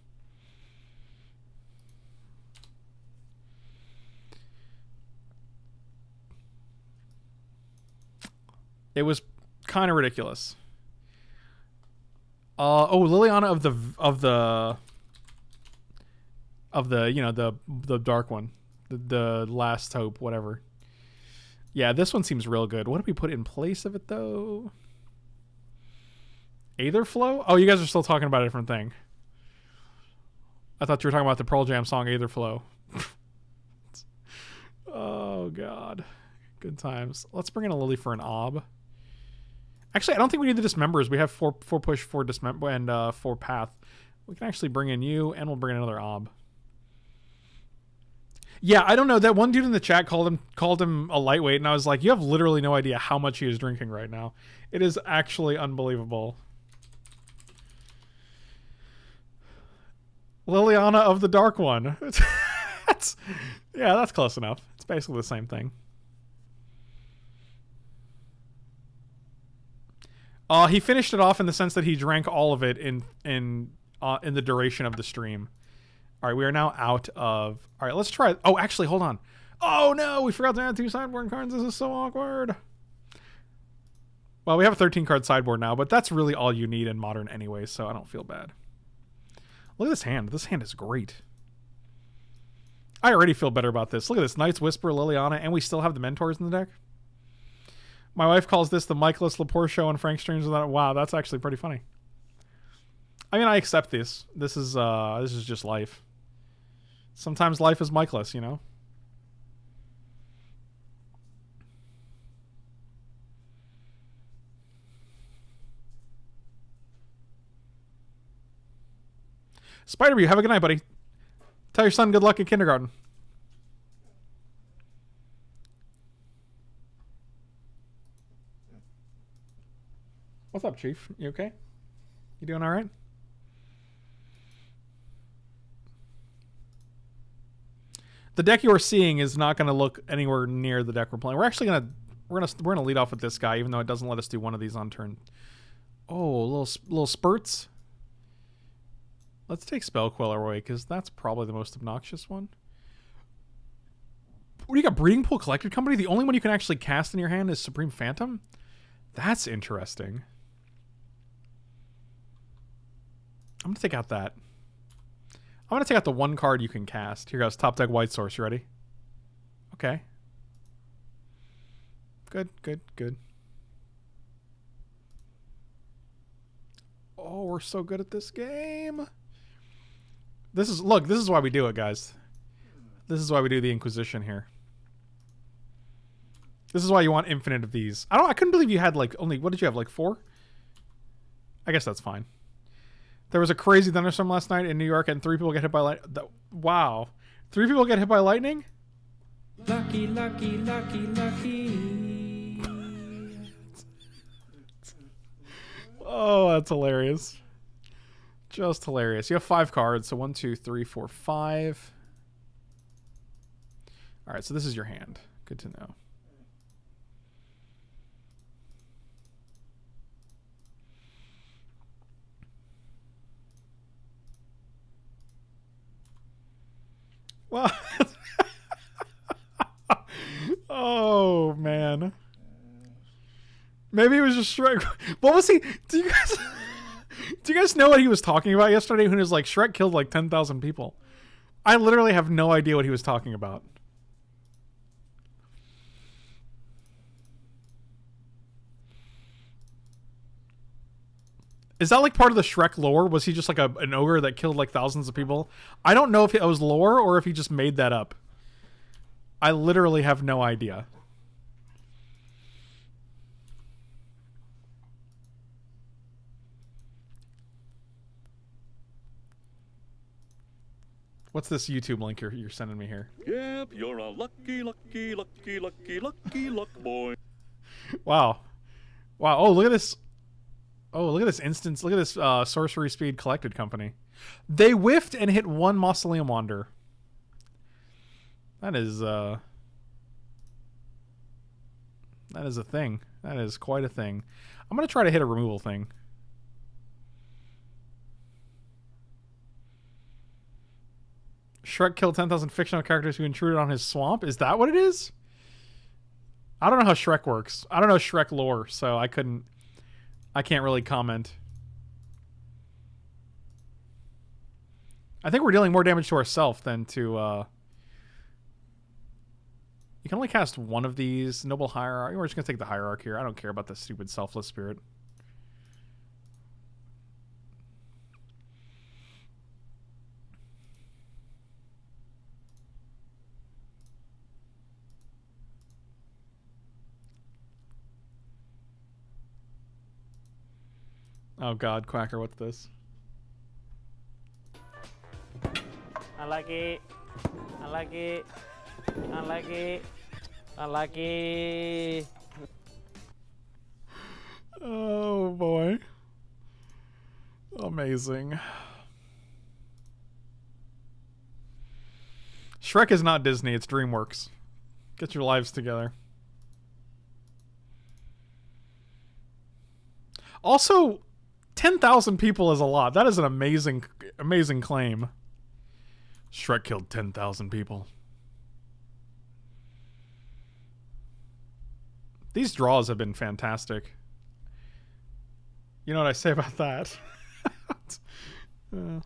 It was kind of ridiculous. Uh, oh, Liliana of the of the of the you know the the dark one, the, the last hope, whatever. Yeah, this one seems real good. What do we put in place of it though? Aetherflow? Oh, you guys are still talking about a different thing. I thought you were talking about the Pearl Jam song Aetherflow. oh god. Good times. Let's bring in a Lily for an ob. Actually, I don't think we need the dismembers. We have four four push, four dismember, and uh, four path. We can actually bring in you, and we'll bring in another ob. Yeah, I don't know. That one dude in the chat called him called him a lightweight, and I was like, you have literally no idea how much he is drinking right now. It is actually unbelievable. Liliana of the Dark One. that's, yeah, that's close enough. It's basically the same thing. Uh, he finished it off in the sense that he drank all of it in in uh, in the duration of the stream. All right, we are now out of. All right, let's try. Oh, actually, hold on. Oh no, we forgot to add two sideboard cards. This is so awkward. Well, we have a 13 card sideboard now, but that's really all you need in modern anyway, so I don't feel bad. Look at this hand. This hand is great. I already feel better about this. Look at this. Night's Whisper, Liliana, and we still have the Mentors in the deck. My wife calls this the Michaelis Lepore show on Frank Streams without wow, that's actually pretty funny. I mean, I accept this. This is uh this is just life. Sometimes life is Michaelis, you know. Spider have a good night, buddy. Tell your son good luck in kindergarten. What's up, Chief? You okay? You doing all right? The deck you're seeing is not going to look anywhere near the deck we're playing. We're actually gonna we're gonna we're gonna lead off with this guy, even though it doesn't let us do one of these on turn. Oh, little little spurts. Let's take Spell Queller away because that's probably the most obnoxious one. What do you got? Breeding Pool Collected Company. The only one you can actually cast in your hand is Supreme Phantom. That's interesting. I'm gonna take out that. I'm gonna take out the one card you can cast. Here goes top deck White Source. You ready? Okay. Good, good, good. Oh, we're so good at this game. This is look. This is why we do it, guys. This is why we do the Inquisition here. This is why you want infinite of these. I don't. I couldn't believe you had like only. What did you have? Like four? I guess that's fine. There was a crazy thunderstorm last night in New York, and three people get hit by light. th- Wow, three people get hit by lightning. Lucky, lucky, lucky, lucky. Oh, that's hilarious. Just hilarious. You have five cards, so one, two, three, four, five. All right, so this is your hand. Good to know. Well, oh man. Maybe it was just Shrek. What was he? Do you guys? Do you guys know what he was talking about yesterday? When he was like Shrek killed like ten thousand people. I literally have no idea what he was talking about. Is that like part of the Shrek lore? Was he just like a, an ogre that killed like thousands of people? I don't know if it was lore or if he just made that up. I literally have no idea. What's this YouTube link you're, you're sending me here? Yep, you're a lucky, lucky, lucky, lucky, lucky luck boy. Wow. Wow. Oh, look at this. Oh, look at this instance. Look at this uh, Sorcery Speed Collected Company. They whiffed and hit one Mausoleum Wanderer. That is, uh. That is a thing. That is quite a thing. I'm going to try to hit a removal thing. Shrek killed 10,000 fictional characters who intruded on his swamp. Is that what it is? I don't know how Shrek works. I don't know Shrek lore, so I couldn't. I can't really comment. I think we're dealing more damage to ourselves than to. uh You can only cast one of these. Noble Hierarch. We're just gonna take the Hierarchy here. I don't care about the stupid Selfless Spirit. Oh God, Quacker, what's this? Unlucky. Unlucky. Unlucky. Unlucky. Oh boy. Amazing. Shrek is not Disney, it's DreamWorks. Get your lives together. Also, 10,000 people is a lot. That is an amazing amazing claim. Shrek killed 10,000 people. These draws have been fantastic. You know what I say about that? Uh,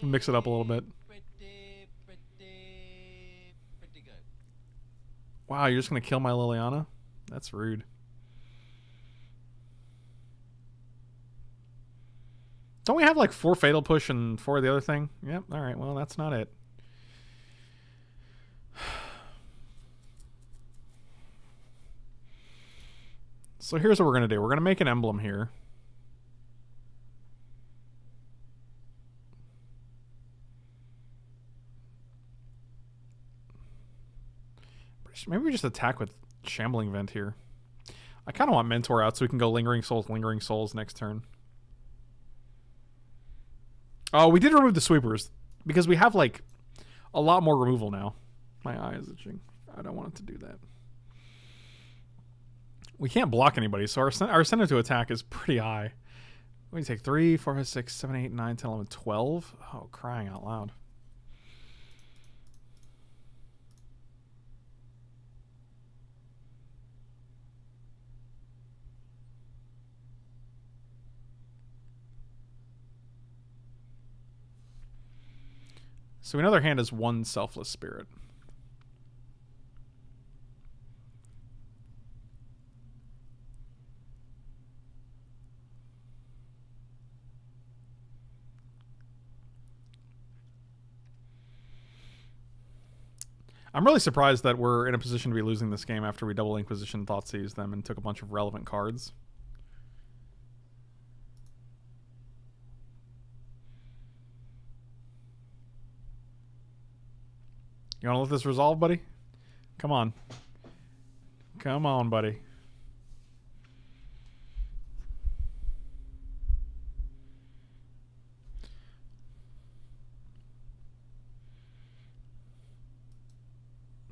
mix it up a little bit. Wow, you're just gonna kill my Liliana? That's rude. Don't we have like four fatal push and four of the other thing? Yep. All right. Well, that's not it. So here's what we're gonna do. We're gonna make an emblem here. Maybe we just attack with Shambling Vent here. I kind of want Mentor out so we can go Lingering Souls, Lingering Souls next turn. Oh, we did remove the sweepers because we have like a lot more removal now. My eye is itching. I don't want it to do that. We can't block anybody, so our, our incentive to attack is pretty high. Do take? 3, 4, 5, 6, 7, 8, 9, 10, 11, 12? Oh, crying out loud. So we know their hand is one selfless spirit. I'm really surprised that we're in a position to be losing this game after we double Inquisition Thoughtseize them and took a bunch of relevant cards. You want to let this resolve, buddy? Come on. Come on, buddy.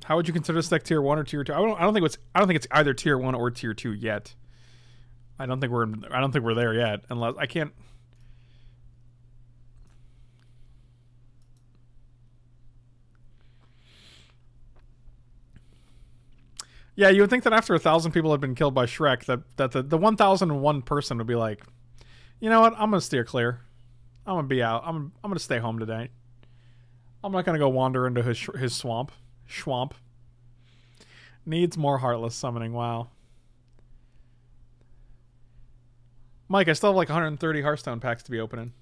How would you consider this deck tier one or tier two? I don't. I don't think it's. I don't think it's either tier one or tier two yet. I don't think we're. I don't think we're there yet. Unless I can't. Yeah, you would think that after a thousand people had been killed by Shrek, that that the, the one thousand and one person would be like, you know what? I'm gonna steer clear. I'm gonna be out. I'm I'm gonna stay home today. I'm not gonna go wander into his his swamp. Schwamp. Needs more heartless summoning. Wow. Mike, I still have like 130 Hearthstone packs to be opening.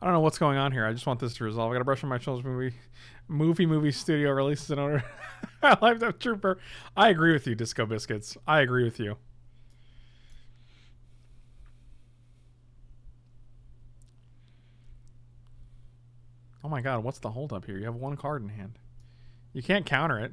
I don't know what's going on here. I just want this to resolve. I gotta brush on my children's movie, movie movie studio releases in order. Lifetime Trooper. I agree with you, Disco Biscuits. I agree with you. Oh my god, what's the holdup here? You have one card in hand. You can't counter it.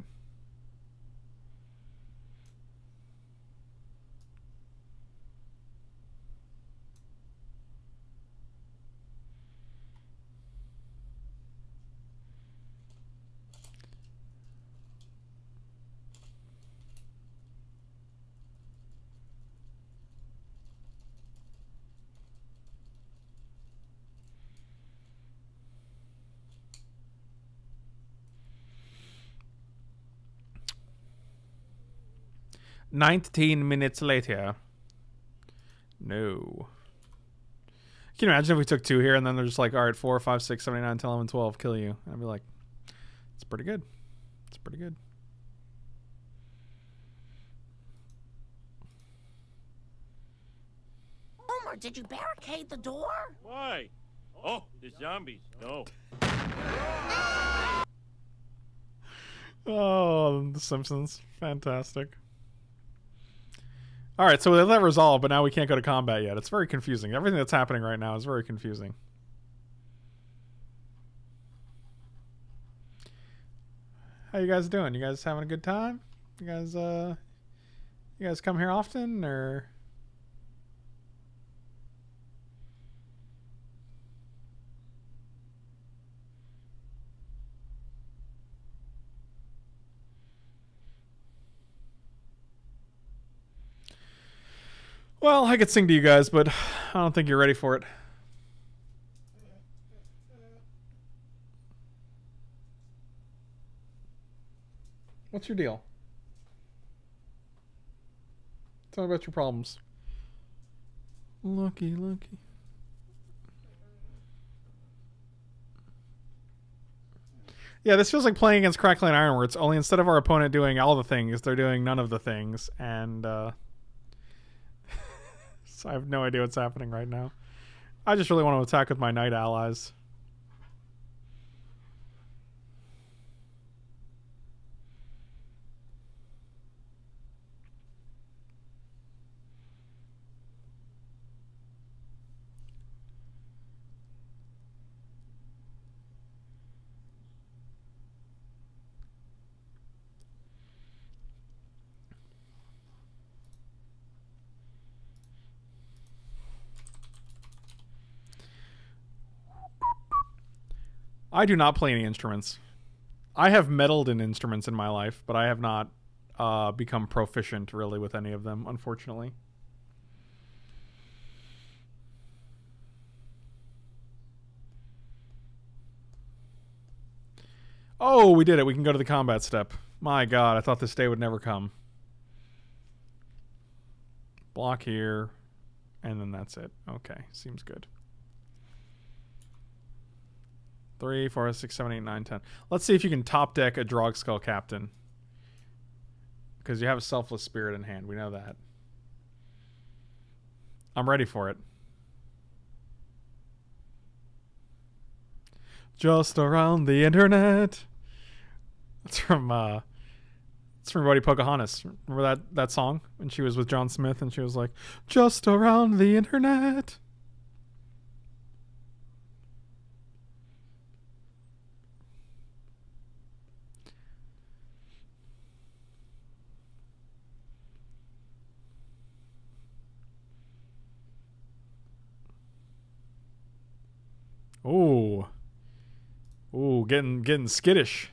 Nineteen minutes later. No. Can you imagine if we took two here and then they're just like, all right, four, five, six, seven, eight, nine, 10, 11, 12, kill you? I'd be like, it's pretty good. It's pretty good. Homer, did you barricade the door? Why? Oh, the zombies. No. Oh, The Simpsons. Fantastic. All right, so we let resolve, but now we can't go to combat yet. It's very confusing. Everything that's happening right now is very confusing. How you guys doing? You guys having a good time? You guys uh you guys come here often or Well, I could sing to you guys, but I don't think you're ready for it. What's your deal? Tell me about your problems. Lucky, lucky. Yeah, this feels like playing against Crackling Iron, where it's only instead of our opponent doing all the things, they're doing none of the things, and uh, I have no idea what's happening right now. I just really want to attack with my knight allies. I do not play any instruments. I have meddled in instruments in my life, but I have not uh, become proficient really with any of them, unfortunately. Oh, we did it. We can go to the combat step. My god, I thought this day would never come. Block here, and then that's it. Okay, seems good. Three, four, six, seven, eight, nine, ten. Let's see if you can top deck a Drogskol Captain. Because you have a Selfless Spirit in hand. We know that. I'm ready for it. Just around the internet. That's from uh it's from Buddy Pocahontas. Remember that that song when she was with John Smith and she was like, "Just around the internet." Oh. Oh, getting getting skittish.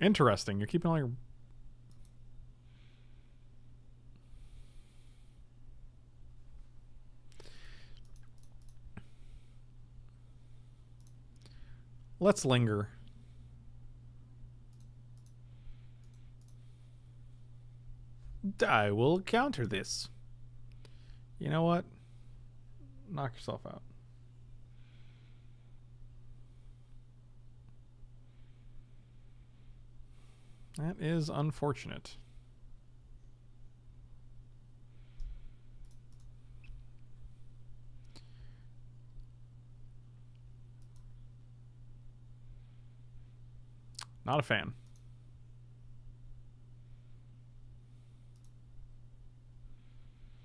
Interesting. You're keeping all your Let's linger. I will counter this. You know what? Knock yourself out. That is unfortunate. Not a fan.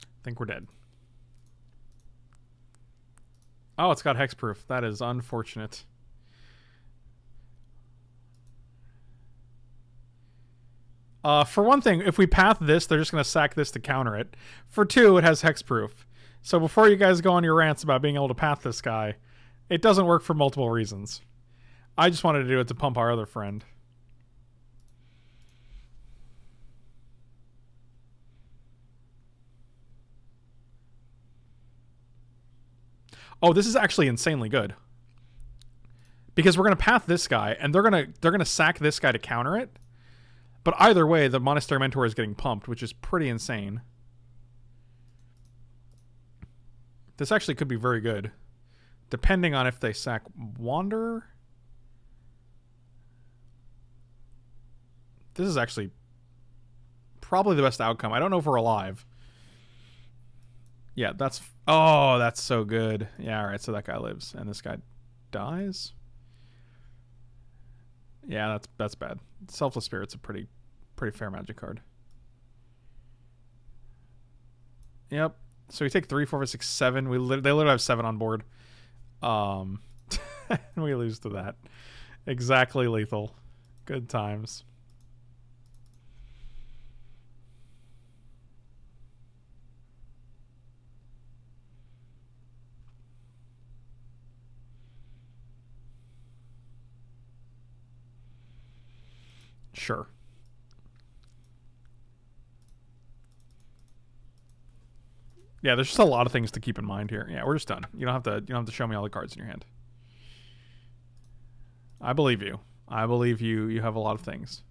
I think we're dead. Oh, it's got hexproof. That is unfortunate. Uh, for one thing, if we path this, they're just going to sack this to counter it. For two, it has hexproof. So before you guys go on your rants about being able to path this guy, it doesn't work for multiple reasons. I just wanted to do it to pump our other friend. Oh, this is actually insanely good. Because we're gonna path this guy, and they're gonna they're gonna sack this guy to counter it. But either way, the Monastery Mentor is getting pumped, which is pretty insane. This actually could be very good. Depending on if they sack Wanderer. This is actually probably the best outcome. I don't know if we're alive. Yeah, that's oh, that's so good. Yeah, all right. So that guy lives, and this guy dies. Yeah, that's that's bad. Selfless Spirit's a pretty pretty fair magic card. Yep. So we take three, four, five, six, seven. We li- they literally have seven on board. Um, we lose to that. Exactly lethal. Good times. Sure. Yeah, there's just a lot of things to keep in mind here. Yeah, we're just done. You don't have to you don't have to show me all the cards in your hand. I believe you. I believe you you have a lot of things.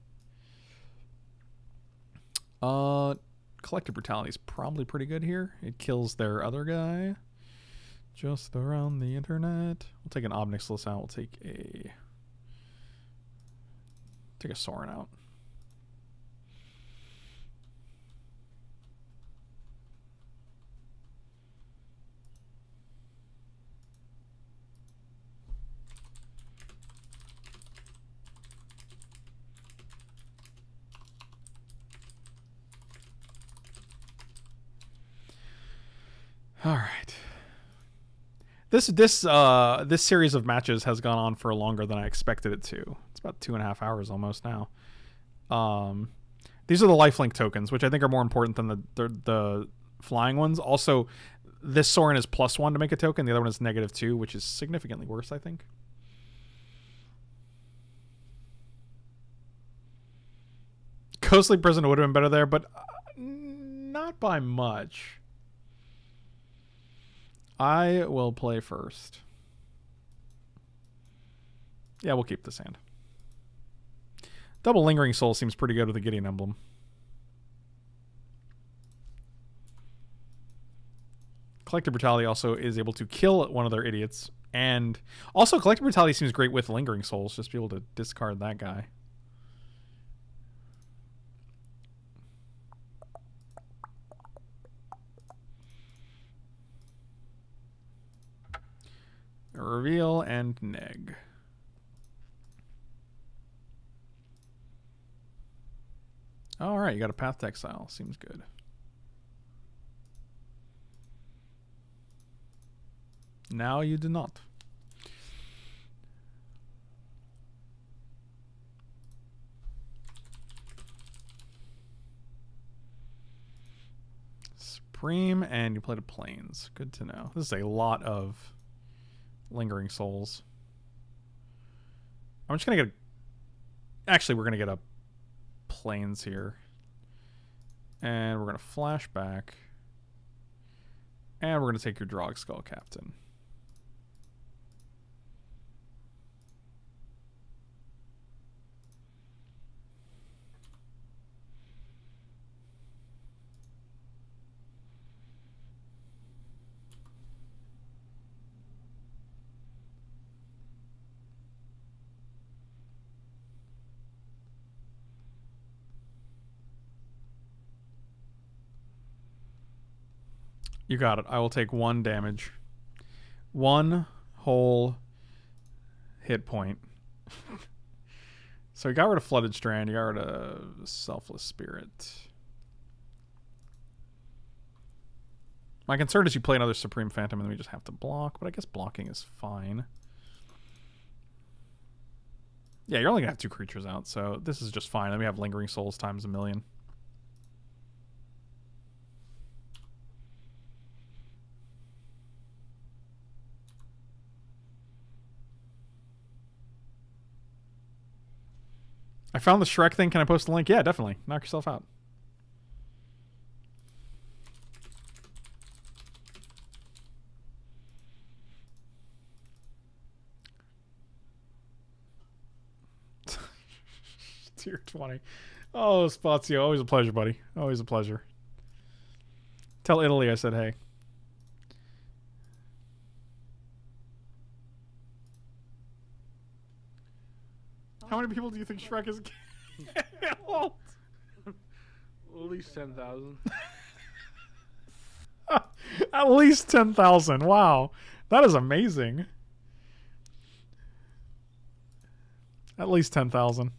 Uh collective brutality is probably pretty good here. It kills their other guy. Just around the internet. We'll take an Ob Nixilis out. We'll take a Take a Sorin out. All right. This this uh this series of matches has gone on for longer than I expected it to. About two and a half hours almost now. Um, these are the lifelink tokens, which I think are more important than the the, the flying ones. Also, this Sorin is plus one to make a token. The other one is negative two, which is significantly worse, I think. Ghostly Prison would have been better there, but uh, not by much. I will play first. Yeah, we'll keep this hand. Double Lingering Soul seems pretty good with the Gideon emblem. Collective Brutality also is able to kill one of their idiots. And also, Collective Brutality seems great with Lingering Souls, just be able to discard that guy. Reveal and neg. All right, you got a path to exile. Seems good. Now you do not. Supreme, and you played a Plains. Good to know. This is a lot of lingering souls. I'm just gonna get. A, actually, we're gonna get a plains here, and we're gonna flash back, and we're gonna take your Drogskol Captain. You got it. I will take one damage. One whole hit point. so you got rid of Flooded Strand. You got rid of Selfless Spirit. My concern is you play another Supreme Phantom and then we just have to block, but I guess blocking is fine. Yeah, you're only going to have two creatures out, so this is just fine. Then we have Lingering Souls times a million. I found the Shrek thing. Can I post the link? Yeah, definitely. Knock yourself out. Tier 20. Oh, Spazio. Always a pleasure, buddy. Always a pleasure. Tell Italy I said hey. How many people do you think Shrek is killed? At least ten thousand. At least 10,000. Wow. That is amazing. At least 10,000.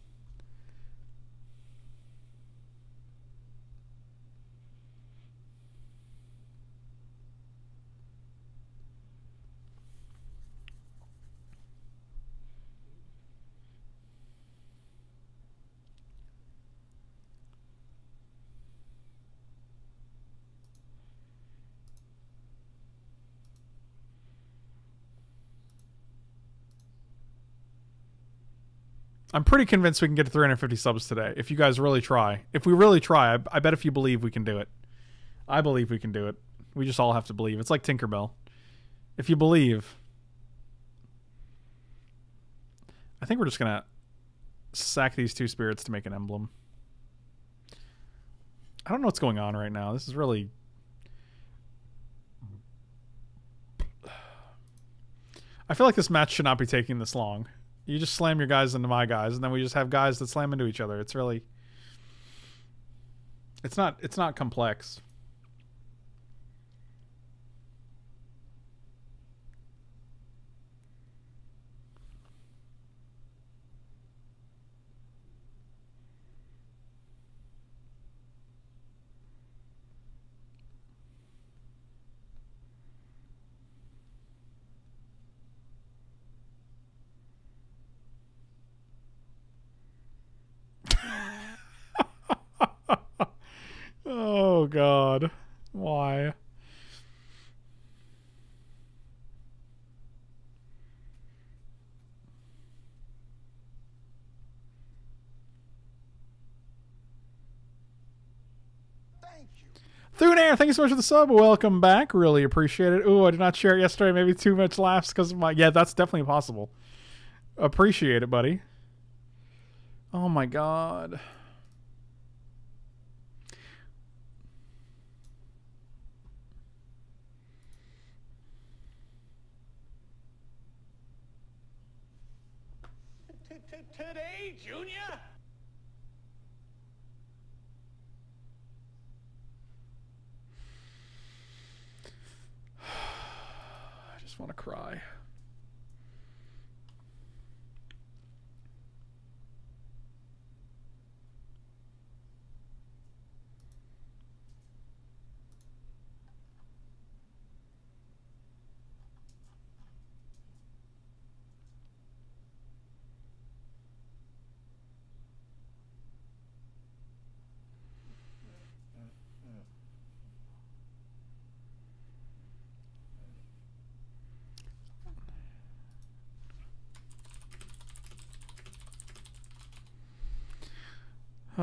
I'm pretty convinced we can get to 350 subs today. If you guys really try, if we really try, I, I, bet if you believe we can do it. I believe we can do it. We just all have to believe. It's like Tinkerbell. If you believe, I think we're just gonna sack these two spirits to make an emblem. I don't know what's going on right now. This is really. I feel like this match should not be taking this long. You just slam your guys into my guys, and then we just have guys that slam into each other. It's really, it's not, it's not complex. Thank you so much for the sub. Welcome back. Really appreciate it. Ooh, I did not share it yesterday. Maybe too much laughs because of my. Yeah, that's definitely possible. Appreciate it, buddy. Oh my god. Today, Junior? I just want to cry.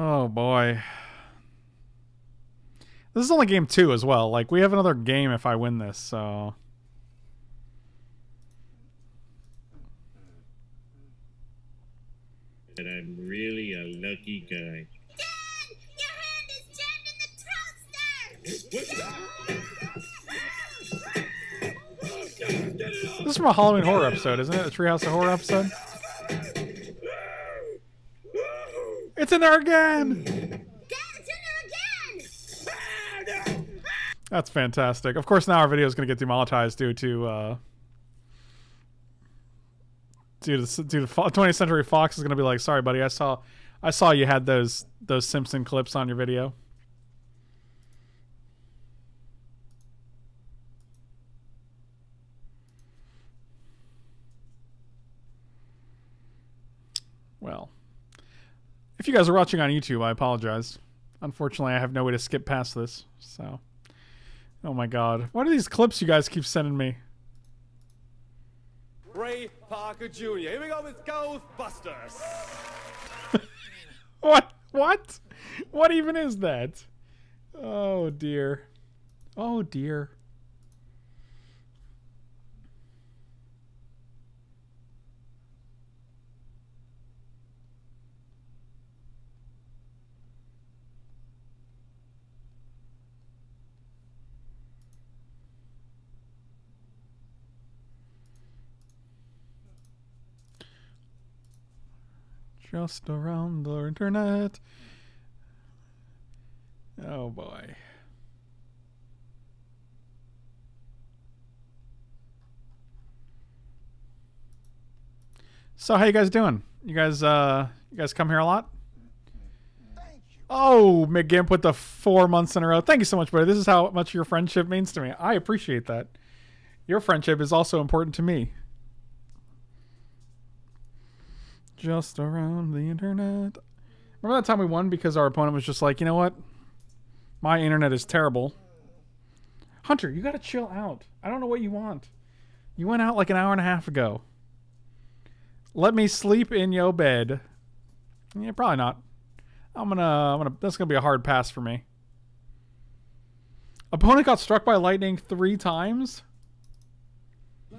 Oh boy. This is only game two as well. Like we have another game if I win this, so that I'm really a lucky guy. Dad, your hand is jammed in the toaster. this is from a Halloween horror episode, isn't it? A Treehouse of Horror episode. It's in there again. That's fantastic. Of course, now our video is going to get demonetized due to uh, due to due to 20th Century Fox is going to be like, "Sorry, buddy, I saw I saw you had those those Simpson clips on your video." Well, if you guys are watching on YouTube, I apologize. Unfortunately, I have no way to skip past this. So, oh my god, what are these clips you guys keep sending me? Ray Parker Jr. Here we go with Ghostbusters. What? What? What even is that? Oh dear. Oh dear. Just around the internet. Oh boy. So how you guys doing? You guys uh you guys come here a lot? Oh, McGimp with the four months in a row. Thank you so much, buddy. This is how much your friendship means to me. I appreciate that. Your friendship is also important to me. Just around the internet. Remember that time we won because our opponent was just like, you know what? My internet is terrible. Hunter, you gotta chill out. I don't know what you want. You went out like an hour and a half ago. Let me sleep in your bed. Yeah, probably not. I'm gonna, I'm gonna. That's gonna be a hard pass for me. Opponent got struck by lightning three times.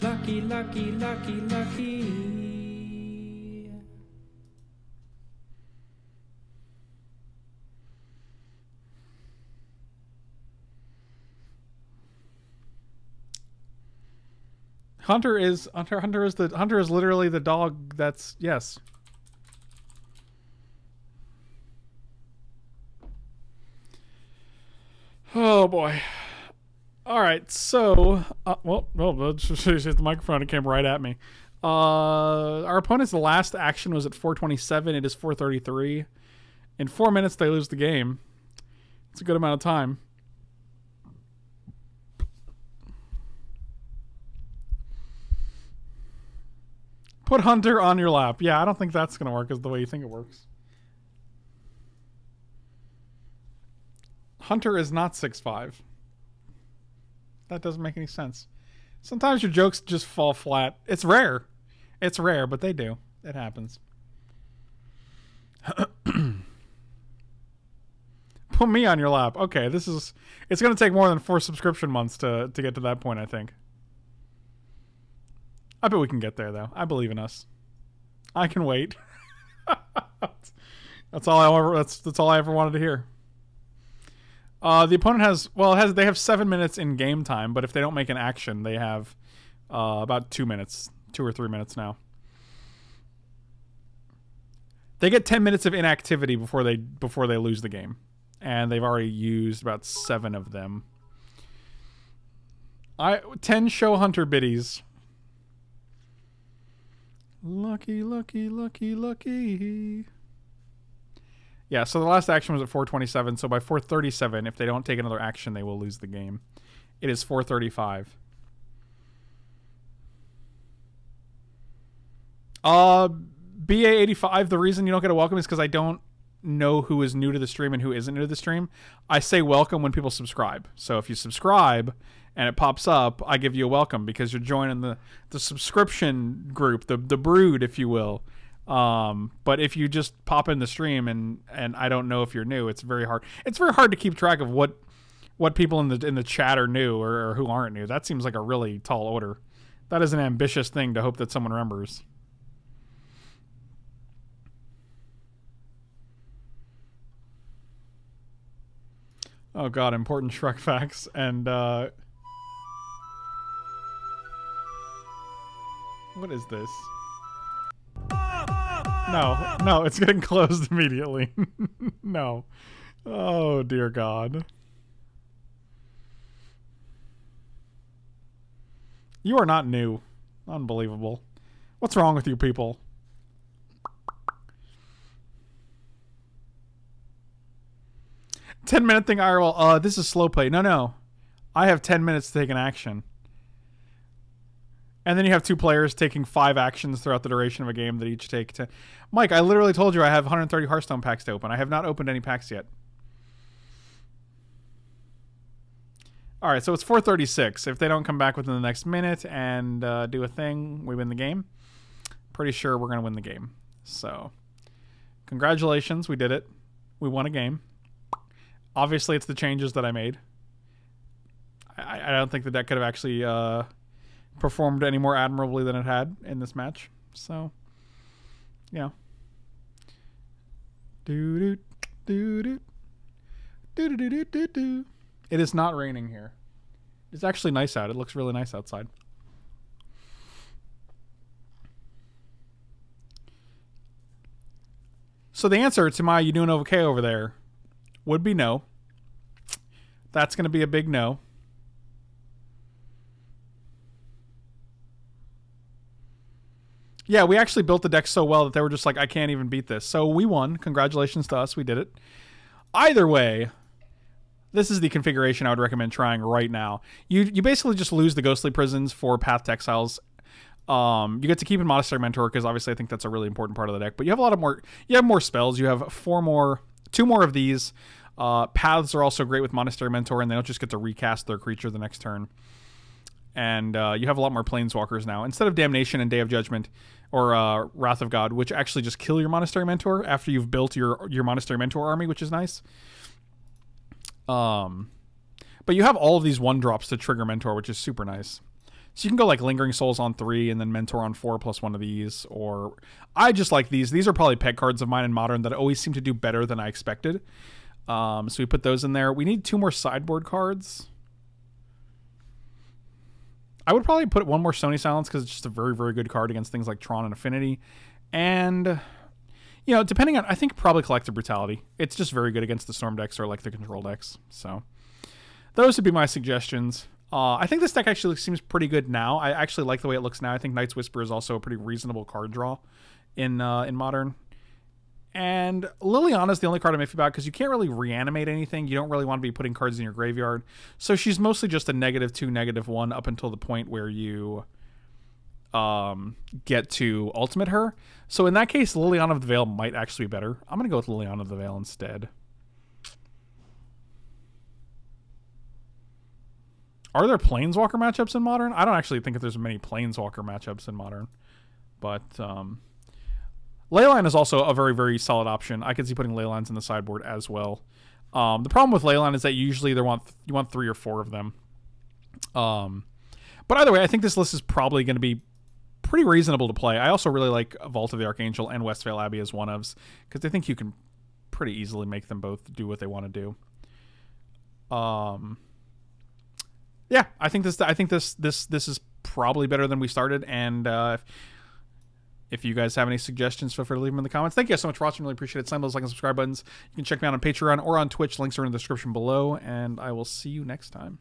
Lucky, lucky, lucky, lucky. Hunter is Hunter. Hunter is the Hunter is literally the dog. That's yes. Oh boy. All right. So, uh, well, well, the microphone. It came right at me. Uh, our opponent's last action was at 427. It is 433. In four minutes, they lose the game. It's a good amount of time. Put Hunter on your lap. Yeah, I don't think that's gonna work as the way you think it works. Hunter is not six five. That doesn't make any sense. Sometimes your jokes just fall flat. It's rare. It's rare, but they do. It happens. Put me on your lap. Okay, this is it's going to take more than 4 subscription months to to get to that point, I think. I bet we can get there though. I believe in us. I can wait. that's all I ever that's that's all I ever wanted to hear. Uh, the opponent has well, has they have seven minutes in game time, but if they don't make an action, they have uh, about two minutes, two or three minutes now. They get ten minutes of inactivity before they before they lose the game, and they've already used about seven of them. I ten show hunter biddies. Lucky, lucky, lucky, lucky. Yeah, so the last action was at 427. So by 437, if they don't take another action, they will lose the game. It is 435. Uh, BA85, the reason you don't get a welcome is because I don't know who is new to the stream and who isn't new to the stream. I say welcome when people subscribe. So if you subscribe and it pops up, I give you a welcome because you're joining the, the subscription group, the, the brood, if you will. Um, but if you just pop in the stream and and I don't know if you're new, it's very hard. It's very hard to keep track of what what people in the in the chat are new or, or who aren't new. That seems like a really tall order. That is an ambitious thing to hope that someone remembers. Oh god, important Shrek facts and uh What is this? No, no, it's getting closed immediately. no. Oh, dear God. You are not new. Unbelievable. What's wrong with you people? Ten minute thing, IRL. Uh, this is slow play. No, no. I have ten minutes to take an action. And then you have two players taking five actions throughout the duration of a game that each take 10. Mike, I literally told you I have 130 Hearthstone packs to open. I have not opened any packs yet. All right, so it's 436. If they don't come back within the next minute and uh, do a thing, we win the game. Pretty sure we're going to win the game. So, congratulations. We did it. We won a game. Obviously, it's the changes that I made. I, I don't think the deck could have actually... Uh, performed any more admirably than it had in this match. So, yeah. Do do do do do do do do. It is not raining here. It's actually nice out. It looks really nice outside. So the answer to my you doing okay over there would be no. That's going to be a big no. Yeah, we actually built the deck so well that they were just like, I can't even beat this. So we won. Congratulations to us. We did it. Either way, this is the configuration I would recommend trying right now. You you basically just lose the ghostly prisons for path to exiles. Um, you get to keep in monastery mentor because obviously I think that's a really important part of the deck. But you have a lot of more. You have more spells. You have four more, two more of these. Uh, paths are also great with monastery mentor, and they don't just get to recast their creature the next turn. And uh, you have a lot more planeswalkers now instead of damnation and day of judgment or uh, Wrath of God, which actually just kill your monastery mentor after you've built your your monastery mentor army, which is nice. Um, but you have all of these one drops to trigger mentor, which is super nice. So you can go like lingering souls on three and then mentor on four plus one of these. Or I just like these. These are probably pet cards of mine in modern that always seem to do better than I expected. Um, so we put those in there. We need two more sideboard cards. I would probably put one more Stony Silence because it's just a very, very good card against things like Tron and Affinity. And, you know, depending on, I think probably Collective Brutality. It's just very good against the Storm decks or like the Control decks. So those would be my suggestions. Uh, I think this deck actually seems pretty good now. I actually like the way it looks now. I think Night's Whisper is also a pretty reasonable card draw in uh, in Modern. And Liliana's the only card I'm iffy about because you can't really reanimate anything. You don't really want to be putting cards in your graveyard. So she's mostly just a negative two, negative one up until the point where you um, get to ultimate her. So in that case, Liliana of the Veil might actually be better. I'm going to go with Liliana of the Veil instead. Are there planeswalker matchups in modern? I don't actually think that there's many planeswalker matchups in modern, but um, Leyline is also a very very solid option. I could see putting Leylines in the sideboard as well. Um, the problem with Leyline is that usually they want you want three or four of them. Um, but either way, I think this list is probably going to be pretty reasonable to play. I also really like Vault of the Archangel and Westvale Abbey as one ofs because I think you can pretty easily make them both do what they want to do. Um, yeah, I think this. I think this. This. This is probably better than we started. And uh, if you guys have any suggestions, feel free to leave them in the comments. Thank you guys so much for watching. Really appreciate it. Slam those like and subscribe buttons. You can check me out on Patreon or on Twitch. Links are in the description below. And I will see you next time.